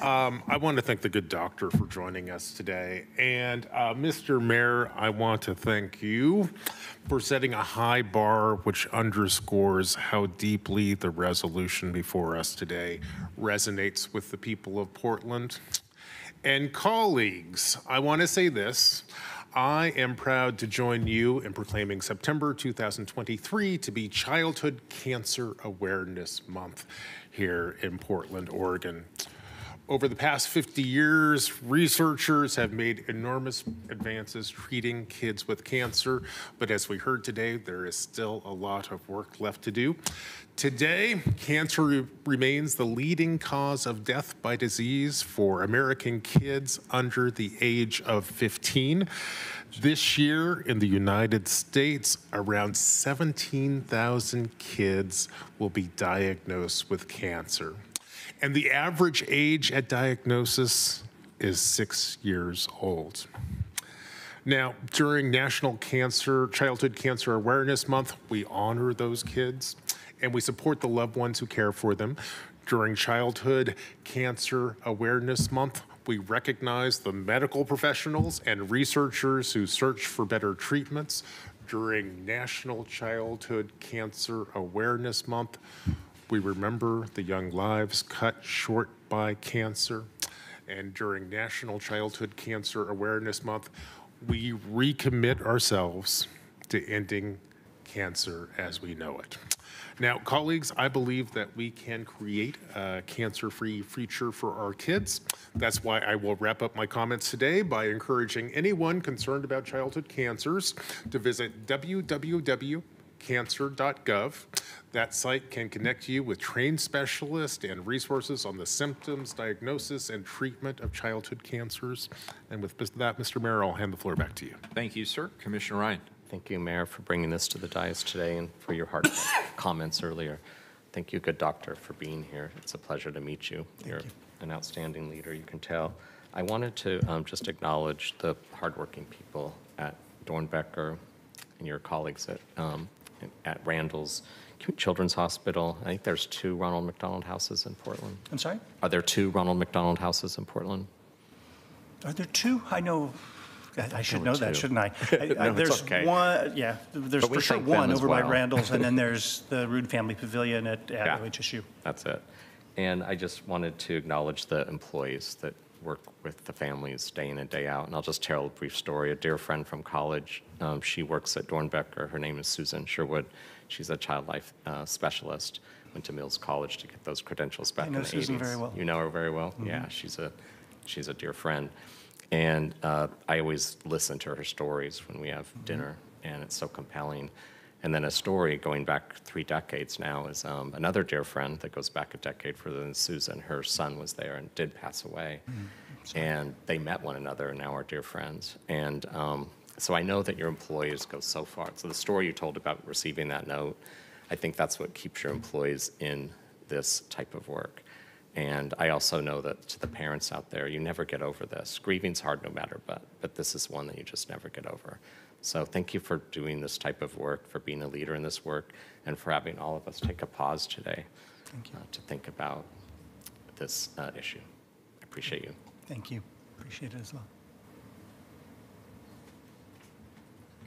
Um, I want to thank the good doctor for joining us today. And uh, Mr. Mayor, I want to thank you for setting a high bar, which underscores how deeply the resolution before us today resonates with the people of Portland. And colleagues, I want to say this. I am proud to join you in proclaiming September 2023 to be Childhood Cancer Awareness Month here in Portland, Oregon. over the past 50 years, researchers have made enormous advances treating kids with cancer, but as we heard today, there is still a lot of work left to do. Today, cancer remains the leading cause of death by disease for American kids under the age of 15. This year in the United States, around 17,000 kids will be diagnosed with cancer. And the average age at diagnosis is six years old. Now, during National Cancer Childhood Cancer Awareness Month, we honor those kids and we support the loved ones who care for them. During Childhood Cancer Awareness Month, we recognize the medical professionals and researchers who search for better treatments. During National Childhood Cancer Awareness Month, we remember the young lives cut short by cancer. And during National Childhood Cancer Awareness Month, we recommit ourselves to ending cancer as we know it. Now, colleagues, I believe that we can create a cancer-free future for our kids. That's why I will wrap up my comments today by encouraging anyone concerned about childhood cancers to visit www.cancer.gov. That site can connect you with trained specialists and resources on the symptoms, diagnosis, and treatment of childhood cancers. And with that, Mr. Mayor, I'll hand the floor back to you. Thank you, sir. Commissioner Ryan. Thank you, Mayor, for bringing this to the dais today and for your heartfelt comments earlier. Thank you, good doctor, for being here. It's a pleasure to meet you. You're an outstanding leader, you can tell. I wanted to um, just acknowledge the hardworking people at Doernbecher and your colleagues at, um, at Randall's Children's Hospital. I think there's two Ronald McDonald houses in Portland. I'm sorry? Are there two Ronald McDonald houses in Portland? Are there two? I know, I I should know that, shouldn't I? I- No, I- it's There's okay. one, yeah, there's But we for sure thank them one as over by well. Randall's, and then there's the Rood Family Pavilion at Yeah. at OHSU. That's it. And I just wanted to acknowledge the employees that work with the families day in and day out. And I'll just tell a brief story. A dear friend from college, um, she works at Doernbecher. Her name is Susan Sherwood. She's a child life uh, specialist. Went to Mills College to get those credentials back I know in the Susan 80s. very well. You know her very well? Yeah, she's a she's a dear friend. And uh, I always listen to her stories when we have dinner, and it's so compelling. And then a story going back three decades now is um, another dear friend that goes back a decade further than Susan. Her son was there and did pass away. And they met one another and now are dear friends. And um, so I know that your employees go so far. So the story you told about receiving that note, I think that's what keeps your employees in this type of work. And I also know that to the parents out there, you never get over this. Grieving's hard no matter but, but this is one that you just never get over. So thank you for doing this type of work, for being a leader in this work, and for having all of us take a pause today uh, to think about this uh, issue. I appreciate you. Thank you. Appreciate it as well.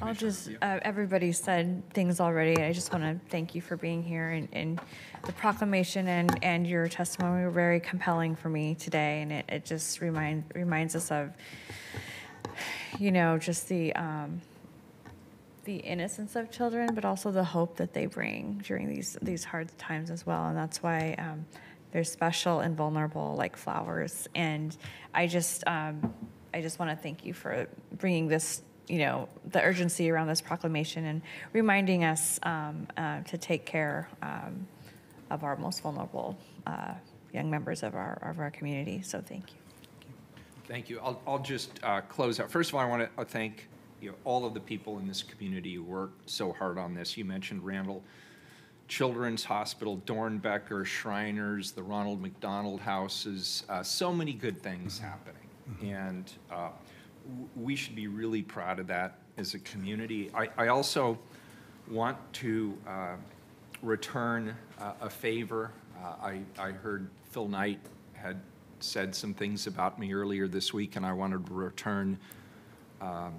I'll just, uh, everybody said things already. I just want to thank you for being here and, and the proclamation and, and your testimony were very compelling for me today. And it, it just remind, reminds us of, you know, just the, um, the innocence of children, but also the hope that they bring during these, these hard times as well. And that's why, um, they're special and vulnerable like flowers. And I just, um, I just want to thank you for bringing this, you know, the urgency around this proclamation and reminding us um, uh, to take care um, of our most vulnerable uh, young members of our of our community. So thank you. Thank you. I'll, I'll just uh, close out. First of all, I want to thank you know, all of the people in this community who worked so hard on this. You mentioned Randall Children's Hospital, Doernbecher, Shriners, the Ronald McDonald Houses, uh, so many good things happening. And uh, w- we should be really proud of that as a community. I, I also want to uh, return uh, a favor. Uh, I, I heard Phil Knight had said some things about me earlier this week, and I wanted to return um,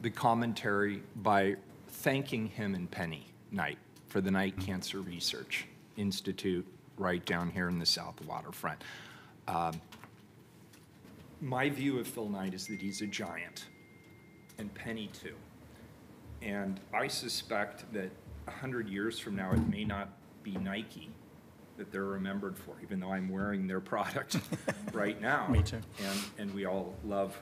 the commentary by thanking him and Penny Knight for the Knight Cancer Research Institute right down here in the South Waterfront. Um, my view of Phil Knight is that he's a giant, and Penny too. And I suspect that 100 years from now, it may not be Nike that they're remembered for, even though I'm wearing their product right now. Me too. And, and we all love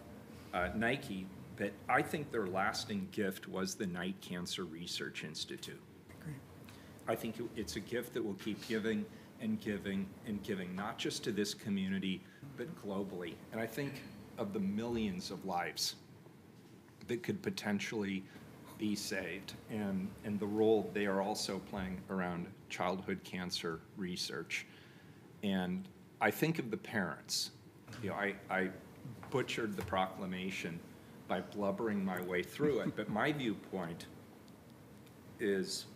uh, Nike, but I think their lasting gift was the Knight Cancer Research Institute. I think it's a gift that will keep giving and giving and giving, not just to this community, but globally. And I think of the millions of lives that could potentially be saved and, and the role they are also playing around childhood cancer research. And I think of the parents. You know, I, I butchered the proclamation by blubbering my way through it, but my viewpoint is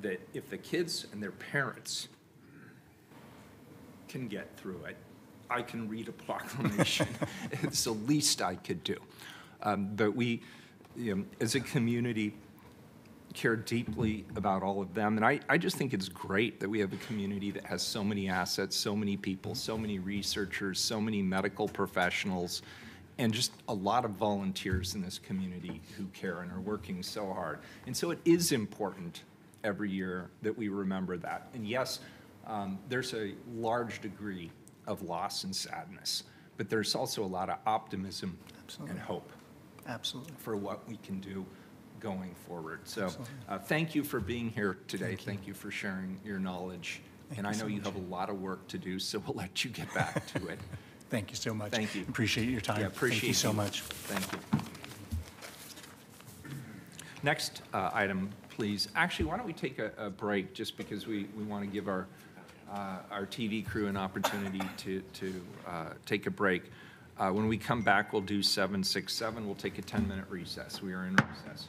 that if the kids and their parents can get through it, I can read a proclamation. it's the least I could do. Um, but we, you know, as a community, care deeply about all of them. And I, I just think it's great that we have a community that has so many assets, so many people, so many researchers, so many medical professionals, and just a lot of volunteers in this community who care and are working so hard. And so it is important every year that we remember that. And yes, um, there's a large degree of loss and sadness, but there's also a lot of optimism and hope Absolutely. for what we can do going forward. So uh, thank you for being here today. Thank you for sharing your knowledge. And I know so you much. have a lot of work to do, so we'll let you get back to it. Thank you so much. Thank you. Appreciate your time. Yeah, appreciate Thank you so much. Thank you. Next uh, item, please. Actually, why don't we take a, a break just because we, we want to give our, uh, our TV crew an opportunity to, to uh, take a break. Uh, When we come back, we'll do 767. We'll take a 10-minute recess. We are in recess.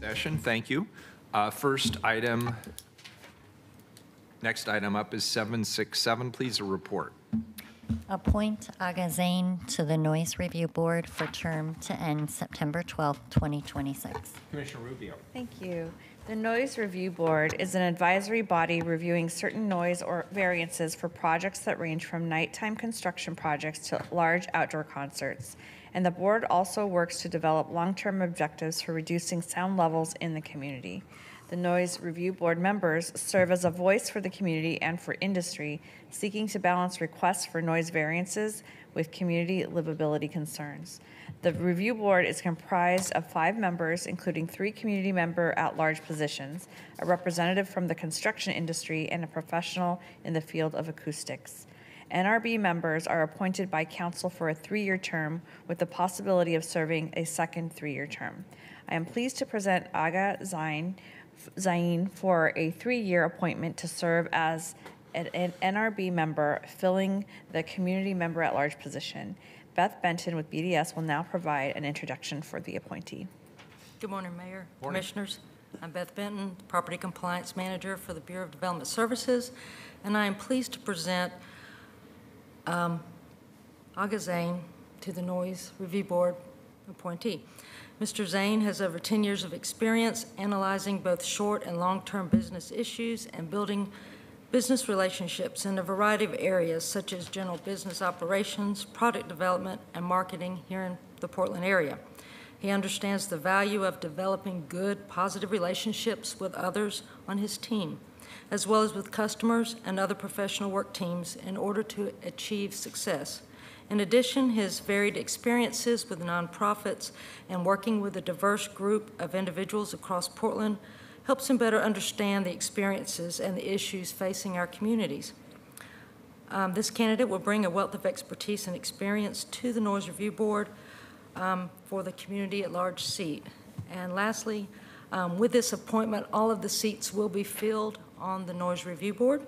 Session, thank you. Uh, First item, next item up is 767, please, a report. Appoint Aga Zain to the Noise Review Board for term to end September 12th, 2026. Commissioner Rubio. Thank you. The Noise Review Board is an advisory body reviewing certain noise or variances for projects that range from nighttime construction projects to large outdoor concerts. And the board also works to develop long-term objectives for reducing sound levels in the community. The Noise Review Board members serve as a voice for the community and for industry, seeking to balance requests for noise variances with community livability concerns. The review board is comprised of five members, including three community member at-large positions, a representative from the construction industry, and a professional in the field of acoustics. NRB members are appointed by council for a three-year term with the possibility of serving a second three-year term. I am pleased to present Aga Zain, Zain for a three-year appointment to serve as an, an NRB member filling the community member at-large position. Beth Benton with BDS will now provide an introduction for the appointee. Good morning, Mayor, Morning. Commissioners. I'm Beth Benton, Property Compliance Manager for the Bureau of Development Services, and I am pleased to present um, Aga Zain to the Noise Review Board appointee. Mr. Zain has over 10 years of experience analyzing both short and long-term business issues and building business relationships in a variety of areas such as general business operations, product development, and marketing here in the Portland area. He understands the value of developing good, positive relationships with others on his team, as well as with customers and other professional work teams in order to achieve success. In addition, his varied experiences with nonprofits and working with a diverse group of individuals across Portland helps him better understand the experiences and the issues facing our communities. Um, this candidate will bring a wealth of expertise and experience to the Noise Review Board um, for the community at large seat. And lastly, um, with this appointment, all of the seats will be filled on the Noise Review Board.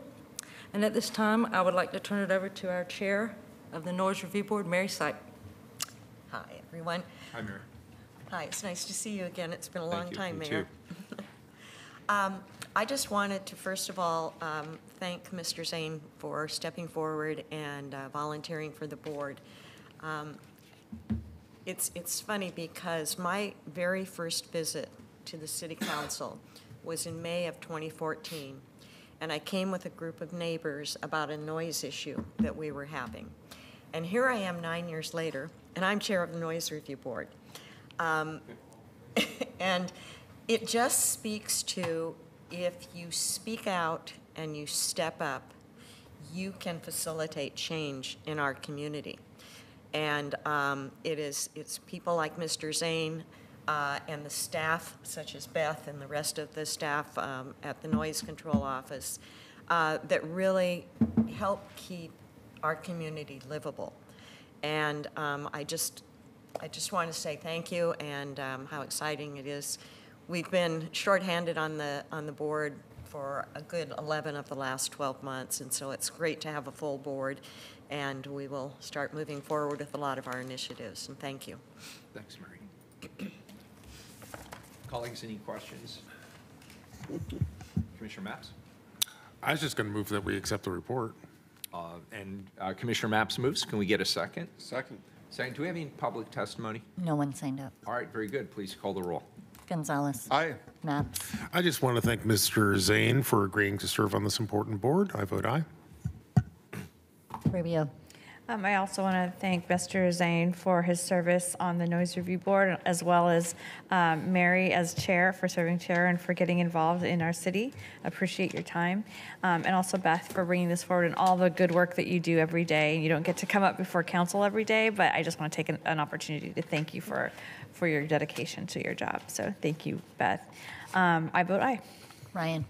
And at this time, I would like to turn it over to our chair, of the Noise Review Board, Mary Sipe. Hi, everyone. Hi, Mary. Hi, it's nice to see you again. It's been a long you. time, You Mayor. Um, I just wanted to, first of all, um, thank Mr. Zain for stepping forward and uh, volunteering for the board. Um, It's, it's funny because my very first visit to the city council was in May of 2014, and I came with a group of neighbors about a noise issue that we were having. And here I am nine years later, and I'm chair of the Noise Review Board. Um, And it just speaks to if you speak out and you step up, you can facilitate change in our community. And um, it is, it's people like Mr. Zain uh, and the staff, such as Beth and the rest of the staff um, at the Noise Control Office, uh, that really help keep our community livable. And um, I just, I just want to say thank you and um, how exciting it is. We've been shorthanded on the, on the board for a good 11 of the last 12 months, and so it's great to have a full board, and we will start moving forward with a lot of our initiatives, and thank you. Thanks, Mary. Colleagues, any questions? Commissioner Mapps? I was just going to move that we accept the report. Uh, And uh, Commissioner Mapps moves. Can we get a second? Second. Second. Do we have any public testimony? No one signed up. All right, very good. Please call the roll. Gonzalez. Aye. Mapps. I just want to thank Mr. Zain for agreeing to serve on this important board. I vote aye. Rubio. Um, I also want to thank Mr. Zain for his service on the Noise Review Board, as well as um, Mary as chair for serving chair and for getting involved in our city. Appreciate your time. Um, and also Beth for bringing this forward and all the good work that you do every day. You don't get to come up before council every day, but I just want to take an, an opportunity to thank you for, for your dedication to your job. So thank you, Beth. Um, I vote aye. Ryan.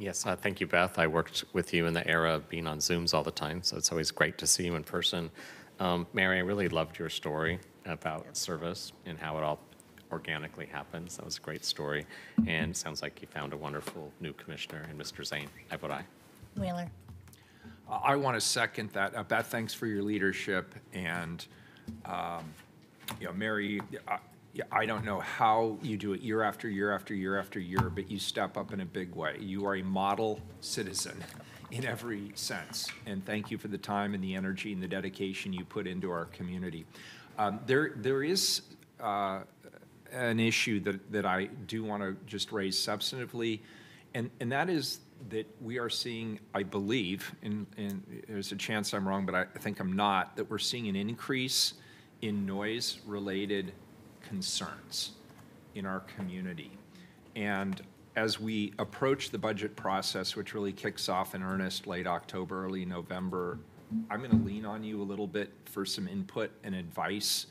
Yes, uh, thank you, Beth. I worked with you in the era of being on Zooms all the time, so it's always great to see you in person. Um, Mary, I really loved your story about service and how it all organically happens. That was a great story, and sounds like you found a wonderful new commissioner in Mr. Zain. I vote aye. Wheeler. Uh, I want to second that. Uh, Beth, thanks for your leadership. And, um, you know, Mary, I, don't know how you do it year after year after year after year, but you step up in a big way. You are a model citizen in every sense. And thank you for the time and the energy and the dedication you put into our community. Um, there, there is uh, an issue that, that I do want to just raise substantively, and, and that is that we are seeing, I believe, and, and there's a chance I'm wrong, but I think I'm not, that we're seeing an increase in noise-related concerns in our community. And as we approach the budget process, which really kicks off in earnest late October, early November, I'm going to lean on you a little bit for some input and advice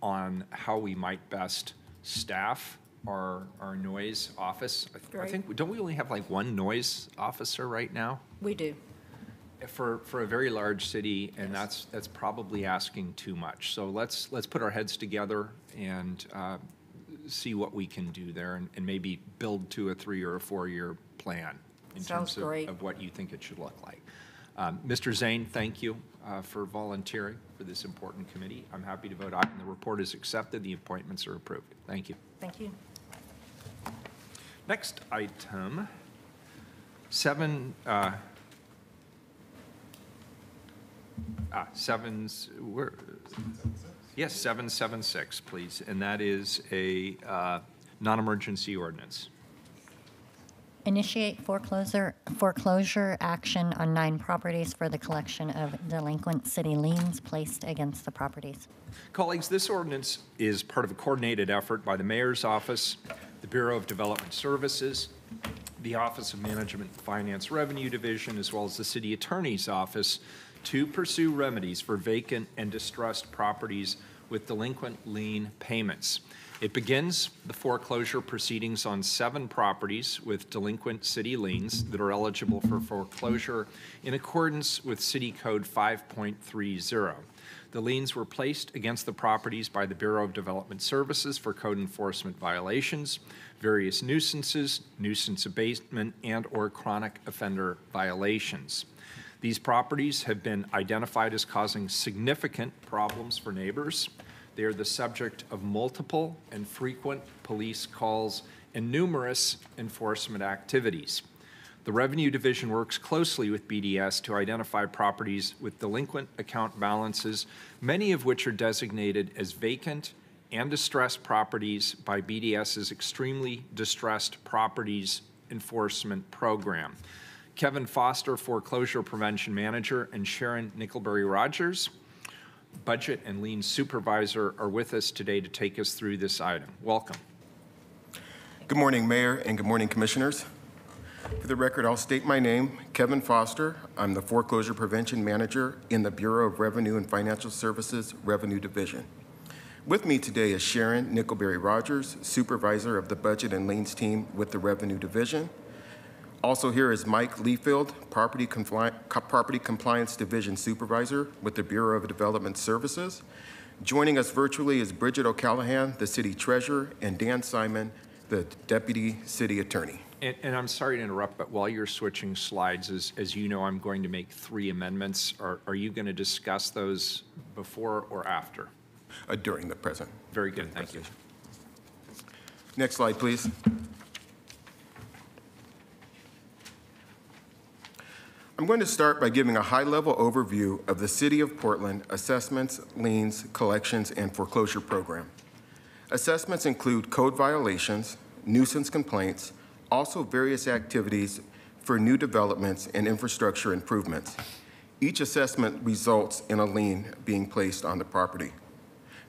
on how we might best staff our, our noise office. I th- I think, don't we only have like one noise officer right now? We do. For, for a very large city, and that's, that's probably asking too much. So let's, let's put our heads together and uh, see what we can do there and, and maybe build to a three or a four-year plan in Sounds terms of, great. of what you think it should look like. Um, Mr. Zain, thank you uh, for volunteering for this important committee. I'm happy to vote aye, and the report is accepted. The appointments are approved. Thank you. Thank you. Next item, seven, uh, ah, sevens, where, yes, 776, please, and that is a uh, non-emergency ordinance. Initiate foreclosure, foreclosure action on nine properties for the collection of delinquent city liens placed against the properties. Colleagues, this ordinance is part of a coordinated effort by the Mayor's Office, the Bureau of Development Services, the Office of Management and Finance Revenue Division, as well as the City Attorney's Office to pursue remedies for vacant and distressed properties with delinquent lien payments. It begins the foreclosure proceedings on seven properties with delinquent city liens that are eligible for foreclosure in accordance with City Code 5.30. The liens were placed against the properties by the Bureau of Development Services for code enforcement violations, various nuisances, nuisance abatement, and/or chronic offender violations. These properties have been identified as causing significant problems for neighbors. They are the subject of multiple and frequent police calls and numerous enforcement activities. The Revenue Division works closely with BDS to identify properties with delinquent account balances, many of which are designated as vacant and distressed properties by BDS's Extremely Distressed Properties Enforcement Program. Kevin Foster, Foreclosure Prevention Manager, and Sharon Nickelberry Rogers, Budget and Lien Supervisor, are with us today to take us through this item. Welcome. Good morning, Mayor, and good morning, Commissioners. For the record, I'll state my name, Kevin Foster. I'm the Foreclosure Prevention Manager in the Bureau of Revenue and Financial Services Revenue Division. With me today is Sharon Nickelberry Rogers, Supervisor of the Budget and Liens Team with the Revenue Division. Also here is Mike Leafield, Property, Compli Property Compliance Division Supervisor with the Bureau of Development Services. Joining us virtually is Bridget O'Callahan, the City Treasurer, and Dan Simon, the Deputy City Attorney. And, and, I'm sorry to interrupt, but while you're switching slides, as, as you know, I'm going to make three amendments. Are, are you going to discuss those before or after? Uh, during the present. Very good, thank you. Next slide, please. I'm going to start by giving a high-level overview of the City of Portland Assessments, Liens, Collections, and Foreclosure Program. Assessments include code violations, nuisance complaints, also various activities for new developments and infrastructure improvements. Each assessment results in a lien being placed on the property.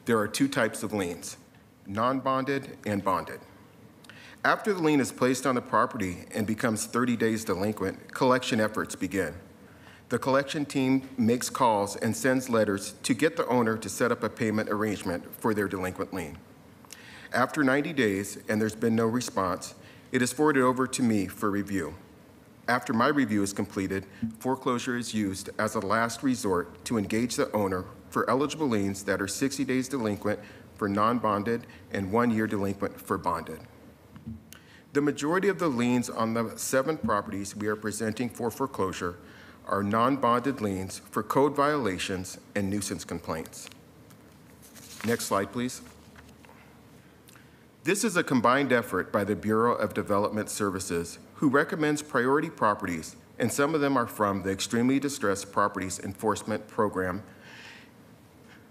There are two types of liens, non-bonded and bonded. After the lien is placed on the property and becomes 30 days delinquent, collection efforts begin. The collection team makes calls and sends letters to get the owner to set up a payment arrangement for their delinquent lien. After 90 days and there's been no response, it is forwarded over to me for review. After my review is completed, foreclosure is used as a last resort to engage the owner for eligible liens that are 60 days delinquent for non-bonded and one year delinquent for bonded. The majority of the liens on the seven properties we are presenting for foreclosure are non-bonded liens for code violations and nuisance complaints. Next slide, please. This is a combined effort by the Bureau of Development Services, who recommends priority properties, and some of them are from the Extremely Distressed Properties Enforcement Program.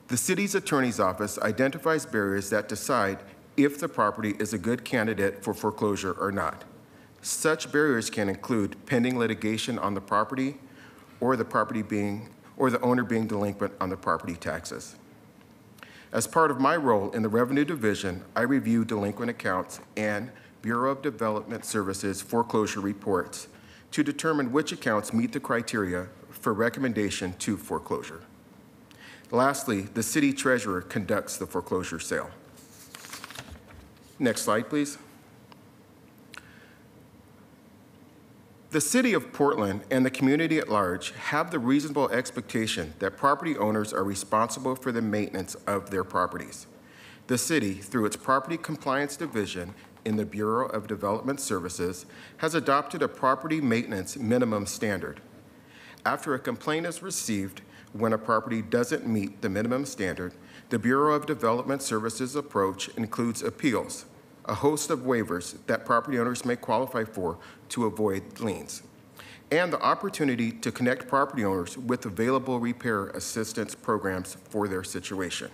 The city's attorney's office identifies barriers that decide if the property is a good candidate for foreclosure or not. Such barriers can include pending litigation on the property or the property being or the owner being delinquent on the property taxes. As part of my role in the Revenue Division, I review delinquent accounts and Bureau of Development Services foreclosure reports to determine which accounts meet the criteria for recommendation to foreclosure. Lastly, the city treasurer conducts the foreclosure sale. Next slide, please. The City of Portland and the community at large have the reasonable expectation that property owners are responsible for the maintenance of their properties. The city, through its Property Compliance Division in the Bureau of Development Services, has adopted a property maintenance minimum standard. After a complaint is received when a property doesn't meet the minimum standard, the Bureau of Development Services approach includes appeals, a host of waivers that property owners may qualify for to avoid liens, and the opportunity to connect property owners with available repair assistance programs for their situation.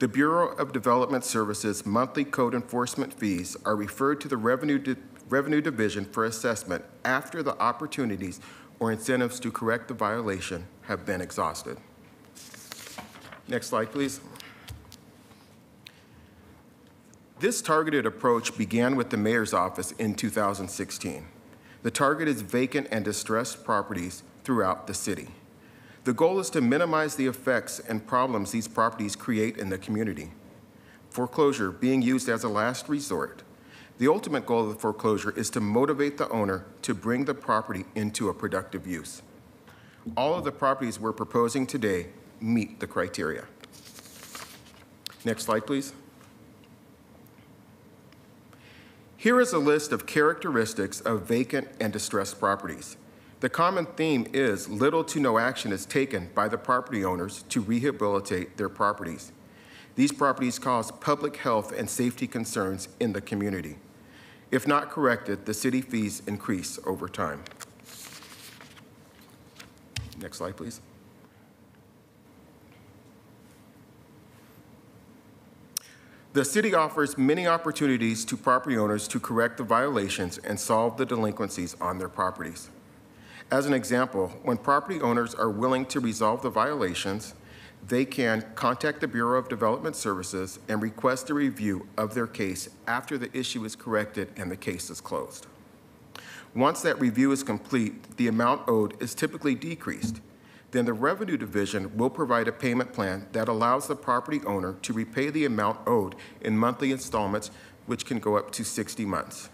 The Bureau of Development Services monthly code enforcement fees are referred to the Revenue, Di Revenue Division for assessment after the opportunities or incentives to correct the violation have been exhausted. Next slide, please. This targeted approach began with the mayor's office in 2016. The target is vacant and distressed properties throughout the city. The goal is to minimize the effects and problems these properties create in the community. Foreclosure being used as a last resort. The ultimate goal of the foreclosure is to motivate the owner to bring the property into a productive use. All of the properties we're proposing today meet the criteria. Next slide, please. Here is a list of characteristics of vacant and distressed properties. The common theme is little to no action is taken by the property owners to rehabilitate their properties. These properties cause public health and safety concerns in the community. If not corrected, the city fees increase over time. Next slide, please. The city offers many opportunities to property owners to correct the violations and solve the delinquencies on their properties. As an example, when property owners are willing to resolve the violations, they can contact the Bureau of Development Services and request a review of their case after the issue is corrected and the case is closed. Once that review is complete, the amount owed is typically decreased. Then the Revenue Division will provide a payment plan that allows the property owner to repay the amount owed in monthly installments, which can go up to 60 months.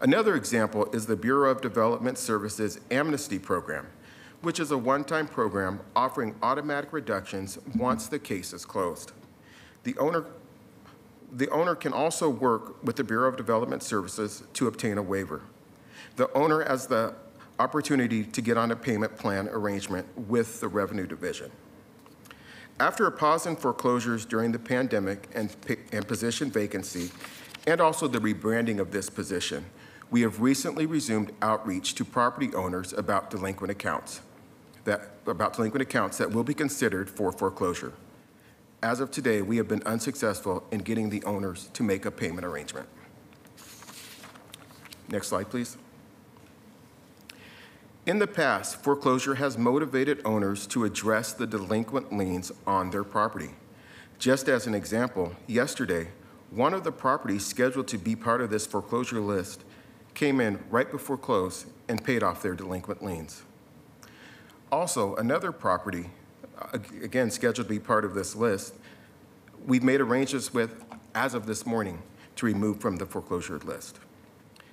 Another example is the Bureau of Development Services Amnesty Program which is a one-time program offering automatic reductions once the case is closed. The owner, the owner can also work with the Bureau of Development Services to obtain a waiver. The owner as the opportunity to get on a payment plan arrangement with the Revenue Division. After a pause in foreclosures during the pandemic and, and position vacancy, and also the rebranding of this position, we have recently resumed outreach to property owners about delinquent accounts that, about delinquent accounts that will be considered for foreclosure. As of today, we have been unsuccessful in getting the owners to make a payment arrangement. Next slide, please. In the past, foreclosure has motivated owners to address the delinquent liens on their property. Just as an example, yesterday, one of the properties scheduled to be part of this foreclosure list came in right before close and paid off their delinquent liens. Also, another property, again scheduled to be part of this list, we've made arrangements with, as of this morning, to remove from the foreclosure list.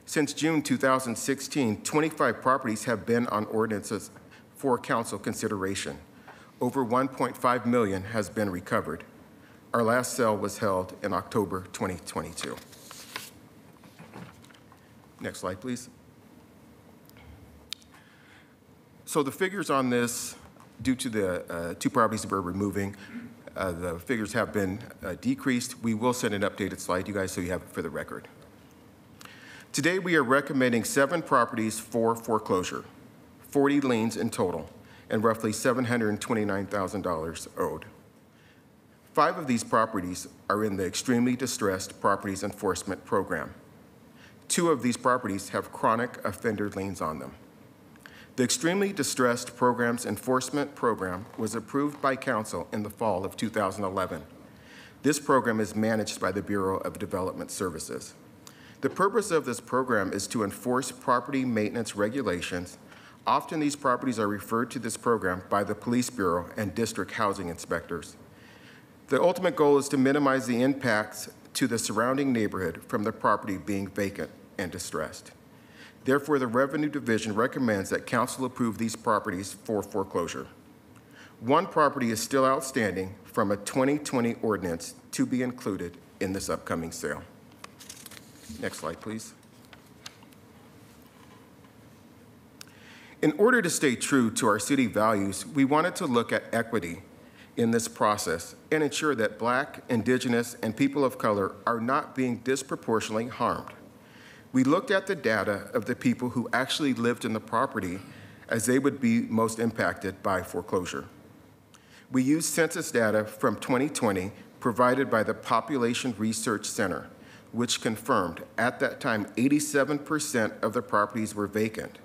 Since June 2016, 25 properties have been on ordinances for council consideration. Over 1.5 million has been recovered. Our last sale was held in October 2022. Next slide, please. So the figures on this, due to the uh, two properties that we're removing, uh, the figures have been uh, decreased. We will send an updated slide, to you guys, so you have it for the record. Today, we are recommending seven properties for foreclosure, 40 liens in total, and roughly $729,000 owed. Five of these properties are in the extremely distressed properties enforcement program. Two of these properties have chronic offender liens on them. The Extremely Distressed Programs Enforcement Program was approved by Council in the fall of 2011. This program is managed by the Bureau of Development Services. The purpose of this program is to enforce property maintenance regulations. Often these properties are referred to this program by the Police Bureau and district housing inspectors. The ultimate goal is to minimize the impacts to the surrounding neighborhood from the property being vacant and distressed. Therefore, the Revenue Division recommends that council approve these properties for foreclosure. One property is still outstanding from a 2020 ordinance to be included in this upcoming sale. Next slide, please. In order to stay true to our city values, we wanted to look at equity in this process and ensure that Black, Indigenous, and people of color are not being disproportionately harmed. We looked at the data of the people who actually lived in the property as they would be most impacted by foreclosure. We used census data from 2020 provided by the Population Research Center, which confirmed at that time 87% of the properties were vacant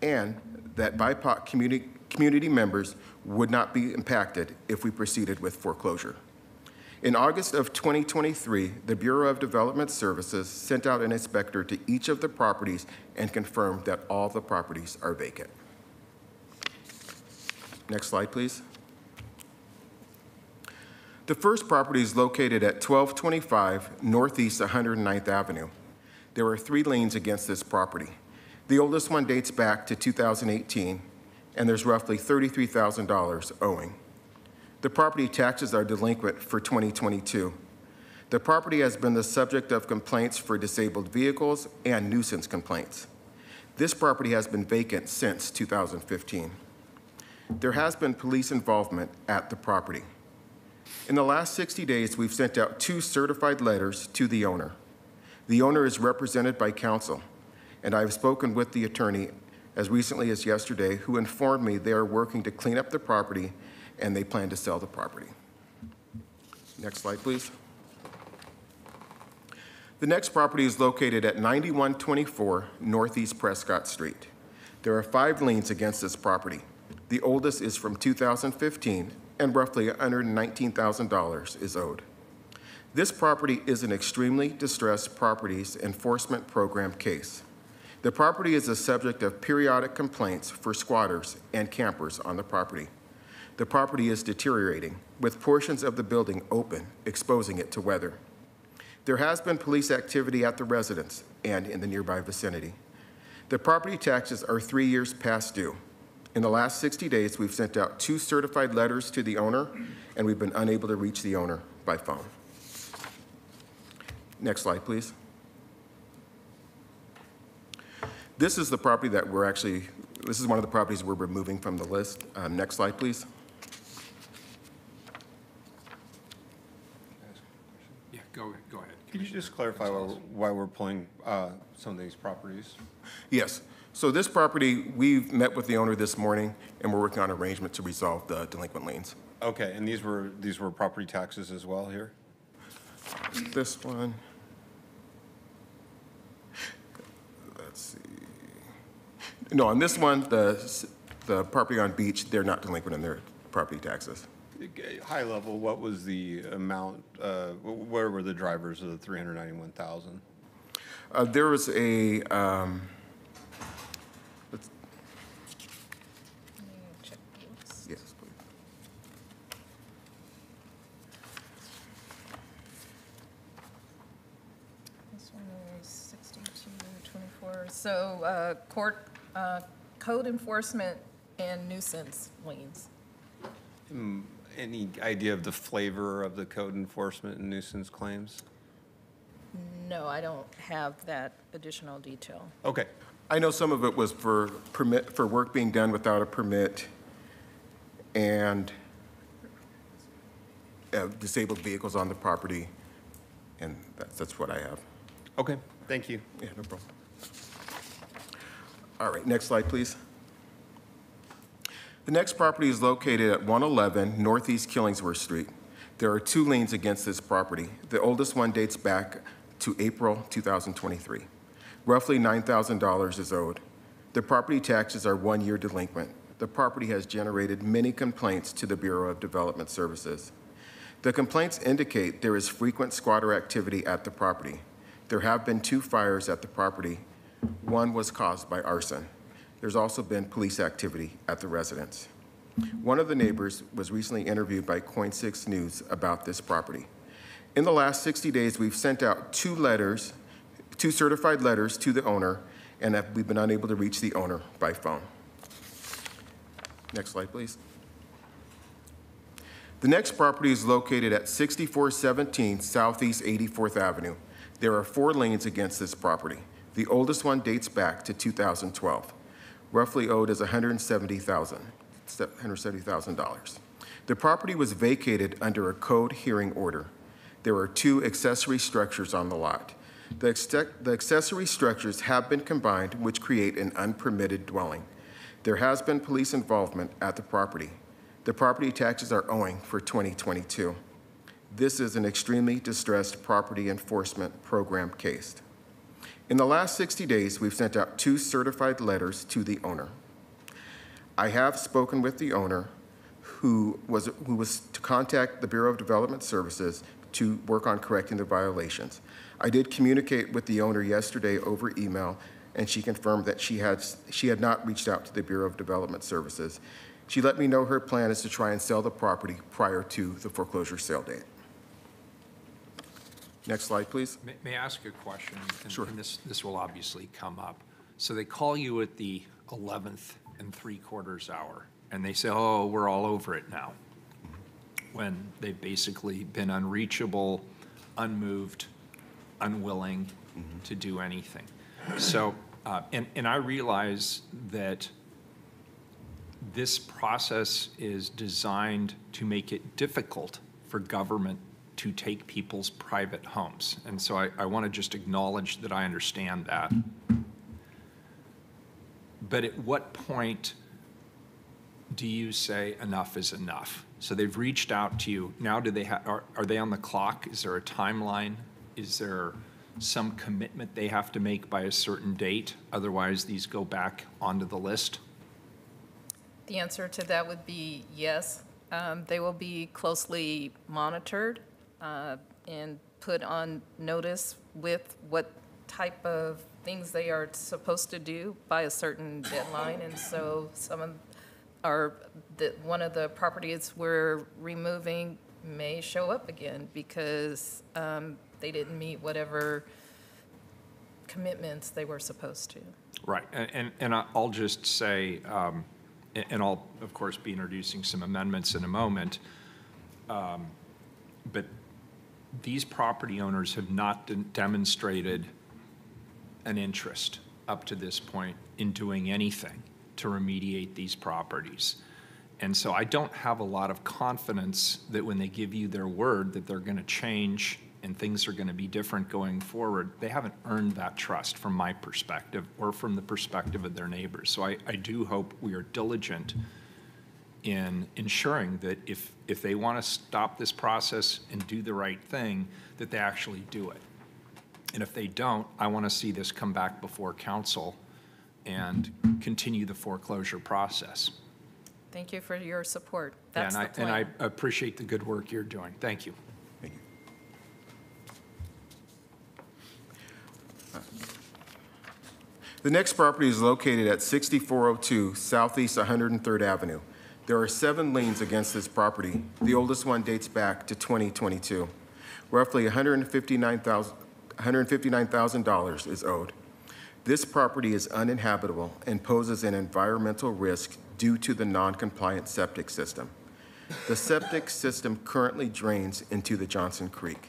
and that BIPOC community, community members would not be impacted if we proceeded with foreclosure. In August of 2023, the Bureau of Development Services sent out an inspector to each of the properties and confirmed that all the properties are vacant. Next slide, please. The first property is located at 1225 Northeast 109th Avenue. There are three liens against this property. The oldest one dates back to 2018, and there's roughly $33,000 owing. The property taxes are delinquent for 2022. The property has been the subject of complaints for disabled vehicles and nuisance complaints. This property has been vacant since 2015. There has been police involvement at the property. In the last 60 days, we've sent out two certified letters to the owner. The owner is represented by counsel, and I've spoken with the attorney as recently as yesterday, who informed me they are working to clean up the property and they plan to sell the property. Next slide, please. The next property is located at 9124 Northeast Prescott Street. There are five liens against this property. The oldest is from 2015, and roughly $119,000 is owed. This property is an extremely distressed properties enforcement program case. The property is the subject of periodic complaints for squatters and campers on the property. The property is deteriorating, with portions of the building open, exposing it to weather. There has been police activity at the residence and in the nearby vicinity. The property taxes are three years past due. In the last 60 days, we've sent out two certified letters to the owner, and we've been unable to reach the owner by phone. Next slide, please. This is the property that we're actually, this is one of the properties we're removing from the list. Um, Next slide, please. Yeah, go, go ahead. Could you just clarify why we're- why we're pulling uh, some of these properties? Yes. So this property, we've met with the owner this morning, and we're working on arrangement to resolve the delinquent liens. Okay, and these were, these were property taxes as well here? This one. Let's see. No, on this one, the, the property on Beach, they're not delinquent in their property taxes. High level, what was the amount, uh, where were the drivers of the 391,000? Uh, There was a, um, let's- yes, please. This one is 6224. So uh, court, uh, code enforcement and nuisance liens. Hmm, Any idea of the flavor of the code enforcement and nuisance claims? No, I don't have that additional detail. Okay. I know some of it was for permit, for work being done without a permit and uh, disabled vehicles on the property, and that's, that's what I have. Okay, thank you. Yeah, no problem. All right, next slide, please. The next property is located at 111 Northeast Killingsworth Street. There are two liens against this property. The oldest one dates back to April 2023. Roughly $9,000 is owed. The property taxes are one-year delinquent. The property has generated many complaints to the Bureau of Development Services. The complaints indicate there is frequent squatter activity at the property. There have been two fires at the property. One was caused by arson. There's also been police activity at the residence. One of the neighbors was recently interviewed by KOIN 6 News about this property. In the last 60 days, we've sent out two letters, two certified letters to the owner, and we've been unable to reach the owner by phone. Next slide, please. The next property is located at 6417 Southeast 84th Avenue. There are four lanes against this property. The oldest one dates back to 2012. Roughly owed is $170,000, $170,000. The property was vacated under a code hearing order. There are two accessory structures on the lot. The the accessory structures have been combined, which create an unpermitted dwelling. There has been police involvement at the property. The property taxes are owing for 2022. This is an extremely distressed property enforcement program case. In the last 60 days, we've sent out two certified letters to the owner. I have spoken with the owner, who was, who was to contact the Bureau of Development Services to work on correcting the violations. I did communicate with the owner yesterday over email, and she confirmed that she had, she had not reached out to the Bureau of Development Services. She let me know her plan is to try and sell the property prior to the foreclosure sale date. Next slide, please. May, may I ask a question? And- Sure. And this, this will obviously come up. So they call you at the 11th and three quarters hour, and they say, oh, we're all over it now. When they've basically been unreachable, unmoved, unwilling to do anything. So Uh, And, and I realize that this process is designed to make it difficult for government to take people's private homes. And so I, I want to just acknowledge that I understand that. But at what point do you say enough is enough? So they've reached out to you. Now, do they have, are, are they on the clock? Is there a timeline? Is there some commitment they have to make by a certain date? Otherwise, these go back onto the list? The answer to that would be yes. Um, They will be closely monitored uh, and put on notice with what type of things they are supposed to do by a certain deadline. And so some of our, the, one of the properties we're removing may show up again because um, they didn't meet whatever commitments they were supposed to. Right, and, and- and I'll just say, um, and I'll, of course, be introducing some amendments in a moment, um, but these property owners have not de- demonstrated an interest up to this point in doing anything to remediate these properties. And so I don't have a lot of confidence that when they give you their word that they're going to change and things are going to be different going forward, they haven't earned that trust from my perspective or from the perspective of their neighbors. So I, I do hope we are diligent in ensuring that if, if they want to stop this process and do the right thing, that they actually do it. And if they don't, I want to see this come back before council and continue the foreclosure process. Thank you for your support. That's And the I, plan. and I appreciate the good work you're doing. Thank you. Thank you. The next property is located at 6402 Southeast 103rd Avenue. There are seven liens against this property. The oldest one dates back to 2022. Roughly $159,000 $159,000 is owed. This property is uninhabitable and poses an environmental risk due to the non-compliant septic system. The septic system currently drains into the Johnson Creek.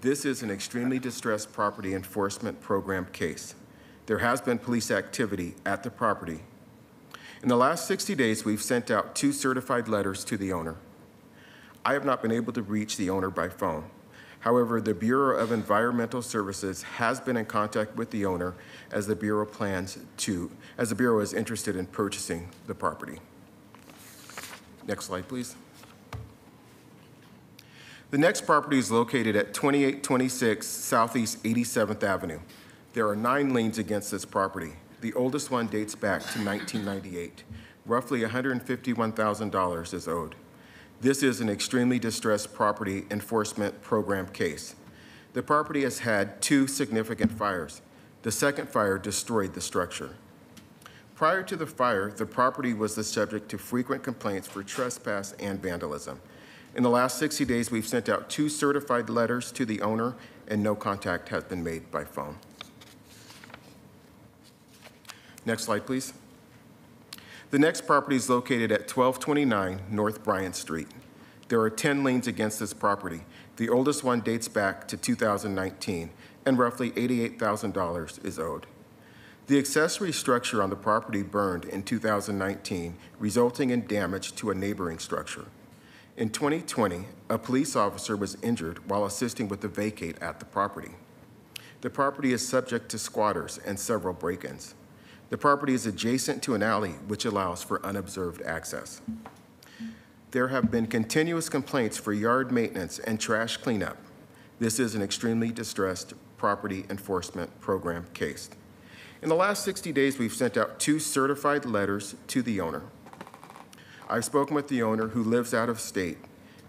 This is an extremely distressed property enforcement program case. There has been police activity at the property. In the last 60 days, we've sent out two certified letters to the owner. I have not been able to reach the owner by phone. However, the Bureau of Environmental Services has been in contact with the owner as the Bureau plans to, as the Bureau is interested in purchasing the property. Next slide, please. The next property is located at 2826 Southeast 87th Avenue. There are nine liens against this property. The oldest one dates back to 1998. Roughly $151,000 is owed. This is an extremely distressed property enforcement program case. The property has had two significant fires. The second fire destroyed the structure. Prior to the fire, the property was the subject to frequent complaints for trespass and vandalism. In the last 60 days, we've sent out two certified letters to the owner, and no contact has been made by phone. Next slide, please. The next property is located at 1229 North Bryant Street. There are 10 liens against this property. The oldest one dates back to 2019, and roughly $88,000 is owed. The accessory structure on the property burned in 2019, resulting in damage to a neighboring structure. In 2020, a police officer was injured while assisting with the vacate at the property. The property is subject to squatters and several break-ins. The property is adjacent to an alley which allows for unobserved access. There have been continuous complaints for yard maintenance and trash cleanup. This is an extremely distressed property enforcement program case. In the last 60 days, we've sent out two certified letters to the owner. I've spoken with the owner who lives out of state.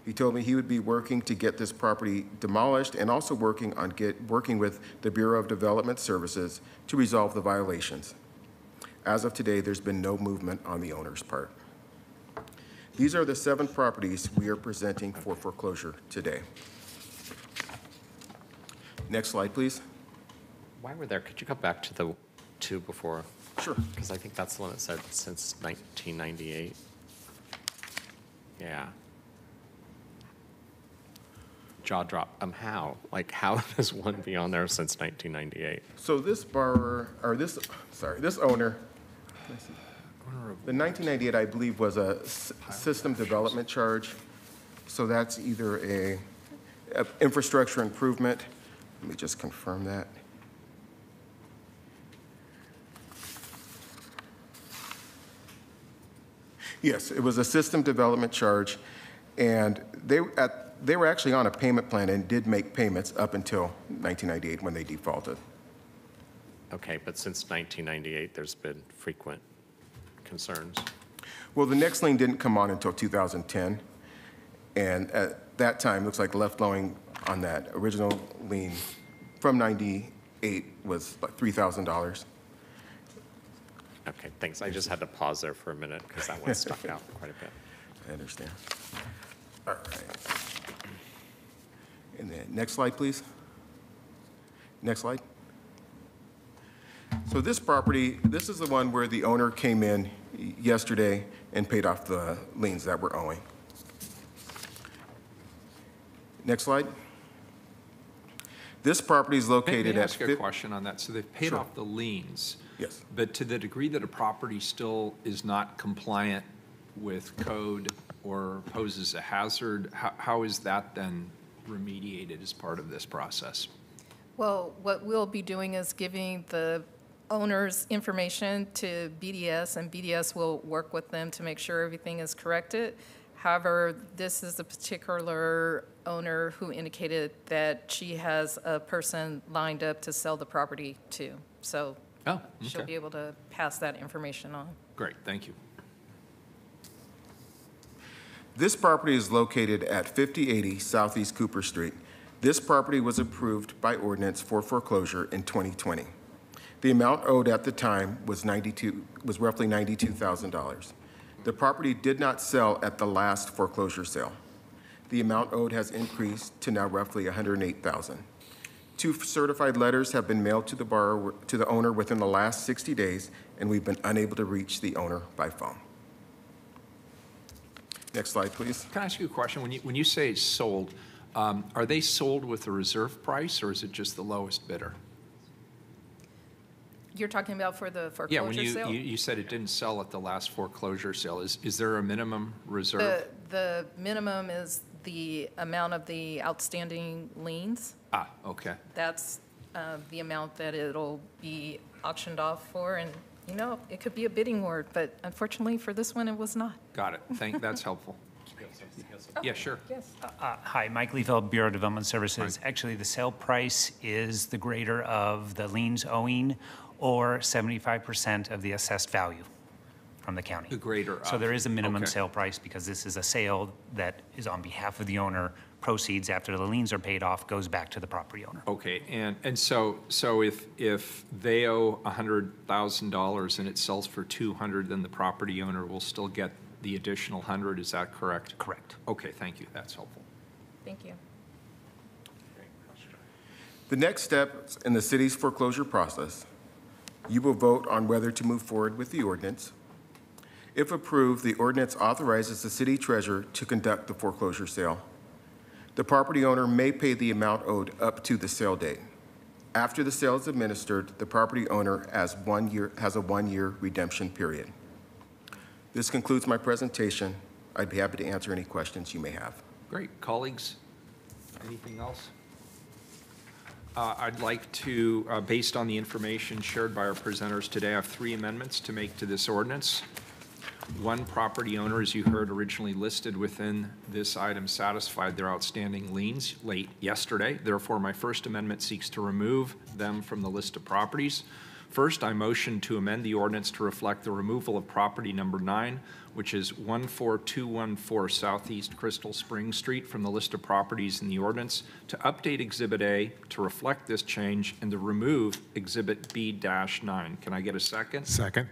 He told me he would be working to get this property demolished and also working on get, working with the Bureau of Development Services to resolve the violations. As of today, there's been no movement on the owner's part. These are the seven properties we are presenting for foreclosure today. Next slide, please. Why we're there, could you go back to the two before? Sure. Because I think that's the one that said since 1998. Yeah. jaw drop. Um, how? Like, how has one be on there since 1998? So this borrower, or this, sorry, this owner. The 1998, I believe, was a s- system development charge. So that's either a, a infrastructure improvement. Let me just confirm that. Yes, it was a system development charge, and they, at, they were actually on a payment plan and did make payments up until 1998 when they defaulted. Okay, but since 1998, there's been frequent concerns. Well, the next lien didn't come on until 2010, and at that time, looks like left blowing on that original lien from 98 was like $3,000. Okay, thanks. I just had to pause there for a minute because that one stuck out quite a bit. I understand. All right. And then, next slide, please. Next slide. So this property, this is the one where the owner came in yesterday and paid off the liens that were owing. Next slide. This property is May- located May I at. ask a fif- question on that? So they've paid Sure. off the liens. Yes. But to the degree that a property still is not compliant with code or poses a hazard, how, how is that then remediated as part of this process? Well, what we'll be doing is giving the owners information to BDS, and BDS will work with them to make sure everything is corrected. However, this is the particular owner who indicated that she has a person lined up to sell the property to. So Oh, she'll okay. be able to pass that information on. Great, thank you. This property is located at 5080 Southeast Cooper Street. This property was approved by ordinance for foreclosure in 2020. The amount owed at the time was 92, was roughly $92,000. The property did not sell at the last foreclosure sale. The amount owed has increased to now roughly 108,000. Two certified letters have been mailed to the borrower, to the owner within the last 60 days, and we've been unable to reach the owner by phone. Next slide, please. Can I ask you a question? When you, when you say sold, um, are they sold with a reserve price or is it just the lowest bidder? You're talking about for the foreclosure Yeah, when foreclosure you, sale? you, you said it didn't sell at the last foreclosure sale, is, is there a minimum reserve? the minimum is the amount of the outstanding liens. Ah, okay. That's uh, the amount that it'll be auctioned off for, and, you know, it could be a bidding war, but unfortunately for this one, it was not. Got it. Thank, that's helpful. Yeah, sure. Yes. Uh, Hi, Mike Liefeld, Bureau of Development Services. Actually, the sale price is the greater of the liens owing or 75% of the assessed value from the county. The greater So of, there is a minimum okay. sale price because this is a sale that is on behalf of the owner. Proceeds after the liens are paid off goes back to the property owner. Okay, and, and so, so if, if they owe $100,000 and it sells for 200, then the property owner will still get the additional 100, is that correct? Correct. Okay, thank you, that's helpful. Thank you. The next step in the city's foreclosure process, you will vote on whether to move forward with the ordinance. If approved, the ordinance authorizes the city treasurer to conduct the foreclosure sale. The property owner may pay the amount owed up to the sale date. After the sale is administered, the property owner has one year, has a one-year redemption period. This concludes my presentation. I'd be happy to answer any questions you may have. Great. Colleagues, anything else? Uh, I'd like to, uh, based on the information shared by our presenters today, I have three amendments to make to this ordinance. One property owner, as you heard, originally listed within this item satisfied their outstanding liens late yesterday. Therefore, my first amendment seeks to remove them from the list of properties. First, I motion to amend the ordinance to reflect the removal of property number nine, which is 14214 Southeast Crystal Springs Street from the list of properties in the ordinance, to update Exhibit A to reflect this change and to remove Exhibit B-9. Can I get a second? Second.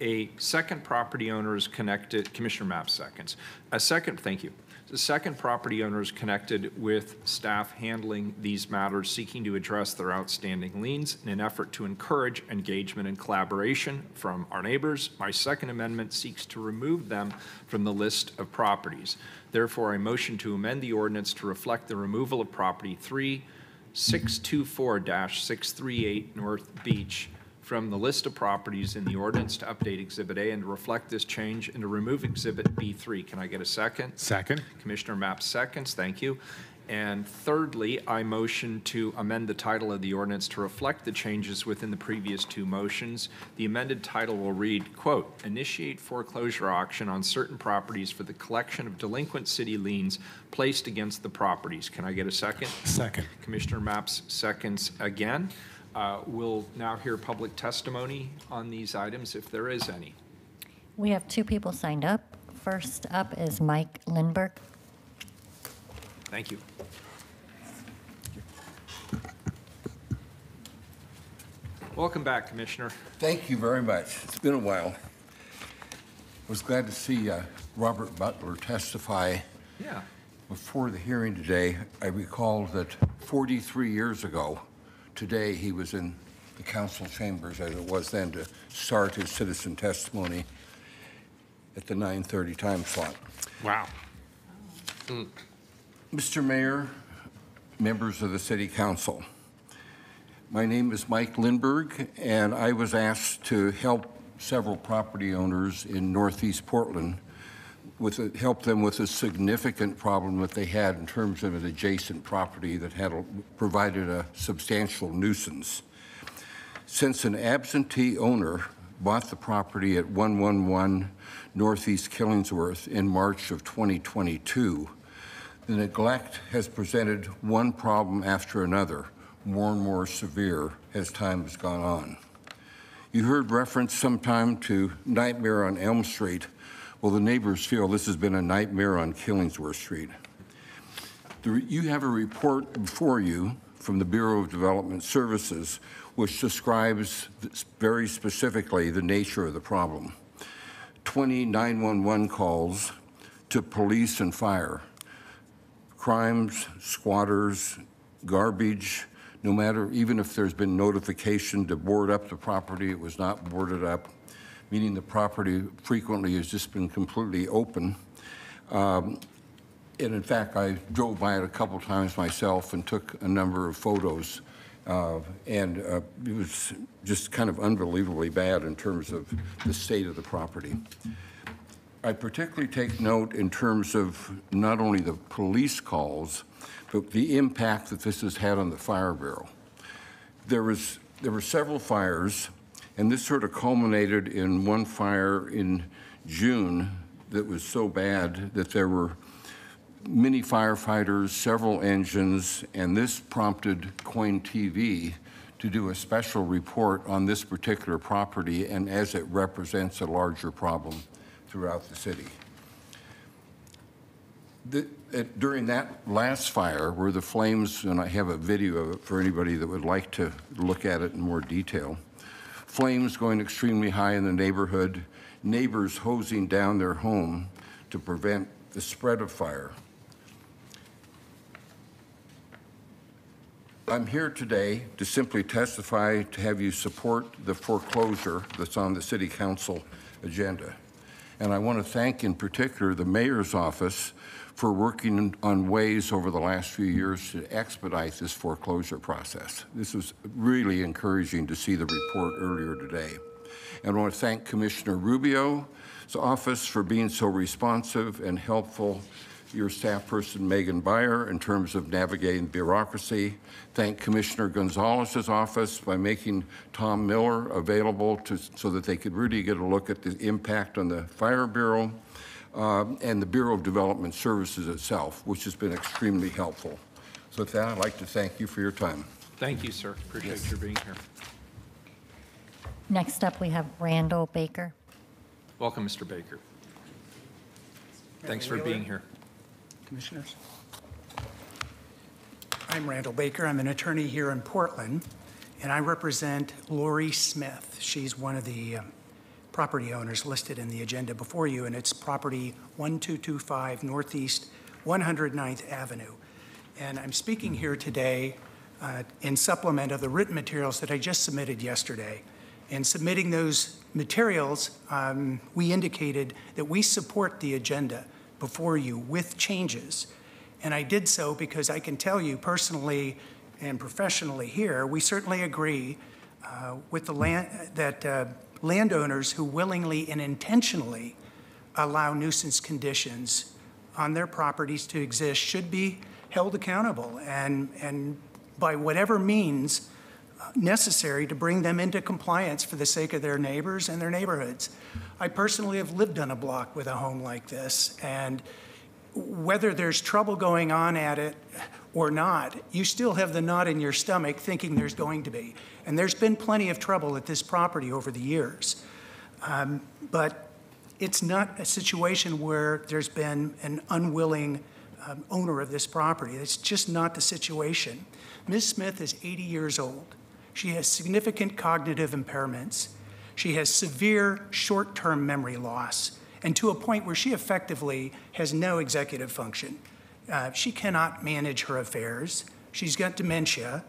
A second property owner is connected, Commissioner Mapps seconds. A second, thank you. The second, property owners connected with staff handling these matters seeking to address their outstanding liens in an effort to encourage engagement and collaboration from our neighbors. My second amendment seeks to remove them from the list of properties. Therefore, I motion to amend the ordinance to reflect the removal of property 3624-638 North Beach from the list of properties in the ordinance to update Exhibit A and to reflect this change and to remove Exhibit B3. Can I get a second? Second. Commissioner Mapps seconds, thank you. And thirdly, I motion to amend the title of the ordinance to reflect the changes within the previous two motions. The amended title will read, quote, "Initiate foreclosure auction on certain properties for the collection of delinquent city liens placed against the properties." Can I get a second? Second. Commissioner Mapps seconds again. Uh, We'll now hear public testimony on these items, if there is any. We have two people signed up. First up is Mike Lindberg. Thank you. Welcome back, Commissioner. Thank you very much. It's been a while. Was glad to see uh, Robert Butler testify Yeah. before the hearing today. I recall that 43 years ago, today, he was in the council chambers as it was then to start his citizen testimony at the 9:30 time slot. Wow. Mr. Mayor, members of the City Council, my name is Mike Lindberg, and I was asked to help several property owners in Northeast Portland with, a- help them with a significant problem that they had in terms of an adjacent property that had, a- provided a substantial nuisance. Since an absentee owner bought the property at 111 Northeast Killingsworth in March of 2022, the neglect has presented one problem after another, more and more severe as time has gone on. You heard reference sometime to Nightmare on Elm Street. Well, the neighbors feel this has been a nightmare on Killingsworth Street. You have a report before you from the Bureau of Development Services which describes very specifically the nature of the problem. 20 911 calls to police and fire, crimes, squatters, garbage, no matter, even if there's been notification to board up the property, it was not boarded up, meaning the property frequently has just been completely open. Um, And in fact, I drove by it a couple times myself and took a number of photos. uh, And uh, it was just kind of unbelievably bad in terms of the state of the property. I particularly take note in terms of not only the police calls, but the impact that this has had on the Fire Bureau. There was, there were several fires, and this sort of culminated in one fire in June that was so bad that there were many firefighters, several engines, and this prompted KOIN TV to do a special report on this particular property and as it represents a larger problem throughout the city. The- at- During that last fire, where the flames, and I have a video of it for anybody that would like to look at it in more detail, flames going extremely high in the neighborhood, neighbors hosing down their home to prevent the spread of fire. I'm here today to simply testify to have you support the foreclosure that's on the city council agenda. And I want to thank in particular the mayor's office for working on ways over the last few years to expedite this foreclosure process. This was really encouraging to see the report earlier today. And I want to thank Commissioner Rubio's office for being so responsive and helpful your staff person Megan Byer in terms of navigating bureaucracy. Thank Commissioner Gonzalez's office by making Tom Miller available to, so that they could really get a look at the impact on the Fire Bureau um, and the Bureau of Development Services itself, which has been extremely helpful. So with that, I'd like to thank you for your time. Thank you, sir. Appreciate Yes. your being here. Next up, we have Randall Baker. Welcome, Mr. Baker. Thanks for being here. Commissioners. I'm Randall Baker. I'm an attorney here in Portland, and I represent Lori Smith. She's one of the um, property owners listed in the agenda before you, and it's property 1225 Northeast 109th Avenue. And I'm speaking here today uh, in supplement of the written materials that I just submitted yesterday. In submitting those materials, um, we indicated that we support the agenda before you with changes. And I did so because I can tell you personally and professionally here, we certainly agree uh, with the land, that uh, landowners who willingly and intentionally allow nuisance conditions on their properties to exist should be held accountable and, and by whatever means uh, necessary to bring them into compliance for the sake of their neighbors and their neighborhoods. I personally have lived on a block with a home like this, and whether there's trouble going on at it or not, you still have the knot in your stomach thinking there's going to be. And there's been plenty of trouble at this property over the years. Um, but it's not a situation where there's been an unwilling um, owner of this property. It's just not the situation. Ms. Smith is 80 years old. She has significant cognitive impairments. She has severe short term memory loss, and to a point where she effectively has no executive function. Uh, she cannot manage her affairs. She's got dementia,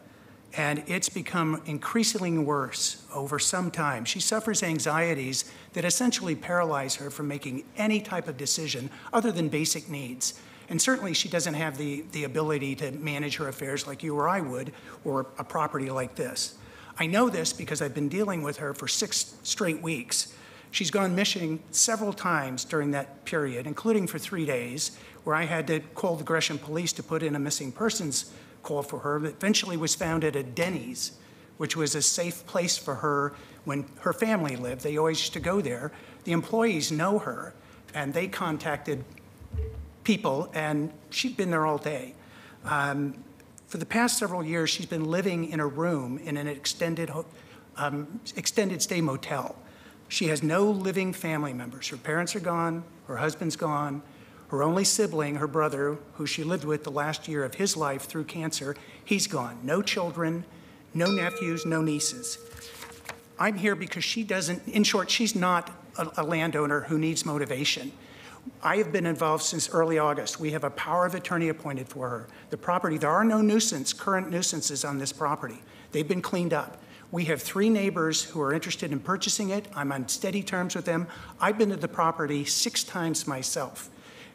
and it's become increasingly worse over some time. She suffers anxieties that essentially paralyze her from making any type of decision other than basic needs. And certainly, she doesn't have the, the ability to manage her affairs like you or I would, or a property like this. I know this because I've been dealing with her for six straight weeks. She's gone missing several times during that period, including for three days, where I had to call the Gresham police to put in a missing persons call for her. But eventually was found at a Denny's, which was a safe place for her when her family lived. They always used to go there. The employees know her, and they contacted people, and she'd been there all day. Um, for the past several years, she's been living in a room in an extended, um, extended stay motel. She has no living family members. Her parents are gone, her husband's gone, her only sibling, her brother, who she lived with the last year of his life through cancer, he's gone. No children, no nephews, no nieces. I'm here because she doesn't, in short, she's not a, a landowner who needs motivation. I have been involved since early August. We have a power of attorney appointed for her. The property, there are no nuisance, current nuisances on this property. They've been cleaned up. We have three neighbors who are interested in purchasing it. I'm on steady terms with them. I've been to the property six times myself.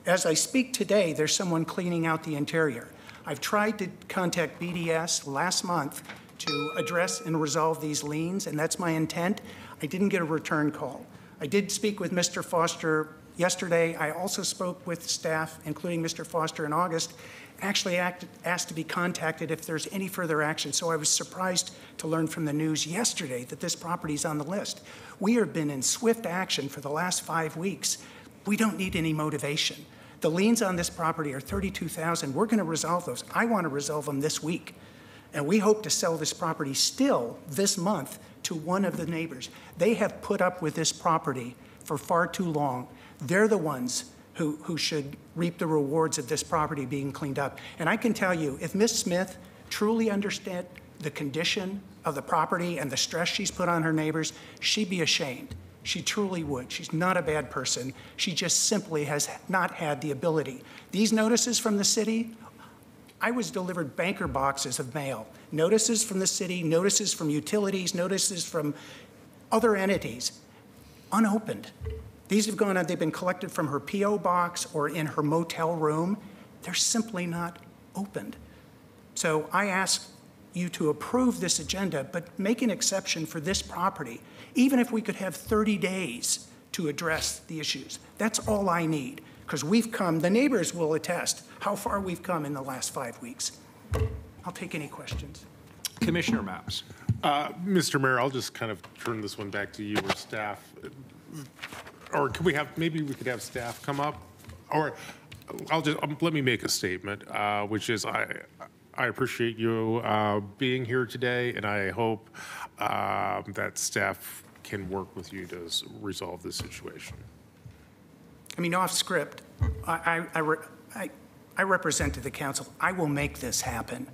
As I speak today, there's someone cleaning out the interior. I've tried to contact BDS last month to address and resolve these liens, and that's my intent. I didn't get a return call. I did speak with Mr. Foster yesterday. I also spoke with staff, including Mr. Foster in August, actually act, asked to be contacted if there's any further action. So I was surprised to learn from the news yesterday that this property is on the list. We have been in swift action for the last five weeks. We don't need any motivation. The liens on this property are 32,000. We're going to resolve those. I want to resolve them this week. And we hope to sell this property still this month to one of the neighbors. They have put up with this property for far too long. They're the ones who, who should reap the rewards of this property being cleaned up. And I can tell you, if Ms. Smith truly understood the condition of the property and the stress she's put on her neighbors, she'd be ashamed. She truly would. She's not a bad person. She just simply has not had the ability. These notices from the city, I was delivered banker boxes of mail. Notices from the city, notices from utilities, notices from other entities, unopened. These have gone on, they've been collected from her P.O. box or in her motel room. They're simply not opened. So I ask you to approve this agenda, but make an exception for this property even if we could have 30 days to address the issues. That's all I need, because we've come, the neighbors will attest how far we've come in the last five weeks. I'll take any questions. Commissioner Mapps. Uh, Mr. Mayor, I'll just kind of turn this one back to you or staff. Or could we have, maybe we could have staff come up? Or I'll just, um, let me make a statement, uh, which is I, I appreciate you uh, being here today, and I hope um, that staff can work with you to s- resolve this situation. I mean, off script, I, I, I, re- I, I represent to the council, I will make this happen.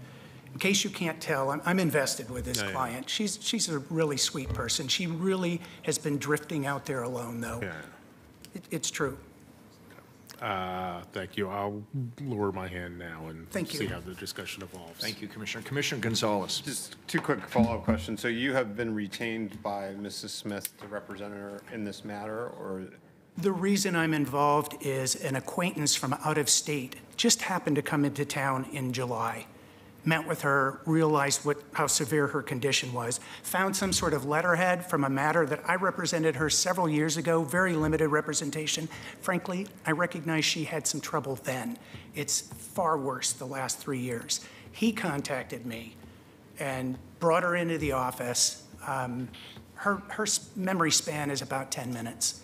In case you can't tell, I'm, I'm invested with this Yeah, yeah. client. She's, she's a really sweet person. She really has been drifting out there alone, though. Yeah. It, it's true. Uh, Thank you. I'll lower my hand now and Thank you. see how the discussion evolves. Thank you, Commissioner. Commissioner Gonzalez. Just two quick follow-up questions. So you have been retained by Mrs. Smith to represent her in this matter, or The reason I'm involved is an acquaintance from out of state just happened to come into town in July. Met with her, realized what, how severe her condition was, found some sort of letterhead from a matter that I represented her several years ago, very limited representation. Frankly, I recognize she had some trouble then. It's far worse the last three years. He contacted me and brought her into the office. Um, her, her memory span is about 10 minutes.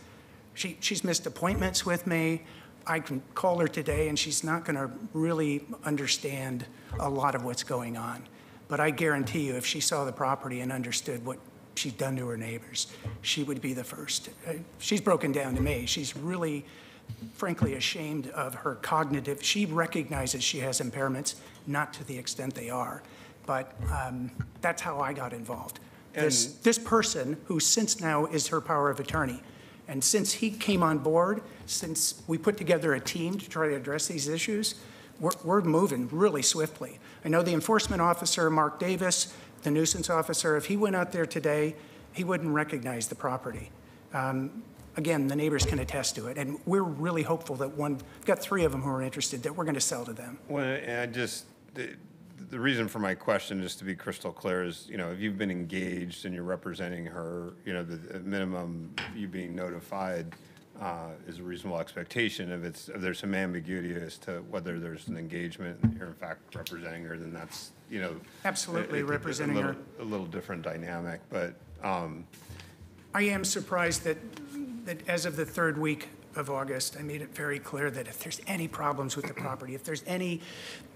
She, she's missed appointments with me. I can call her today, and she's not going to really understand a lot of what's going on. But I guarantee you, if she saw the property and understood what she'd done to her neighbors, she would be the first. Uh, She's broken down to me. She's really, frankly, ashamed of her cognitive. She recognizes she has impairments, not to the extent they are. But um, that's how I got involved. This, this person, who since now is her power of attorney, and since he came on board, since we put together a team to try to address these issues, we're, we're moving really swiftly. I know the enforcement officer, Mark Davis, the nuisance officer, if he went out there today, he wouldn't recognize the property. Um, Again, the neighbors can attest to it, and we're really hopeful that one, got three of them who are interested, that we're going to sell to them. Well, I just, the, the reason for my question, just to be crystal clear, is, you know, if you've been engaged and you're representing her, you know, the at minimum, you being notified uh, is a reasonable expectation. If it's, if there's some ambiguity as to whether there's an engagement and you're in fact representing her, then that's, you know. Absolutely a- a- a representing her. little- A little different dynamic, but, um, I am surprised that, that as of the third week of August, I made it very clear that if there's any problems with the property, if there's any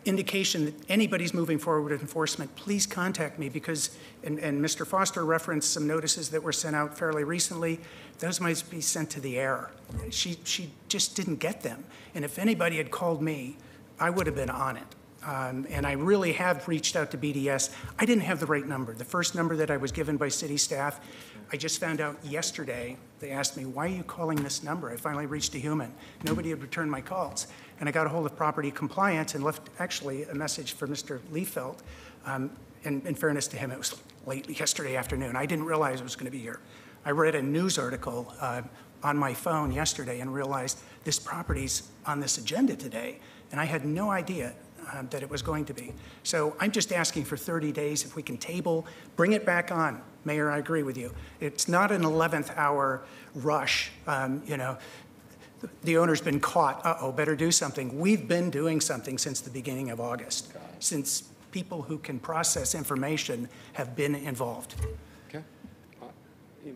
indication that anybody's moving forward with enforcement, please contact me because, and, and Mr. Foster referenced some notices that were sent out fairly recently. Those might be sent to the air. She, she just didn't get them. And if anybody had called me, I would have been on it. Um, And I really have reached out to BDS. I didn't have the right number. The first number that I was given by city staff, I just found out yesterday. They asked me, why are you calling this number? I finally reached a human. Nobody had returned my calls. And I got a hold of property compliance and left actually a message for Mr. Liefeld. Um, And in fairness to him, it was late yesterday afternoon. I didn't realize it was going to be here. I read a news article uh, on my phone yesterday and realized this property's on this agenda today, and I had no idea um, that it was going to be. So I'm just asking for 30 days, if we can table, bring it back on. Mayor, I agree with you. It's not an 11th hour rush, um, you know. The owner's been caught, uh-oh, better do something. We've been doing something since the beginning of August, since people who can process information have been involved. Okay.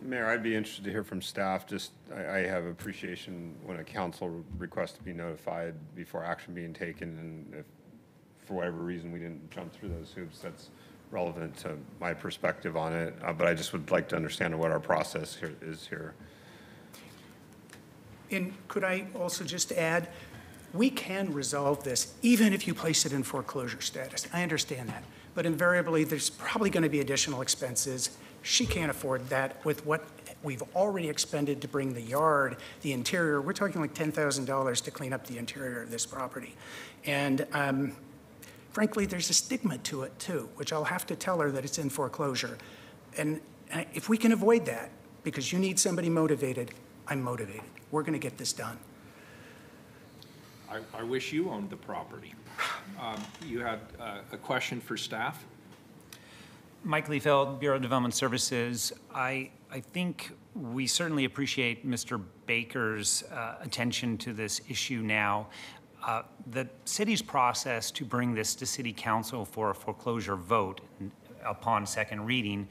Mayor, I'd be interested to hear from staff, just, I, I have appreciation when a council requests to be notified before action being taken, and if, for whatever reason, we didn't jump through those hoops, that's relevant to my perspective on it, uh, but I just would like to understand what our process here is here. And could I also just add, we can resolve this even if you place it in foreclosure status. I understand that. But invariably, there's probably going to be additional expenses. She can't afford that with what we've already expended to bring the yard, the interior. We're talking like $10,000 to clean up the interior of this property. And um, frankly, there's a stigma to it too, which I'll have to tell her that it's in foreclosure. And uh, if we can avoid that, because you need somebody motivated, I'm motivated. We're going to get this done. I, I wish you owned the property. Um, You had uh, a question for staff? Mike Liefeld, Bureau of Development Services. I, I think we certainly appreciate Mr. Baker's uh, attention to this issue now. Uh, The city's process to bring this to city council for a foreclosure vote upon second reading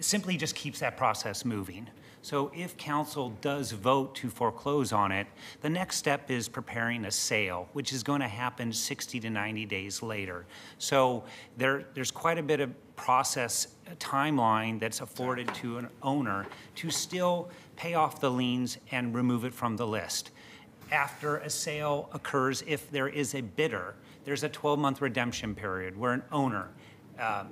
simply just keeps that process moving. So if council does vote to foreclose on it, the next step is preparing a sale, which is going to happen 60 to 90 days later. So there, there's quite a bit of process timeline that's afforded to an owner to still pay off the liens and remove it from the list. After a sale occurs, if there is a bidder, there's a 12-month redemption period where an owner um,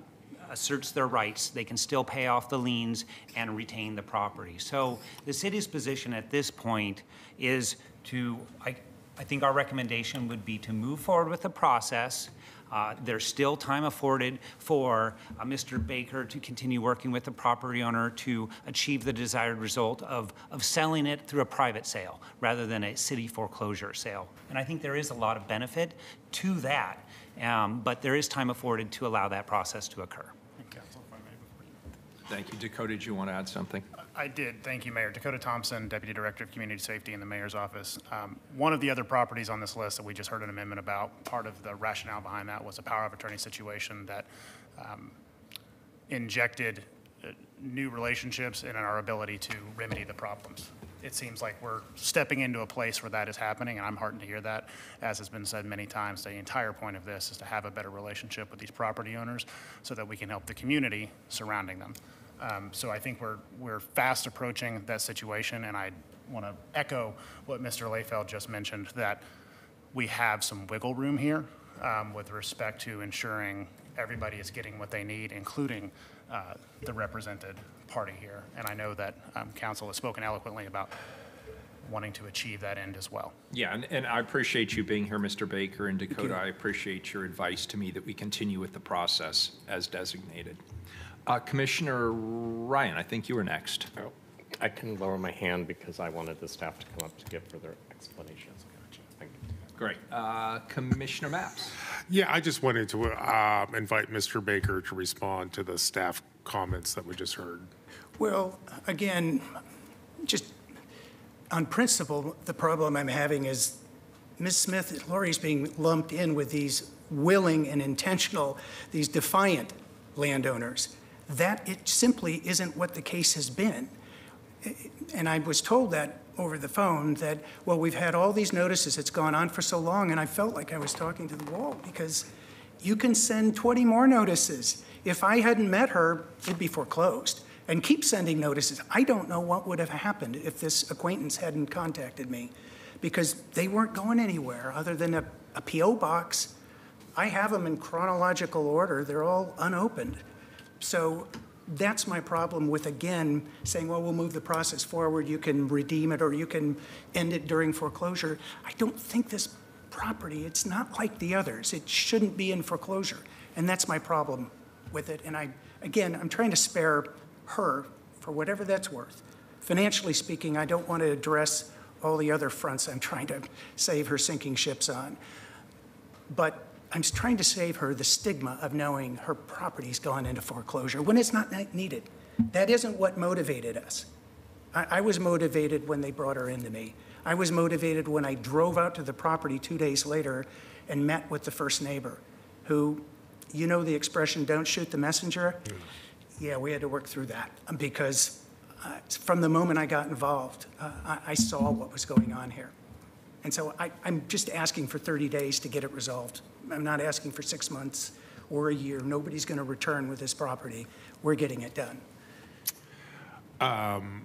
asserts their rights, they can still pay off the liens and retain the property. So the city's position at this point is to, I, I think our recommendation would be to move forward with the process. Uh, There's still time afforded for uh, Mr. Baker to continue working with the property owner to achieve the desired result of, of selling it through a private sale rather than a city foreclosure sale. And I think there is a lot of benefit to that, um, but there is time afforded to allow that process to occur. Thank you. Dakota, did you want to add something? I did. Thank you, Mayor. Dakota Thompson, Deputy Director of Community Safety in the Mayor's Office. Um, One of the other properties on this list that we just heard an amendment about, part of the rationale behind that was a power of attorney situation that um, injected uh, new relationships and in our ability to remedy the problems. It seems like we're stepping into a place where that is happening, and I'm heartened to hear that. As has been said many times, the entire point of this is to have a better relationship with these property owners so that we can help the community surrounding them. Um, So I think we're, we're fast approaching that situation, and I want to echo what Mr. Liefeld just mentioned, that we have some wiggle room here um, with respect to ensuring everybody is getting what they need, including uh, the represented party here. And I know that um, council has spoken eloquently about wanting to achieve that end as well. Yeah, and, and I appreciate you being here, Mr. Baker, and Dakota, I appreciate your advice to me that we continue with the process as designated. Uh, Commissioner Ryan, I think you were next. Oh, I can lower my hand because I wanted the staff to come up to give further explanations. Thank you. Great. Uh, Commissioner Mapps? Yeah, I just wanted to um, invite Mr. Baker to respond to the staff comments that we just heard. Well, again, just on principle, the problem I'm having is Ms. Smith, Lori's being lumped in with these willing and intentional, these defiant landowners. That it simply isn't what the case has been. And I was told that over the phone that, well, we've had all these notices, it's gone on for so long, and I felt like I was talking to the wall because you can send 20 more notices. If I hadn't met her, it'd be foreclosed. And keep sending notices. I don't know what would have happened if this acquaintance hadn't contacted me because they weren't going anywhere other than a, a P.O. box. I have them in chronological order, they're all unopened. So that's my problem with, again, saying, well, we'll move the process forward, you can redeem it, or you can end it during foreclosure. I don't think this property, it's not like the others. It shouldn't be in foreclosure. And that's my problem with it. And I, again, I'm trying to spare her for whatever that's worth. Financially speaking, I don't want to address all the other fronts I'm trying to save her sinking ships on. But I'm trying to save her the stigma of knowing her property's gone into foreclosure when it's not needed. That isn't what motivated us. I, I was motivated when they brought her into me. I was motivated when I drove out to the property two days later and met with the first neighbor, who, you know the expression, don't shoot the messenger? Yeah, we had to work through that because uh, from the moment I got involved, uh, I, I saw what was going on here. And so I, I'm just asking for 30 days to get it resolved. I'm not asking for six months or a year. Nobody's going to return with this property. We're getting it done. Um,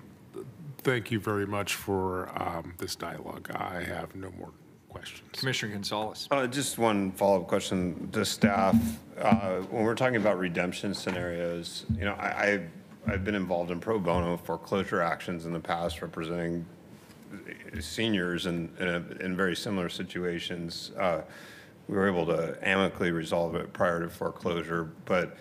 Thank you very much for um, this dialogue. I have no more questions. Commissioner Gonzalez. Uh, Just one follow-up question to staff. Uh, When we're talking about redemption scenarios, you know, I, I've- I've been involved in pro bono foreclosure actions in the past representing seniors in, in a- in very similar situations. Uh, We were able to amicably resolve it prior to foreclosure, but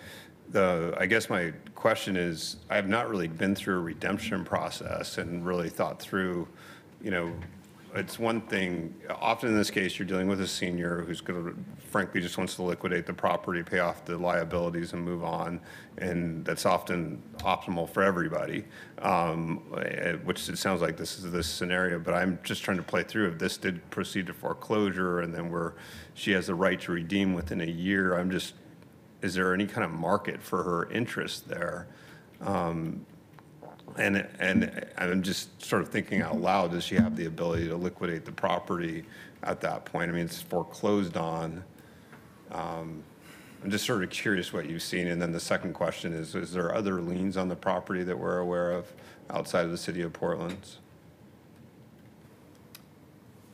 the, I guess my question is, I have not really been through a redemption process and really thought through, you know, it's one thing, often in this case, you're dealing with a senior who's going to, frankly, just wants to liquidate the property, pay off the liabilities and move on. And that's often optimal for everybody, um, eh, which it sounds like this is this scenario. But I'm just trying to play through if this did proceed to foreclosure and then where she has the right to redeem within a year, I'm just, is there any kind of market for her interest there? Um, and, and I'm just sort of thinking out loud, does she have the ability to liquidate the property at that point? I mean, it's foreclosed on. Um, I'm just sort of curious what you've seen. And then the second question is, is there other liens on the property that we're aware of outside of the city of Portland?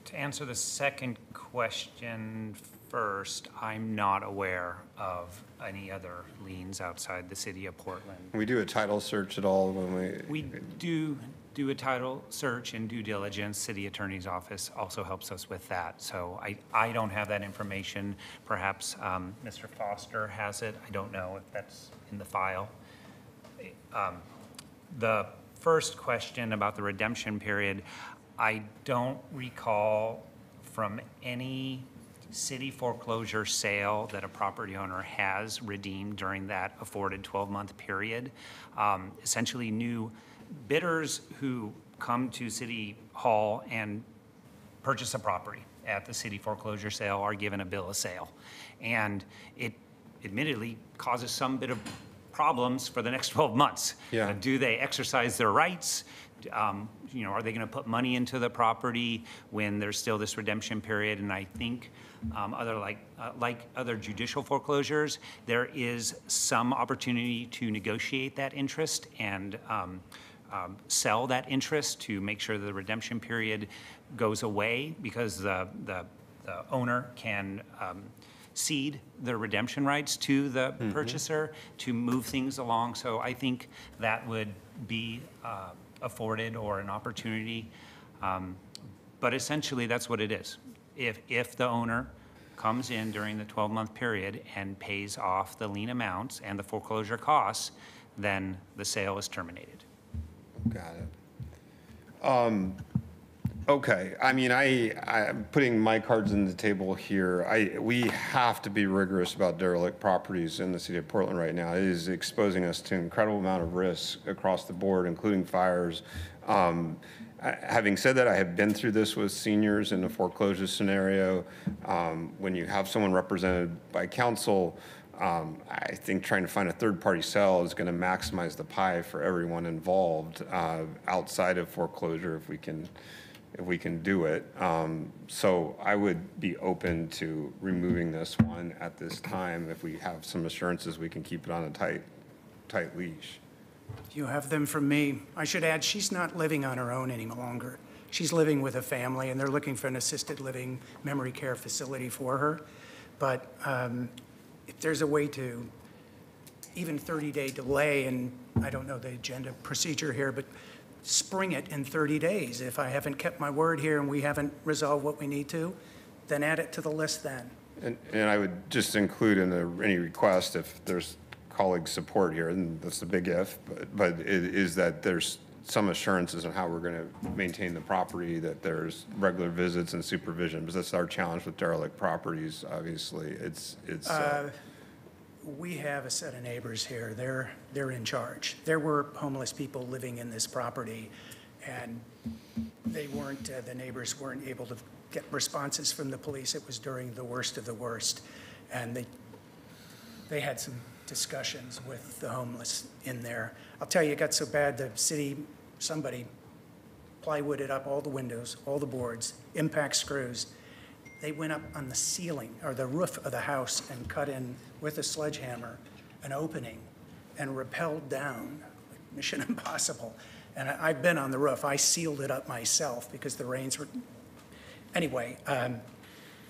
To answer the second question first, I'm not aware of any other liens outside the city of Portland. We do a title search at all when we? We do do a title search and due diligence. City Attorney's Office also helps us with that. So I, I don't have that information. Perhaps um, Mr. Foster has it. I don't know if that's in the file. Um, The first question about the redemption period, I don't recall from any city foreclosure sale that a property owner has redeemed during that afforded 12-month period. Um, Essentially, new bidders who come to City Hall and purchase a property at the city foreclosure sale are given a bill of sale. And it admittedly causes some bit of problems for the next 12 months. Yeah. Uh, Do they exercise their rights? Um, You know, are they going to put money into the property when there's still this redemption period? And I think um, other like, uh, like other judicial foreclosures, there is some opportunity to negotiate that interest and um, um, sell that interest to make sure the redemption period goes away because the, the, the owner can um, cede the redemption rights to the purchaser to move things along. So I think that would be uh, afforded or an opportunity. Um, But essentially, that's what it is. If, if the owner comes in during the 12-month period and pays off the lien amounts and the foreclosure costs, then the sale is terminated. Got it. Um, Okay, I mean, I, I'm putting my cards on the table here. I, we have to be rigorous about derelict properties in the city of Portland right now. It is exposing us to an incredible amount of risk across the board, including fires. Um, Having said that, I have been through this with seniors in a foreclosure scenario. Um, When you have someone represented by counsel, um, I think trying to find a third-party sale is going to maximize the pie for everyone involved uh, outside of foreclosure if we can, if we can do it. Um, So I would be open to removing this one at this time if we have some assurances we can keep it on a tight, tight leash. You have them from me. I should add, she's not living on her own any longer. She's living with a family, and they're looking for an assisted living memory care facility for her. But um, if there's a way to, even 30-day delay, and I don't know the agenda procedure here, but spring it in 30 days. If I haven't kept my word here and we haven't resolved what we need to, then add it to the list then. And, and I would just include in the, any request, if there's colleague support here, and that's the big if, but, but it is that there's some assurances on how we're going to maintain the property, that there's regular visits and supervision, because that's our challenge with derelict properties, obviously. It's, it's, uh, Uh, We have a set of neighbors here. They're, they're in charge. There were homeless people living in this property, and they weren't, uh, the neighbors weren't able to get responses from the police. It was during the worst of the worst. And they, they had some discussions with the homeless in there. I'll tell you, it got so bad, the city, somebody plywooded up all the windows, all the boards, impact screws. They went up on the ceiling, or the roof of the house, and cut in with a sledgehammer an opening and rappelled down, Mission Impossible. And I- I've been on the roof. I sealed it up myself because the rains were, anyway, um,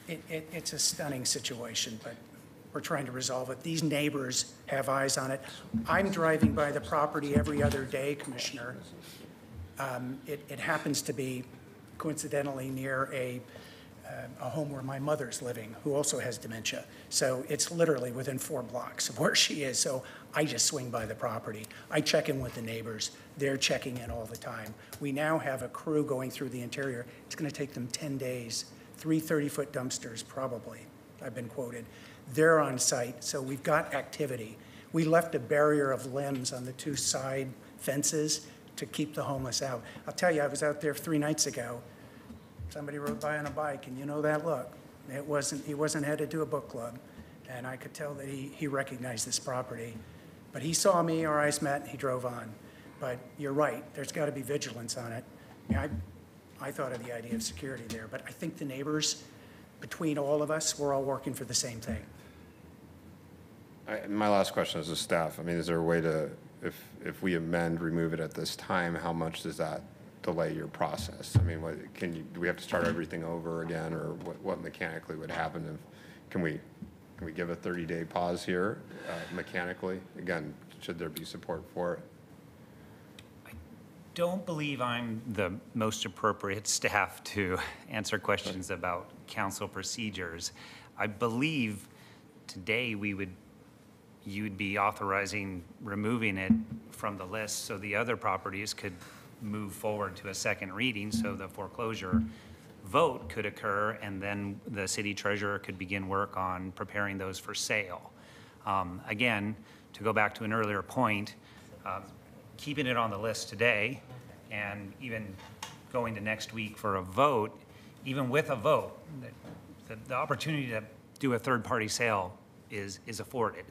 it, it, it's a stunning situation, but we're trying to resolve it. These neighbors have eyes on it. I'm driving by the property every other day, Commissioner. Um, It, it happens to be coincidentally near a, uh, a home where my mother's living, who also has dementia. So it's literally within four blocks of where she is, so I just swing by the property. I check in with the neighbors, they're checking in all the time. We now have a crew going through the interior. It's gonna take them 10 days, three 30-foot dumpsters probably, I've been quoted. They're on site, so we've got activity. We left a barrier of limbs on the two side fences to keep the homeless out. I'll tell you, I was out there three nights ago. Somebody rode by on a bike, and you know that look. It wasn't, he wasn't headed to a book club, and I could tell that he, he recognized this property. But he saw me, our eyes met, and he drove on. But you're right, there's got to be vigilance on it. I, I thought of the idea of security there, but I think the neighbors, between all of us, we're all working for the same thing. I- My last question is to staff. I mean, is there a way to, if, if we amend, remove it at this time, how much does that delay your process? I mean, what, can you, do we have to start everything over again, or what, what mechanically would happen if, can we, can we give a 30-day pause here uh, mechanically? Again, should there be support for it? I don't believe I'm the most appropriate staff to answer questions about council procedures. I believe today we would, you would be authorizing removing it from the list so the other properties could move forward to a second reading, so the foreclosure vote could occur, and then the city treasurer could begin work on preparing those for sale. Um, Again, to go back to an earlier point, um, keeping it on the list today and even going to next week for a vote, even with a vote, the, the opportunity to do a third-party sale is, is afforded.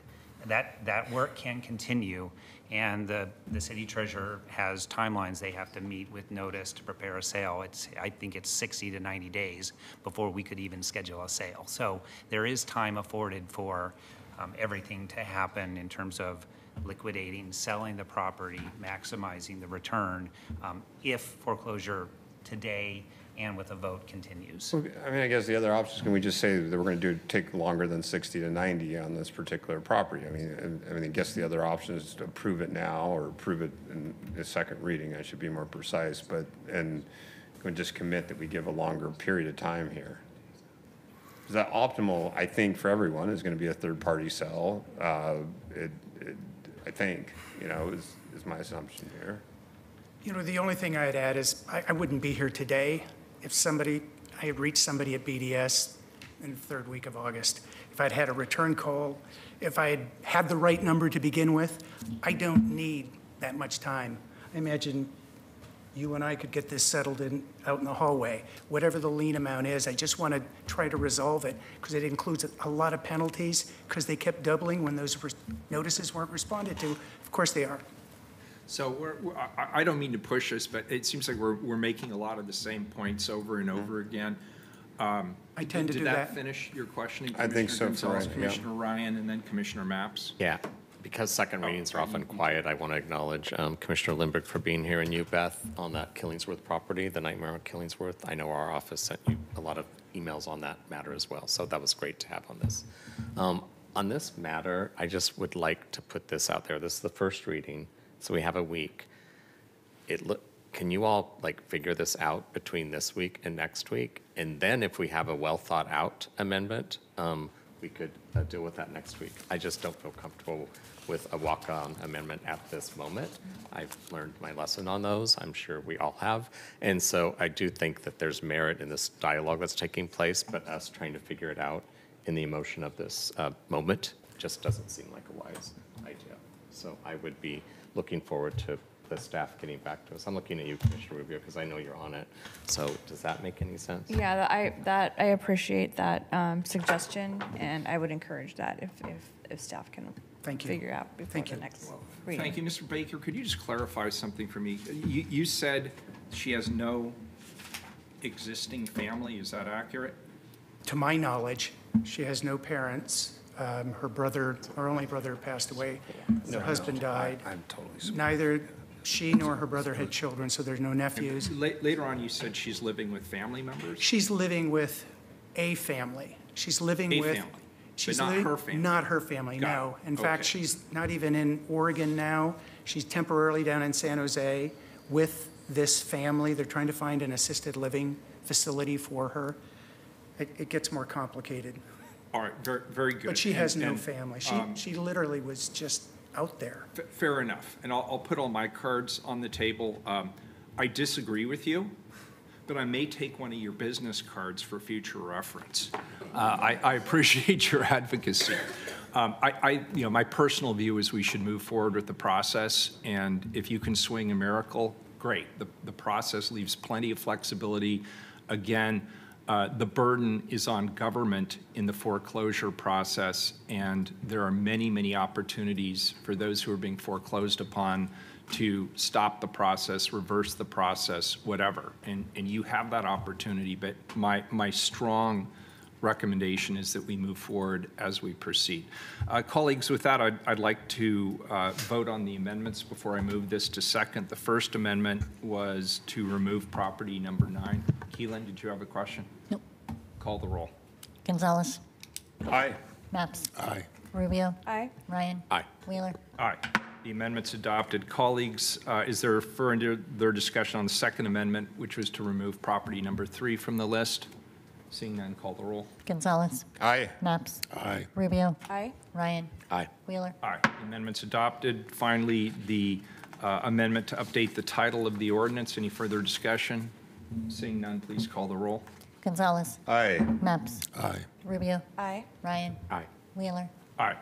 That, that work can continue, and the, the city treasurer has timelines they have to meet with notice to prepare a sale. It's, I think it's 60 to 90 days before we could even schedule a sale. So there is time afforded for um, everything to happen in terms of liquidating, selling the property, maximizing the return, um, if foreclosure today and with a vote continues. I mean, I guess the other option is, can we just say that we're going to do, take longer than 60 to 90 on this particular property? I mean, I mean, I guess the other option is to approve it now or approve it in the second reading, I should be more precise, but, and can we just commit that we give a longer period of time here? 'Cause The optimal, I think, for everyone is going to be a third-party sell. Uh, it- it- I think, you know, is, is my assumption here. You know, the only thing I'd add is I, I wouldn't be here today if somebody, I had reached somebody at BDS in the third week of August. If I'd had a return call, if I had had the right number to begin with, I don't need that much time. I imagine you and I could get this settled in, out in the hallway. Whatever the lien amount is, I just want to try to resolve it because it includes a- lot of penalties because they kept doubling when those notices weren't responded to. Of course they are. So we're, we're- I, I don't mean to push us, but it seems like we're, we're making a lot of the same points over and over again. Um, I tend to did do that that. finish your questioning? I think so for Gonzalez, right now. Commissioner Ryan, and then Commissioner Mapps? Yeah, because second readings are often quiet, I want to acknowledge um, Commissioner Lindberg for being here and you, Beth, on that Killingsworth property, the Nightmare on Killingsworth. I know our office sent you a lot of emails on that matter as well, so that was great to have on this. Um, On this matter, I just would like to put this out there. This is the first reading, so we have a week. It look, can you all like figure this out between this week and next week? And then if we have a well-thought-out amendment, um, we could uh, deal with that next week. I just don't feel comfortable with a walk-on amendment at this moment. I've learned my lesson on those, I'm sure we all have. And so I do think that there's merit in this dialogue that's taking place, but us trying to figure it out in the emotion of this uh, moment just doesn't seem like a wise idea. So I would be looking forward to the staff getting back to us. I'm looking at you, Commissioner Rubio, because I know you're on it. So does that make any sense? Yeah, that I, that, I appreciate that um, suggestion, and I would encourage that if, if, if staff can Thank you. figure out before Thank the you. next reading. Thank you, Mr. Baker. Could you just clarify something for me? You, you said she has no existing family, is that accurate? To my knowledge, she has no parents. Um, Her brother, her only brother passed away. Her husband died. I'm totally. Neither she nor her brother had children, so there's no nephews. La- Later on, you said she's living with family members? She's living with a family. She's living A with. family, but she's not living- her family. Not her family, Got no. it. In fact, Okay. she's not even in Oregon now. She's temporarily down in San Jose with this family. They're trying to find an assisted living facility for her. It, it gets more complicated. All right, very, very good. But she has And- no and, family. She, um, she literally was just out there. F- Fair enough, and I'll, I'll put all my cards on the table. Um, I disagree with you, but I may take one of your business cards for future reference. Uh, I, I appreciate your advocacy. Um, I, I, you know, my personal view is we should move forward with the process, and if you can swing a miracle, great. The, the process leaves plenty of flexibility. Again, uh, the burden is on government in the foreclosure process, and there are many, many opportunities for those who are being foreclosed upon to stop the process, reverse the process, whatever. And, and you have that opportunity, but my, my strong recommendation is that we move forward as we proceed. Uh, Colleagues, with that, I'd, I'd like to uh, vote on the amendments before I move this to second. The first amendment was to remove property number nine. Keelan, did you have a question? Nope. Call the roll. Gonzalez, Aye. Mapps, Aye. Rubio, Aye. Ryan, Aye. Wheeler. Aye. The amendment's adopted. Colleagues, uh, is there further discussion on the second amendment, which was to remove property number three from the list? Seeing none, call the roll. Gonzalez. Aye. Knox. Aye. Rubio. Aye. Ryan. Aye. Wheeler. Aye. Amendment's adopted. Finally, the uh, amendment to update the title of the ordinance. Any further discussion? Seeing none, please call the roll. Gonzalez. Aye. Knox. Aye. Rubio. Aye. Ryan. Aye. Wheeler. Aye.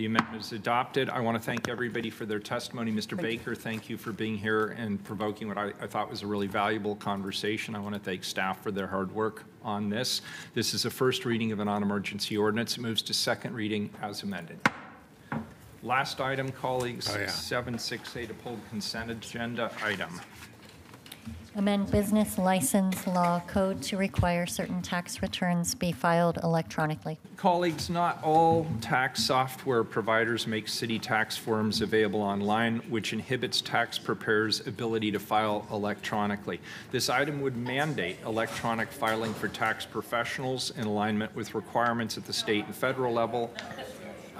The amendment is adopted. I want to thank everybody for their testimony. Mr. Baker, thank you for being here and provoking what I, I thought was a really valuable conversation. I want to thank staff for their hard work on this. This is a first reading of a non-emergency ordinance. It moves to second reading as amended. Last item, colleagues, Oh, yeah. 768, a pulled consent agenda item. Amend business license law code to require certain tax returns be filed electronically. Colleagues, not all tax software providers make city tax forms available online, which inhibits tax preparers' ability to file electronically. This item would mandate electronic filing for tax professionals in alignment with requirements at the state and federal level.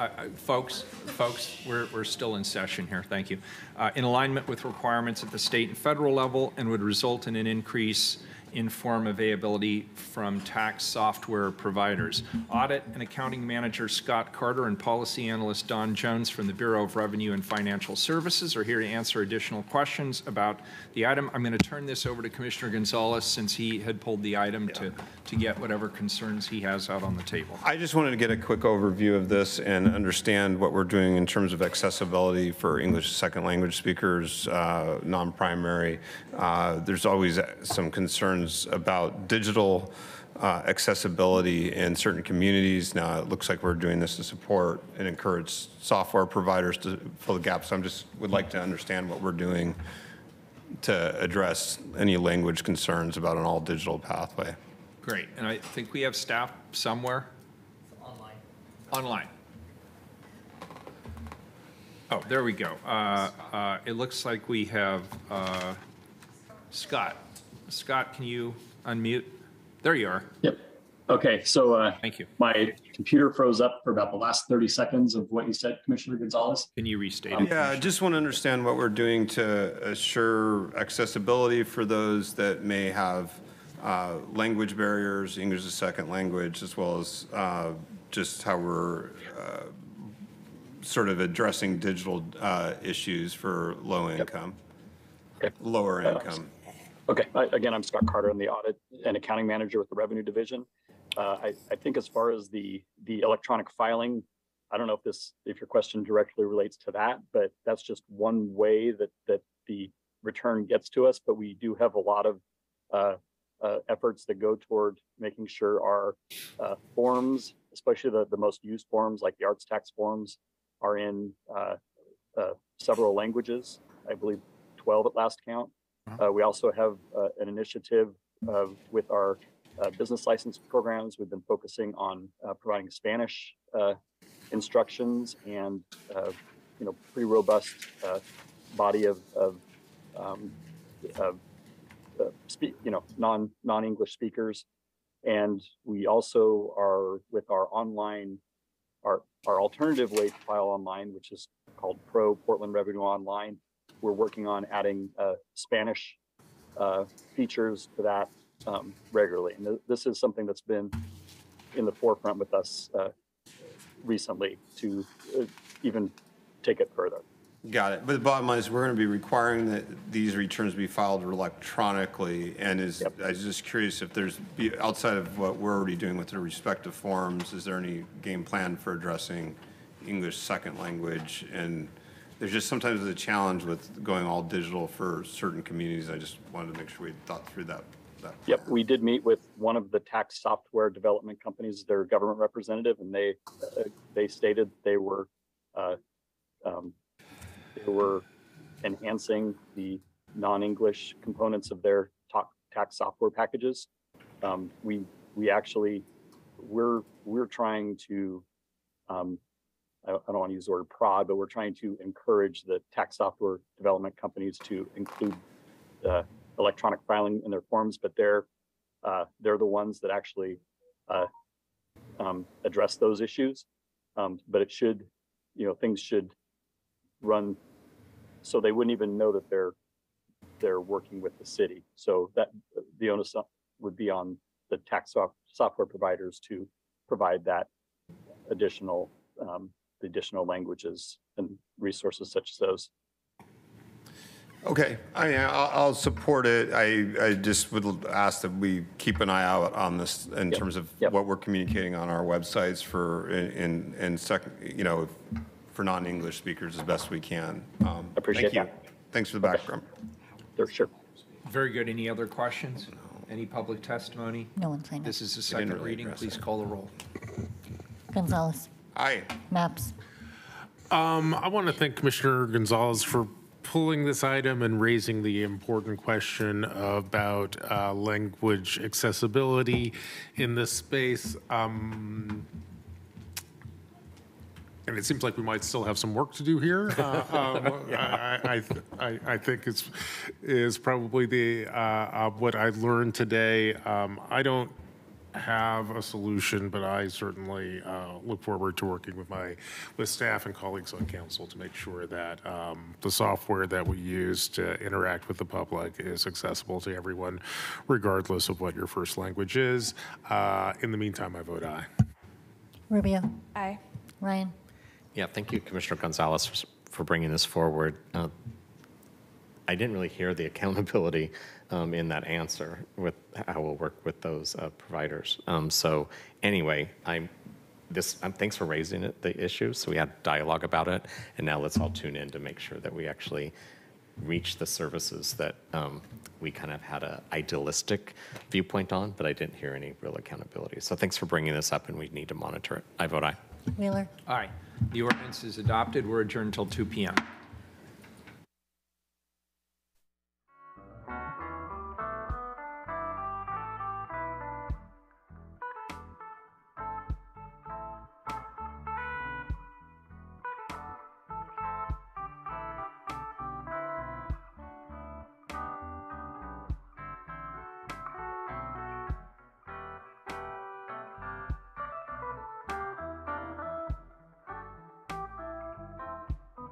Uh, Folks, folks, we're, we're still in session here, thank you. Uh, In alignment with requirements at the state and federal level and would result in an increase in form availability from tax software providers. Audit and Accounting Manager Scott Carter and Policy Analyst Don Jones from the Bureau of Revenue and Financial Services are here to answer additional questions about the item. I'm going to turn this over to Commissioner Gonzalez since he had pulled the item to, to get whatever concerns he has out on the table. I just wanted to get a quick overview of this and understand what we're doing in terms of accessibility for English second language speakers, uh, non-primary. Uh, There's always some concerns about digital uh, accessibility in certain communities. Now, it looks like we're doing this to support and encourage software providers to fill the gaps. So I'm just, would like to understand what we're doing to address any language concerns about an all-digital pathway. Great, and I think we have staff somewhere? Online. Online. Oh, there we go. Uh, uh, It looks like we have uh, Scott. Scott, can you unmute? There you are. Yep. Okay, so uh, Thank you. my computer froze up for about the last 30 seconds of what you said, Commissioner Gonzalez. Can you restate it? Yeah, I just want to understand what we're doing to assure accessibility for those that may have uh, language barriers, English as a second language, as well as uh, just how we're uh, sort of addressing digital uh, issues for low income, lower Uh, income. Okay, I- again, I'm Scott Carter. I'm the Audit and Accounting Manager with the Revenue Division. Uh, I, I think as far as the, the electronic filing, I don't know if this, if your question directly relates to that, but that's just one way that, that the return gets to us. But we do have a lot of uh, uh, efforts that go toward making sure our uh, forms, especially the, the most used forms like the arts tax forms, are in uh, uh, several languages. I believe 12 at last count. Uh, we also have uh, an initiative uh, with our uh, business license programs. We've been focusing on uh, providing Spanish uh, instructions and you know pretty robust body of, of, um, of speak you know non non English speakers. And we also are with our online our our alternative way to file online, which is called Pro Portland Revenue Online. We're working on adding uh, Spanish uh, features to that um, regularly, and th- this is something that's been in the forefront with us uh, recently to uh, even take it further. Got it. But the bottom line is we're going to be requiring that these returns be filed electronically. And is, I was just curious if there's, outside of what we're already doing with the respective forms, is there any game plan for addressing English second language? And there's just sometimes a challenge with going all digital for certain communities. I just wanted to make sure we thought through that. that. Yep, we did meet with one of the tax software development companies, their government representative, and they uh, they stated they were uh, um, they were enhancing the non-English components of their ta- tax software packages. Um, we we actually we're we're trying to um, I don't, want to use the word prod, but we're trying to encourage the tax software development companies to include uh, electronic filing in their forms, but they're uh, they're the ones that actually uh, um, address those issues. Um, but it should, you know, things should run so they wouldn't even know that they're they're working with the city. So that the onus would be on the tax soft, software providers to provide that additional um, the additional languages and resources such as those. Okay, I, I'll, I'll support it. I, I just would ask that we keep an eye out on this in terms of what we're communicating on our websites for, in, in second, you know, for non-English speakers as best we can. Um, Appreciate thank you. that. Thanks for the background. Sure. Very good. Any other questions? Any public testimony? No one signed up. This is a second really reading. Please it. call the roll. Gonzalez, Aye. Mapps, Um, I want to thank Commissioner Gonzalez for pulling this item and raising the important question about uh, language accessibility in this space. Um, and it seems like we might still have some work to do here. Uh, um, I, I, I, I think it's is probably the uh, uh, what I learned today. Um, I don't have a solution, but I certainly uh, look forward to working with my with staff and colleagues on council to make sure that um, the software that we use to interact with the public is accessible to everyone, regardless of what your first language is. Uh, in the meantime, I vote aye. Rubio, Aye. Ryan, Yeah, thank you, Commissioner Gonzalez, for- for bringing this forward. Uh, I didn't really hear the accountability um, in that answer with how we'll work with those uh, providers. Um, so anyway, I'm this. Um, thanks for raising it, the issue. So we had dialogue about it, and now let's all tune in to make sure that we actually reach the services that um, we kind of had an idealistic viewpoint on, but I didn't hear any real accountability. So thanks for bringing this up, and we need to monitor it. I vote aye. Wheeler. Aye. The ordinance is adopted. We're adjourned until 2 p.m.